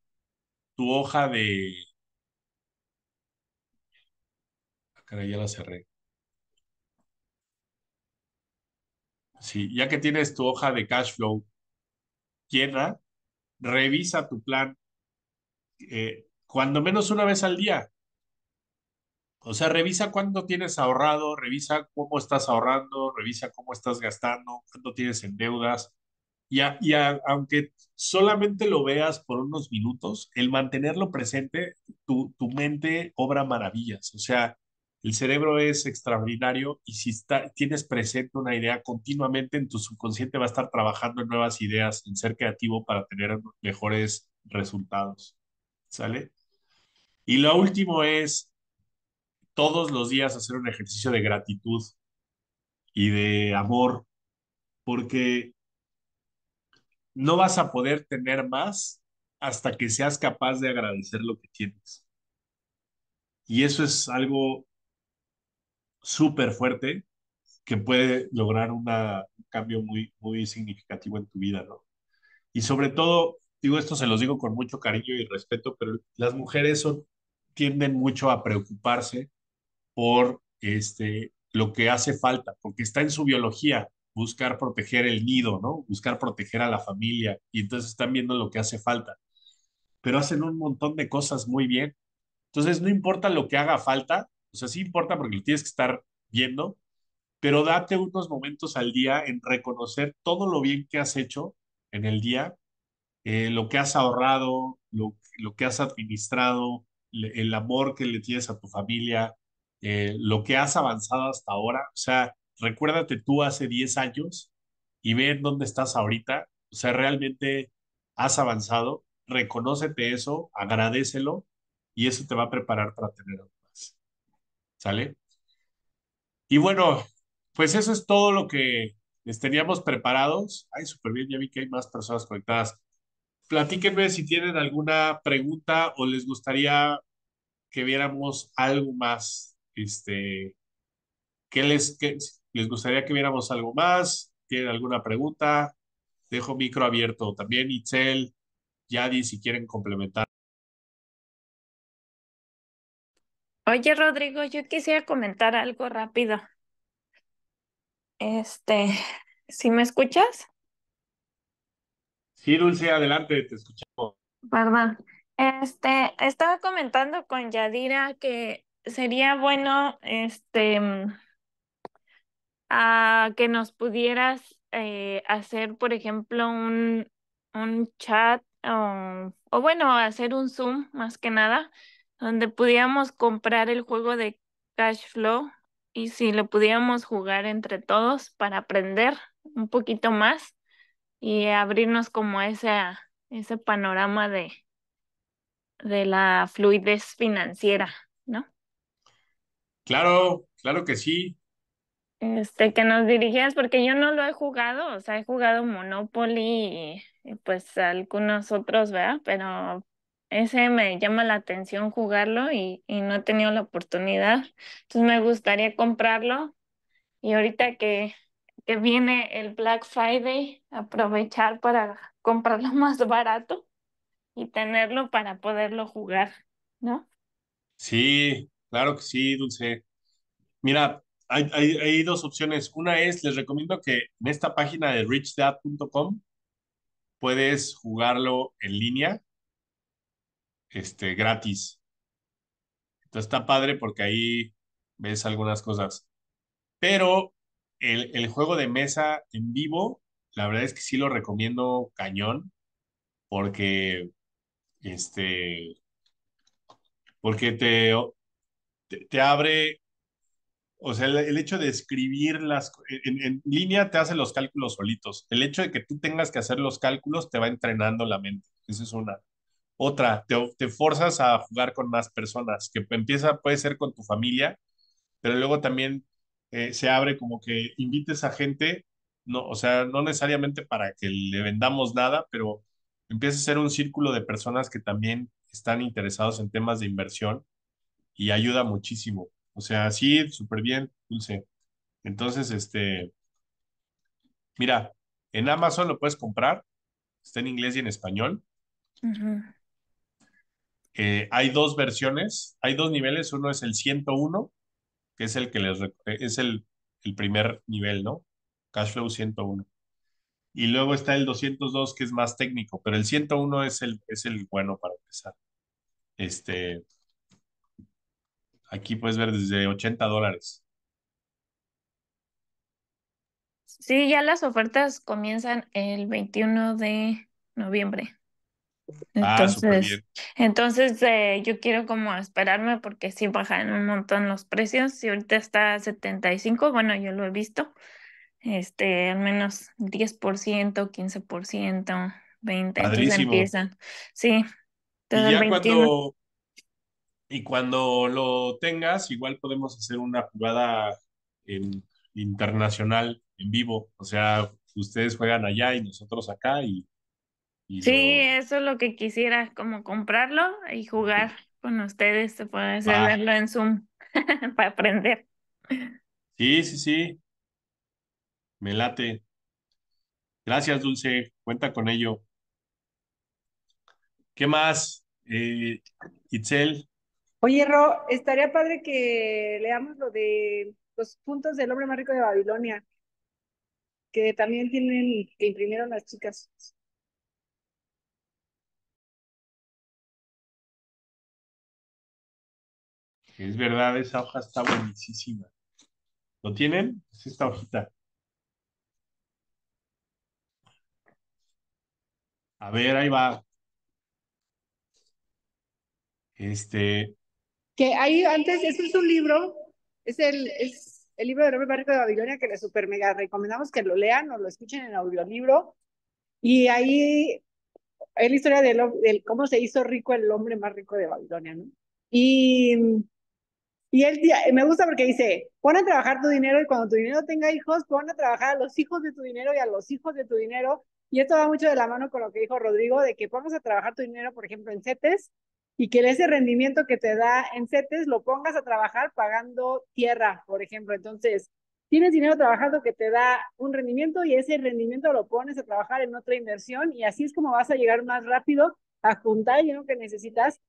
tu hoja de... Acá ah, ya la cerré. Sí, ya que tienes tu hoja de cash flow llena, revisa tu plan eh, cuando menos una vez al día. O sea, revisa cuánto tienes ahorrado, revisa cómo estás ahorrando, revisa cómo estás gastando, cuánto tienes en deudas, y, aunque solamente lo veas por unos minutos, el mantenerlo presente, tu, tu mente obra maravillas. O sea, el cerebro es extraordinario y si está, tienes presente una idea continuamente en tu subconsciente va a estar trabajando en nuevas ideas, en ser creativo para tener mejores resultados. ¿Sale? Y lo último es todos los días hacer un ejercicio de gratitud y de amor, porque no vas a poder tener más hasta que seas capaz de agradecer lo que tienes. Y eso es algo súper fuerte que puede lograr un cambio muy, muy significativo en tu vida, ¿no? Y sobre todo, digo esto, se los digo con mucho cariño y respeto, pero las mujeres son, tienden mucho a preocuparse por este, lo que hace falta, porque está en su biología buscar proteger el nido, ¿no? Buscar proteger a la familia y entonces están viendo lo que hace falta. Pero hacen un montón de cosas muy bien. Entonces, no importa lo que haga falta, o sea, sí importa porque lo tienes que estar viendo, pero date unos momentos al día en reconocer todo lo bien que has hecho en el día, eh, lo que has ahorrado, lo, que has administrado, el amor que le tienes a tu familia, eh, lo que has avanzado hasta ahora. O sea, recuérdate tú hace 10 años y ve en dónde estás ahorita. O sea, realmente has avanzado, reconócete eso, agradecelo y eso te va a preparar para tener algo más. ¿Sale? Y bueno, pues eso es todo lo que les teníamos preparados. Ay, súper bien, ya vi que hay más personas conectadas. Platíquenme si tienen alguna pregunta o les gustaría que viéramos algo más. Este, ¿qué les, les gustaría que viéramos algo más? ¿Tienen alguna pregunta? Dejo micro abierto. También Itzel, Yadi, si quieren complementar. Oye, Rodrigo, yo quisiera comentar algo rápido. Este, ¿si me escuchas? Sí, Dulce, adelante, te escuchamos. Perdón. Este, estaba comentando con Yadira que sería bueno, este, a que nos pudieras eh, hacer, por ejemplo, un, un chat o, o bueno, hacer un Zoom más que nada, donde pudiéramos comprar el juego de Cash Flow y si lo pudiéramos jugar entre todos para aprender un poquito más y abrirnos como ese, ese panorama de, de la fluidez financiera, ¿no? Claro, claro que sí. Este, que nos dirigieras, porque yo no lo he jugado, o sea, he jugado Monopoly y, y pues algunos otros, ¿verdad? Pero ese me llama la atención jugarlo y, y no he tenido la oportunidad. Entonces me gustaría comprarlo y ahorita que que viene el Black Friday, aprovechar para comprarlo [LAUGHS] más barato y tenerlo para poderlo jugar, ¿no? Sí, claro que sí, Dulce. Mira, hay, hay, hay dos opciones. Una es, les recomiendo que en esta página de richdad.com puedes jugarlo en línea, este, gratis. Entonces está padre porque ahí ves algunas cosas. Pero el, el juego de mesa en vivo, la verdad es que sí lo recomiendo cañón, porque este, porque te, te, te abre, o sea, el, hecho de escribir las, en, en línea te hace los cálculos solitos. El hecho de que tú tengas que hacer los cálculos te va entrenando la mente. Esa es una. Otra, te, te forzas a jugar con más personas, que empieza, puede ser con tu familia, pero luego también eh, se abre como que invites a gente, no, o sea, no necesariamente para que le vendamos nada, pero empieza a ser un círculo de personas que también están interesados en temas de inversión y ayuda muchísimo. O sea, sí, súper bien, Dulce. Entonces, este, mira, en Amazon lo puedes comprar, está en inglés y en español. Eh, hay dos versiones, hay dos niveles, uno es el 101, que es el que les, rec- es el, el primer nivel, ¿no? Cashflow 101. Y luego está el 202, que es más técnico, pero el 101 es el, es el bueno para empezar. Este, aquí puedes ver desde 80 dólares. Sí, ya las ofertas comienzan el 21 de noviembre. Ah, Entonces, bien. entonces eh, yo quiero como esperarme porque sí bajan un montón los precios. Si ahorita está a 75, bueno, yo lo he visto, este, al menos 10%, 15%, 20%, entonces Padrísimo. empiezan. Sí, Y todo el ya 21. cuando, y cuando lo tengas, igual podemos hacer una jugada en, internacional en vivo. O sea, ustedes juegan allá y nosotros acá y, y Sí, lo eso es lo que quisiera, como comprarlo y jugar con ustedes. Se puede hacer va. verlo en Zoom [LAUGHS] para aprender. Sí, sí, sí, me late. Gracias, Dulce. Cuenta con ello. ¿Qué más? Eh, Itzel, Oye, Ro, estaría padre que leamos lo de los puntos del hombre más rico de Babilonia. que también tienen, que imprimieron las chicas. Es verdad, esa hoja está buenísima. ¿Lo tienen? Es esta hojita. A ver, ahí va. Este, Que ahí antes, eso es un libro, es el, es el libro de Robert Barrico de Babilonia que les super mega recomendamos que lo lean o lo escuchen en audiolibro. Y ahí es la historia del, del cómo se hizo rico el hombre más rico de Babilonia, ¿no? Y, y él me gusta porque dice, pon a trabajar tu dinero y cuando tu dinero tenga hijos, pon a trabajar a los hijos de tu dinero y a los hijos de tu dinero. Y esto va mucho de la mano con lo que dijo Rodrigo, de que pongas a trabajar tu dinero, por ejemplo, en CETES y que ese rendimiento que te da en CETES lo pongas a trabajar pagando tierra, por ejemplo. Entonces, tienes dinero trabajando que te da un rendimiento y ese rendimiento lo pones a trabajar en otra inversión y así es como vas a llegar más rápido a juntar el dinero que necesitas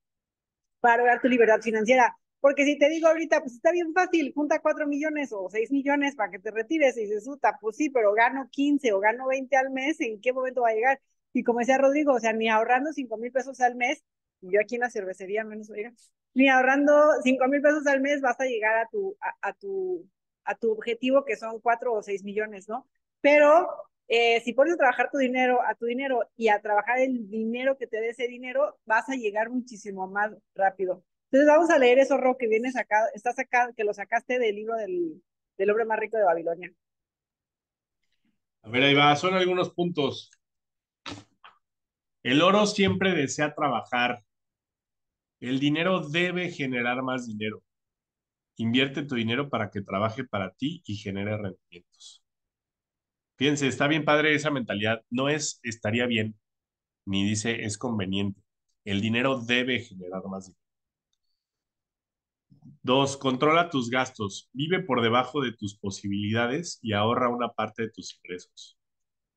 para lograr tu libertad financiera. Porque si te digo ahorita, pues está bien fácil, junta 4 millones o 6 millones para que te retires y dices, puta, pues sí, pero gano 15 o gano 20 al mes, ¿en qué momento va a llegar? Y como decía Rodrigo, o sea, ni ahorrando 5 mil pesos al mes, yo aquí en la cervecería menos, oiga, ni ahorrando 5 mil pesos al mes vas a llegar a tu, a, tu, a tu objetivo que son 4 o 6 millones, ¿no? Pero eh, si pones a trabajar tu dinero, a tu dinero y a trabajar el dinero que te dé ese dinero, vas a llegar muchísimo más rápido. Entonces vamos a leer eso, Ro, que viene sacado, está sacado, que lo sacaste del libro del, del hombre más rico de Babilonia. A ver, ahí va, son algunos puntos. El oro siempre desea trabajar. El dinero debe generar más dinero. Invierte tu dinero para que trabaje para ti y genere rendimientos. Fíjense, está bien padre esa mentalidad. No es estaría bien, ni dice es conveniente. El dinero debe generar más dinero. Dos, controla tus gastos. Vive por debajo de tus posibilidades y ahorra una parte de tus ingresos.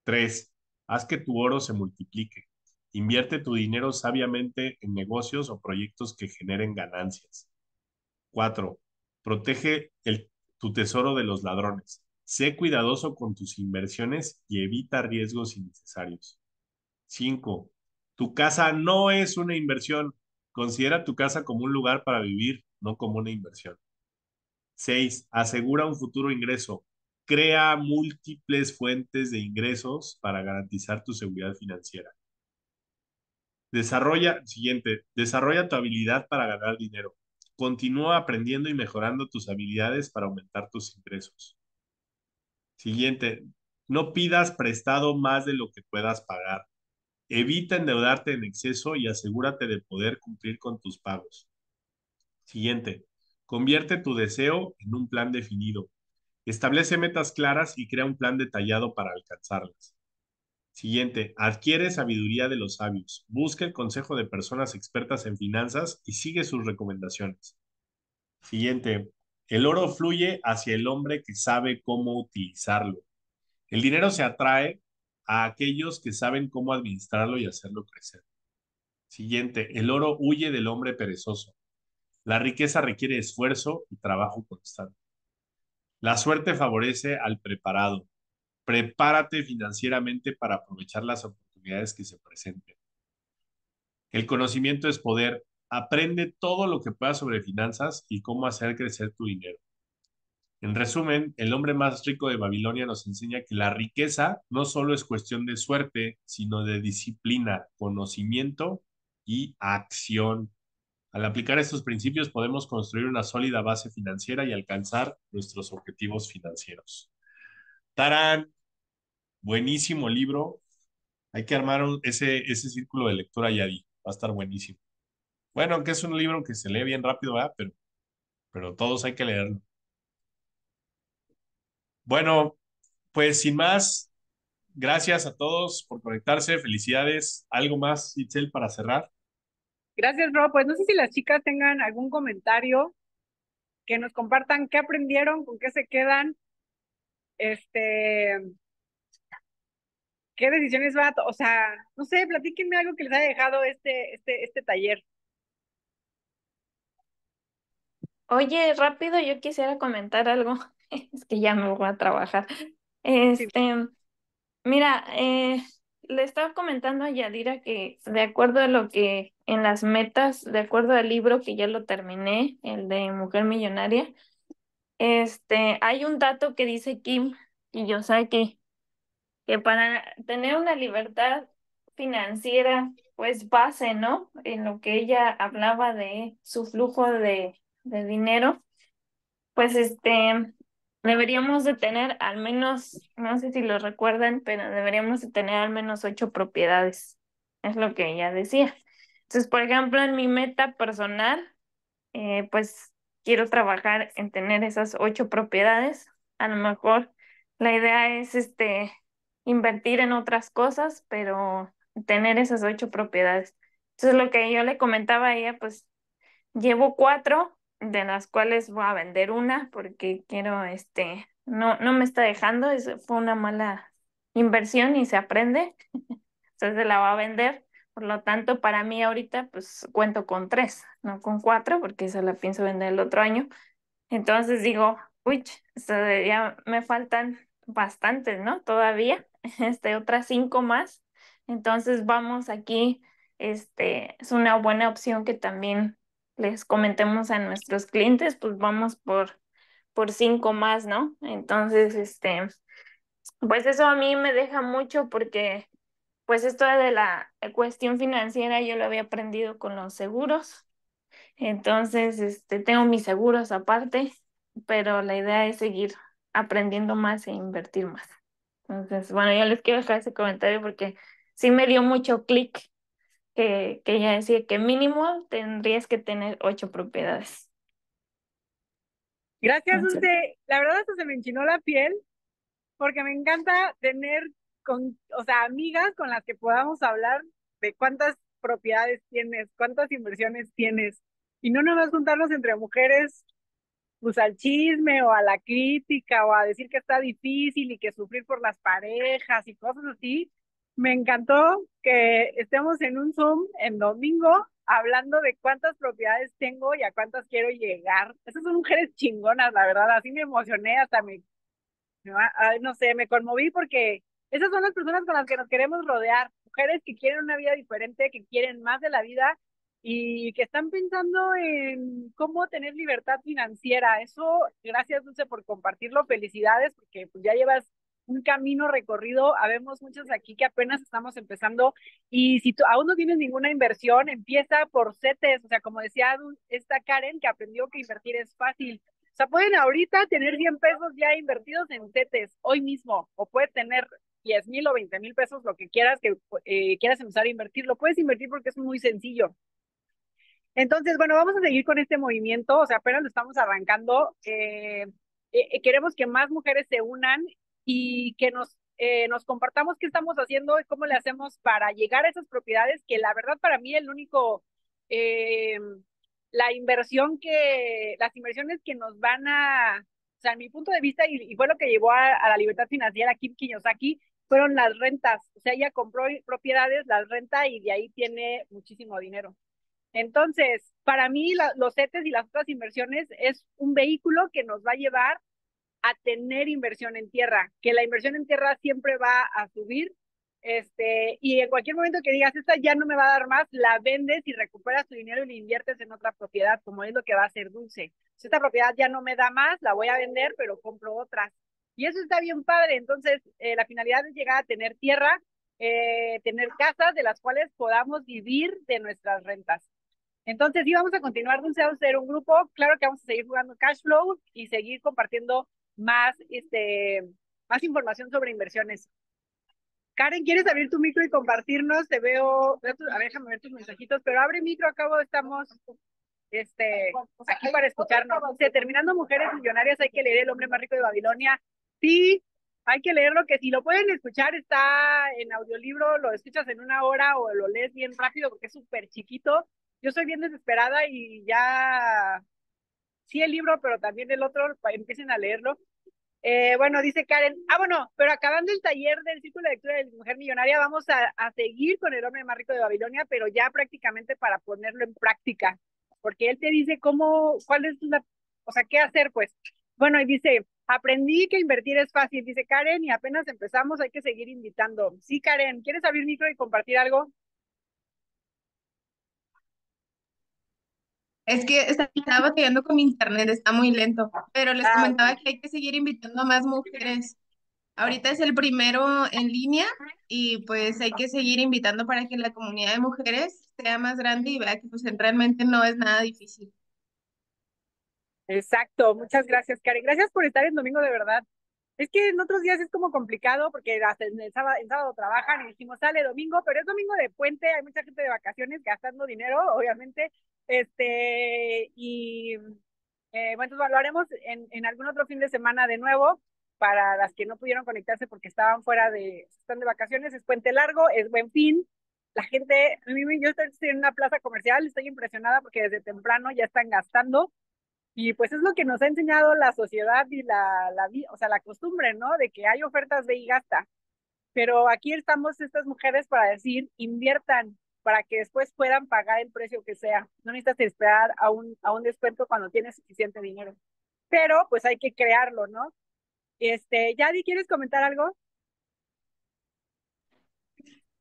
Tres, haz que tu oro se multiplique. Invierte tu dinero sabiamente en negocios o proyectos que generen ganancias. Cuatro, protege tu tesoro de los ladrones. Sé cuidadoso con tus inversiones y evita riesgos innecesarios. 5. Tu casa no es una inversión. Considera tu casa como un lugar para vivir, no como una inversión. 6. Asegura un futuro ingreso. Crea múltiples fuentes de ingresos para garantizar tu seguridad financiera. Desarrolla, siguiente, desarrolla tu habilidad para ganar dinero. Continúa aprendiendo y mejorando tus habilidades para aumentar tus ingresos. Siguiente, no pidas prestado más de lo que puedas pagar. Evita endeudarte en exceso y asegúrate de poder cumplir con tus pagos. Siguiente, convierte tu deseo en un plan definido. Establece metas claras y crea un plan detallado para alcanzarlas. Siguiente, adquiere sabiduría de los sabios. Busca el consejo de personas expertas en finanzas y sigue sus recomendaciones. Siguiente, el oro fluye hacia el hombre que sabe cómo utilizarlo. El dinero se atrae a aquellos que saben cómo administrarlo y hacerlo crecer. Siguiente, el oro huye del hombre perezoso. La riqueza requiere esfuerzo y trabajo constante. La suerte favorece al preparado. Prepárate financieramente para aprovechar las oportunidades que se presenten. El conocimiento es poder. Aprende todo lo que puedas sobre finanzas y cómo hacer crecer tu dinero. En resumen, el hombre más rico de Babilonia nos enseña que la riqueza no solo es cuestión de suerte, sino de disciplina, conocimiento y acción. Al aplicar estos principios podemos construir una sólida base financiera y alcanzar nuestros objetivos financieros. Tarán, buenísimo libro. Hay que armar un, ese, ese círculo de lectura ya di. Va a estar buenísimo. Bueno, aunque es un libro que se lee bien rápido, ¿verdad? Pero, pero todos hay que leerlo. Bueno, pues sin más, gracias a todos por conectarse. Felicidades. ¿Algo más, Itzel, para cerrar? Gracias, Rob. Pues no sé si las chicas tengan algún comentario que nos compartan qué aprendieron, con qué se quedan, este, qué decisiones va a, o sea, no sé, platíquenme algo que les haya dejado este, este, este taller. Oye, rápido, yo quisiera comentar algo. [LAUGHS] Es que ya me voy a trabajar. Este, Mira, eh, le estaba comentando a Yadira que de acuerdo a lo que en las metas, de acuerdo al libro que ya lo terminé, el de Mujer Millonaria, este, hay un dato que dice Kim y yo sé que, que para tener una libertad financiera, pues base, ¿no? En lo que ella hablaba de su flujo de, de dinero, pues este, deberíamos de tener al menos, no sé si lo recuerdan, pero deberíamos de tener al menos ocho propiedades. Es lo que ella decía. Entonces, por ejemplo, en mi meta personal, eh, pues quiero trabajar en tener esas ocho propiedades. A lo mejor la idea es este invertir en otras cosas, pero tener esas ocho propiedades. Entonces, lo que yo le comentaba a ella, pues llevo cuatro de las cuales voy a vender una porque quiero, este, no, no me está dejando, es, fue una mala inversión y se aprende, [LAUGHS] entonces la va a vender. Por lo tanto, para mí ahorita, pues cuento con tres, no con cuatro, porque esa la pienso vender el otro año. Entonces digo, uy, ya me faltan bastantes, ¿no? Todavía, [LAUGHS] este, otras cinco más. Entonces vamos aquí, este, es una buena opción que también les comentemos a nuestros clientes, pues vamos por, por cinco más, ¿no? Entonces, este, pues eso a mí me deja mucho porque, pues esto de la cuestión financiera yo lo había aprendido con los seguros. Entonces, este, tengo mis seguros aparte, pero la idea es seguir aprendiendo más e invertir más. Entonces, bueno, yo les quiero dejar ese comentario porque sí me dio mucho clic que, que ella decía que mínimo tendrías que tener ocho propiedades. Gracias, Dulce. La verdad es que se me enchinó la piel porque me encanta tener con, o sea, amigas con las que podamos hablar de cuántas propiedades tienes, cuántas inversiones tienes y no nomás juntarnos entre mujeres pues al chisme o a la crítica o a decir que está difícil y que sufrir por las parejas y cosas así, me encantó que estemos en un Zoom en domingo hablando de cuántas propiedades tengo y a cuántas quiero llegar. Esas son mujeres chingonas, la verdad. Así me emocioné, hasta me, no sé, me conmoví porque esas son las personas con las que nos queremos rodear. Mujeres que quieren una vida diferente, que quieren más de la vida y que están pensando en cómo tener libertad financiera. Eso, gracias Dulce por compartirlo. Felicidades porque pues, ya llevas un camino recorrido. Habemos muchos aquí que apenas estamos empezando y si tú aún no tienes ninguna inversión, empieza por CETES. O sea, como decía esta Karen, que aprendió que invertir es fácil. O sea, pueden ahorita tener 100 pesos ya invertidos en CETES hoy mismo o puedes tener 10 mil o 20 mil pesos, lo que quieras que eh, quieras empezar a invertir. Lo puedes invertir porque es muy sencillo. Entonces, bueno, vamos a seguir con este movimiento, o sea, apenas lo estamos arrancando. Eh, eh, queremos que más mujeres se unan y que nos, eh, nos compartamos qué estamos haciendo y cómo le hacemos para llegar a esas propiedades, que la verdad para mí el único, eh, la inversión que, las inversiones que nos van a, o sea, en mi punto de vista, y, fue lo que llevó a, la libertad financiera Kim Kiyosaki, fueron las rentas. O sea, ella compró propiedades, las renta y de ahí tiene muchísimo dinero. Entonces, para mí, los CETES y las otras inversiones es un vehículo que nos va a llevar a tener inversión en tierra, que la inversión en tierra siempre va a subir, este, y en cualquier momento que digas, esta ya no me va a dar más, la vendes y recuperas tu dinero y la inviertes en otra propiedad, como es lo que va a hacer Dulce. Si esta propiedad ya no me da más, la voy a vender, pero compro otras. Y eso está bien padre. Entonces, eh, la finalidad es llegar a tener tierra, eh, tener casas de las cuales podamos vivir de nuestras rentas. Entonces, sí, vamos a continuar, Dulce, a ser un grupo. Claro que vamos a seguir jugando cash flow y seguir compartiendo más, este, más información sobre inversiones. Karen, ¿quieres abrir tu micro y compartirnos? Te veo, a ver, déjame ver tus mensajitos, pero abre micro, acabo, estamos este, aquí para escucharnos. terminando Mujeres Millonarias, hay que leer El hombre más rico de Babilonia. Sí, hay que leerlo, que si lo pueden escuchar, está en audiolibro, lo escuchas en una hora o lo lees bien rápido porque es súper chiquito. Yo soy bien desesperada y ya sí el libro, pero también el otro, empiecen a leerlo. Eh, bueno, dice Karen, ah, bueno, pero acabando el taller del Círculo de Lectura de Mujer Millonaria, vamos a, a, seguir con el hombre más rico de Babilonia, pero ya prácticamente para ponerlo en práctica, porque él te dice cómo, cuál es la, o sea, qué hacer, pues. Bueno, y dice, Aprendí que invertir es fácil, dice Karen, y apenas empezamos, hay que seguir invitando. Sí, Karen, ¿quieres abrir micro y compartir algo? Es que estaba batallando con mi internet, está muy lento, pero les Ah, comentaba que hay que seguir invitando a más mujeres. Ahorita es el primero en línea y pues hay que seguir invitando para que la comunidad de mujeres sea más grande y vea que pues realmente no es nada difícil. Exacto, muchas gracias, Karen. Gracias por estar en domingo de verdad. Es que en otros días es como complicado porque hasta en el sábado, trabajan y dijimos sale domingo, pero es domingo de puente, hay mucha gente de vacaciones gastando dinero, obviamente, este, y eh, bueno, lo haremos en, en algún otro fin de semana de nuevo para las que no pudieron conectarse porque estaban fuera de, están de vacaciones, es puente largo, es buen fin. La gente, yo estoy en una plaza comercial, estoy impresionada porque desde temprano ya están gastando y pues es lo que nos ha enseñado la sociedad y la, la, o sea, la costumbre, ¿no? De que hay ofertas de y gasta. Pero aquí estamos estas mujeres para decir, inviertan para que después puedan pagar el precio que sea. No necesitas esperar a un, a un descuento cuando tienes suficiente dinero. Pero pues hay que crearlo, ¿no? Este, Yadi, ¿quieres comentar algo?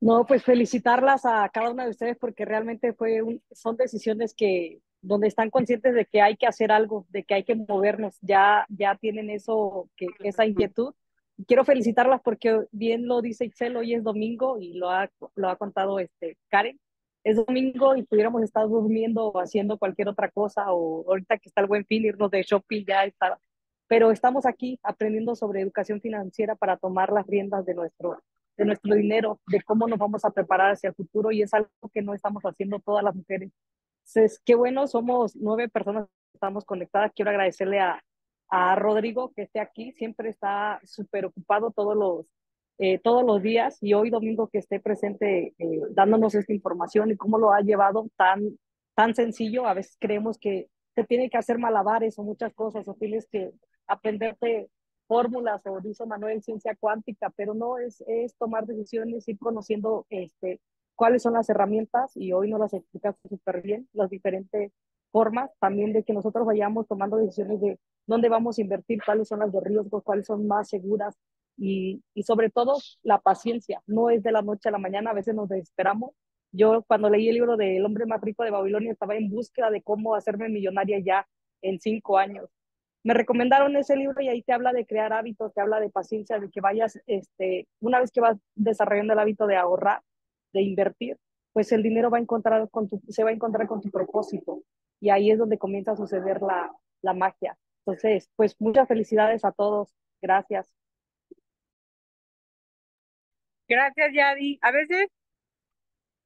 No, pues felicitarlas a cada una de ustedes porque realmente fue un, son decisiones que donde están conscientes de que hay que hacer algo, de que hay que movernos, ya ya tienen eso que esa inquietud. Quiero felicitarlas porque bien lo dice Excel, hoy es domingo y lo ha lo ha contado este Karen. Es domingo y pudiéramos estar durmiendo o haciendo cualquier otra cosa o ahorita que está el buen fin irnos de shopping ya está pero estamos aquí aprendiendo sobre educación financiera para tomar las riendas de nuestro de nuestro dinero, de cómo nos vamos a preparar hacia el futuro y es algo que no estamos haciendo todas las mujeres. Entonces, qué bueno, somos nueve personas estamos conectadas. Quiero agradecerle a, a Rodrigo que esté aquí, siempre está súper ocupado todos los, eh, todos los días y hoy domingo que esté presente eh, dándonos esta información y cómo lo ha llevado tan, tan sencillo. A veces creemos que se tiene que hacer malabares o muchas cosas o tienes que aprenderte fórmulas o dice Manuel ciencia cuántica, pero no es, es tomar decisiones, ir conociendo este, cuáles son las herramientas y hoy nos las explicaste súper bien, las diferentes formas también de que nosotros vayamos tomando decisiones de dónde vamos a invertir, cuáles son las de riesgo, cuáles son más seguras y, y sobre todo la paciencia, no es de la noche a la mañana, a veces nos desesperamos. Yo cuando leí el libro de El hombre más rico de Babilonia estaba en búsqueda de cómo hacerme millonaria ya en cinco años me recomendaron ese libro y ahí te habla de crear hábitos, te habla de paciencia, de que vayas, este, una vez que vas desarrollando el hábito de ahorrar, de invertir, pues el dinero va a encontrar con tu, se va a encontrar con tu propósito y ahí es donde comienza a suceder la, la magia. Entonces, pues muchas felicidades a todos. Gracias. Gracias, Yadi. A veces,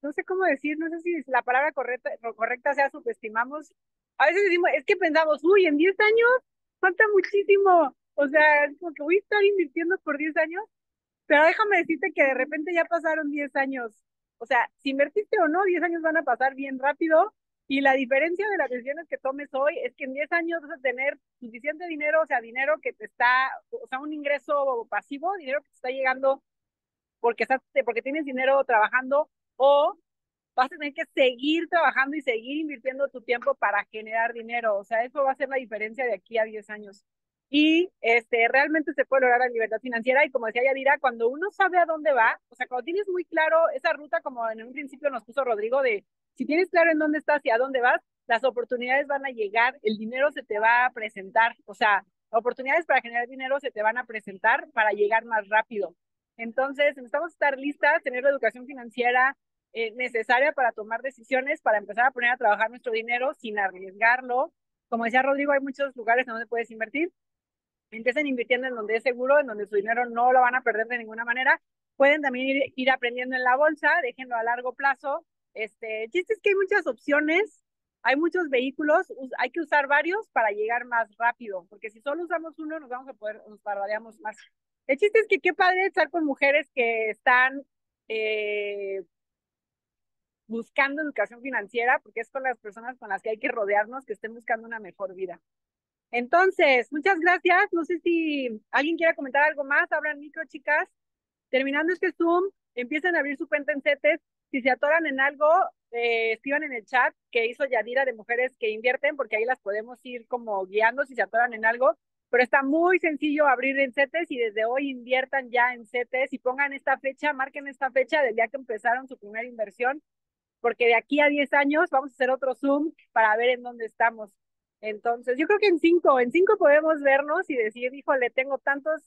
no sé cómo decir, no sé si la palabra correcta, correcta sea subestimamos. A veces decimos, es que pensamos, uy, en 10 años falta muchísimo. O sea, es como que voy a estar invirtiendo por 10 años, pero déjame decirte que de repente ya pasaron 10 años. O sea, si invertiste o no, 10 años van a pasar bien rápido. Y la diferencia de las decisiones que tomes hoy es que en 10 años vas a tener suficiente dinero, o sea, dinero que te está, o sea, un ingreso pasivo, dinero que te está llegando porque, estás, porque tienes dinero trabajando, o vas a tener que seguir trabajando y seguir invirtiendo tu tiempo para generar dinero. O sea, eso va a ser la diferencia de aquí a 10 años. Y este, realmente se puede lograr la libertad financiera. Y como decía Yadira, cuando uno sabe a dónde va, o sea, cuando tienes muy claro esa ruta, como en un principio nos puso Rodrigo, de si tienes claro en dónde estás y a dónde vas, las oportunidades van a llegar, el dinero se te va a presentar. O sea, oportunidades para generar dinero se te van a presentar para llegar más rápido. Entonces, necesitamos estar listas, tener la educación financiera, eh, necesaria para tomar decisiones, para empezar a poner a trabajar nuestro dinero sin arriesgarlo. Como decía Rodrigo, hay muchos lugares donde puedes invertir. Empiecen invirtiendo en donde es seguro, en donde su dinero no lo van a perder de ninguna manera. Pueden también ir, aprendiendo en la bolsa, déjenlo a largo plazo. Este, el chiste es que hay muchas opciones, hay muchos vehículos, hay que usar varios para llegar más rápido, porque si solo usamos uno nos vamos a poder, nos tardaríamos más. El chiste es que qué padre estar con mujeres que están eh, buscando educación financiera, porque es con las personas con las que hay que rodearnos, que estén buscando una mejor vida. Entonces, muchas gracias. No sé si alguien quiere comentar algo más. Abran micro, chicas. Terminando este Zoom, empiecen a abrir su cuenta en CETES. Si se atoran en algo, eh, escriban en el chat que hizo Yadira de mujeres que invierten, porque ahí las podemos ir como guiando si se atoran en algo. pero está muy sencillo abrir en CETES y desde hoy inviertan ya en CETES y pongan esta fecha, marquen esta fecha del día que empezaron su primera inversión, porque de aquí a 10 años vamos a hacer otro Zoom para ver en dónde estamos. Entonces, yo creo que en cinco, en cinco podemos vernos y decir, híjole, tengo tantos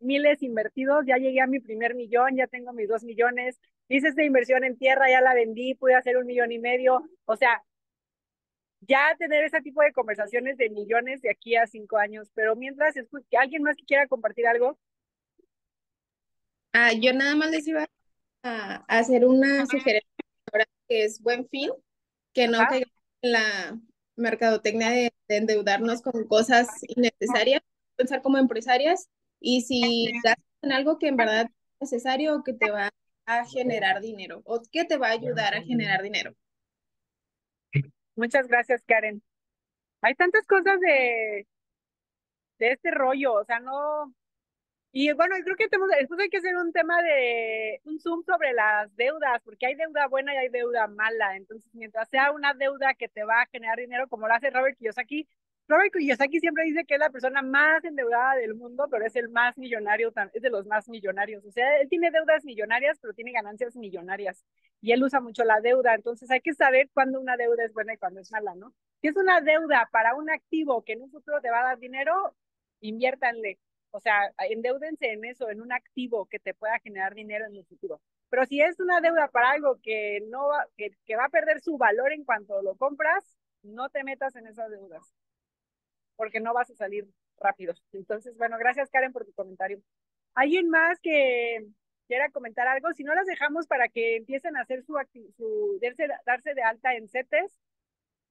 miles invertidos, ya llegué a mi primer millón, ya tengo mis dos millones, hice esta inversión en tierra, ya la vendí, pude hacer un millón y medio, o sea, ya tener ese tipo de conversaciones de millones de aquí a cinco años, pero mientras, que alguien más que quiera compartir algo. Ah, yo nada más les iba a, hacer una sugerencia que es buen fin, que no caiga en la mercadotecnia de, endeudarnos con cosas innecesarias, pensar como empresarias y si gastas en algo que en verdad es necesario o que te va a generar dinero o que te va a ayudar a generar dinero. Muchas gracias, Karen. Hay tantas cosas de, de este rollo, o sea, no. Y bueno, creo que tenemos, después hay que hacer un tema de un zoom sobre las deudas, porque hay deuda buena y hay deuda mala. Entonces, mientras sea una deuda que te va a generar dinero, como lo hace Robert Kiyosaki, Robert Kiyosaki siempre dice que es la persona más endeudada del mundo, pero es el más millonario, es de los más millonarios. O sea, él tiene deudas millonarias, pero tiene ganancias millonarias. Y él usa mucho la deuda. Entonces hay que saber cuándo una deuda es buena y cuándo es mala, ¿no? Si es una deuda para un activo que en un futuro te va a dar dinero, inviértanle. O sea, endeúdense en eso, en un activo que te pueda generar dinero en el futuro. Pero si es una deuda para algo que no va, que, que va a perder su valor en cuanto lo compras, no te metas en esas deudas porque no vas a salir rápido. Entonces, bueno, gracias Karen por tu comentario. ¿Alguien más que quiera comentar algo? Si no, las dejamos para que empiecen a hacer su, su darse, darse de alta en CETES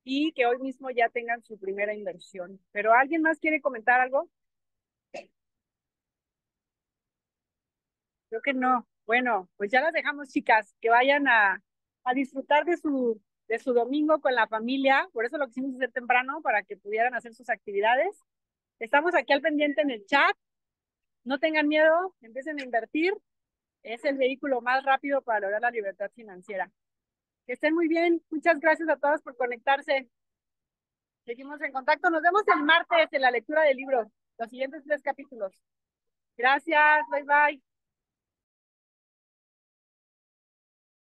y que hoy mismo ya tengan su primera inversión. ¿Pero alguien más quiere comentar algo? Creo que no. Bueno, pues ya las dejamos, chicas, que vayan a, a disfrutar de su de su domingo con la familia, por eso lo quisimos hacer temprano, para que pudieran hacer sus actividades. Estamos aquí al pendiente en el chat. No tengan miedo, empiecen a invertir. Es el vehículo más rápido para lograr la libertad financiera. Que estén muy bien. Muchas gracias a todos por conectarse. Seguimos en contacto. Nos vemos el martes en la lectura del libro, los siguientes tres capítulos. Gracias. Bye bye.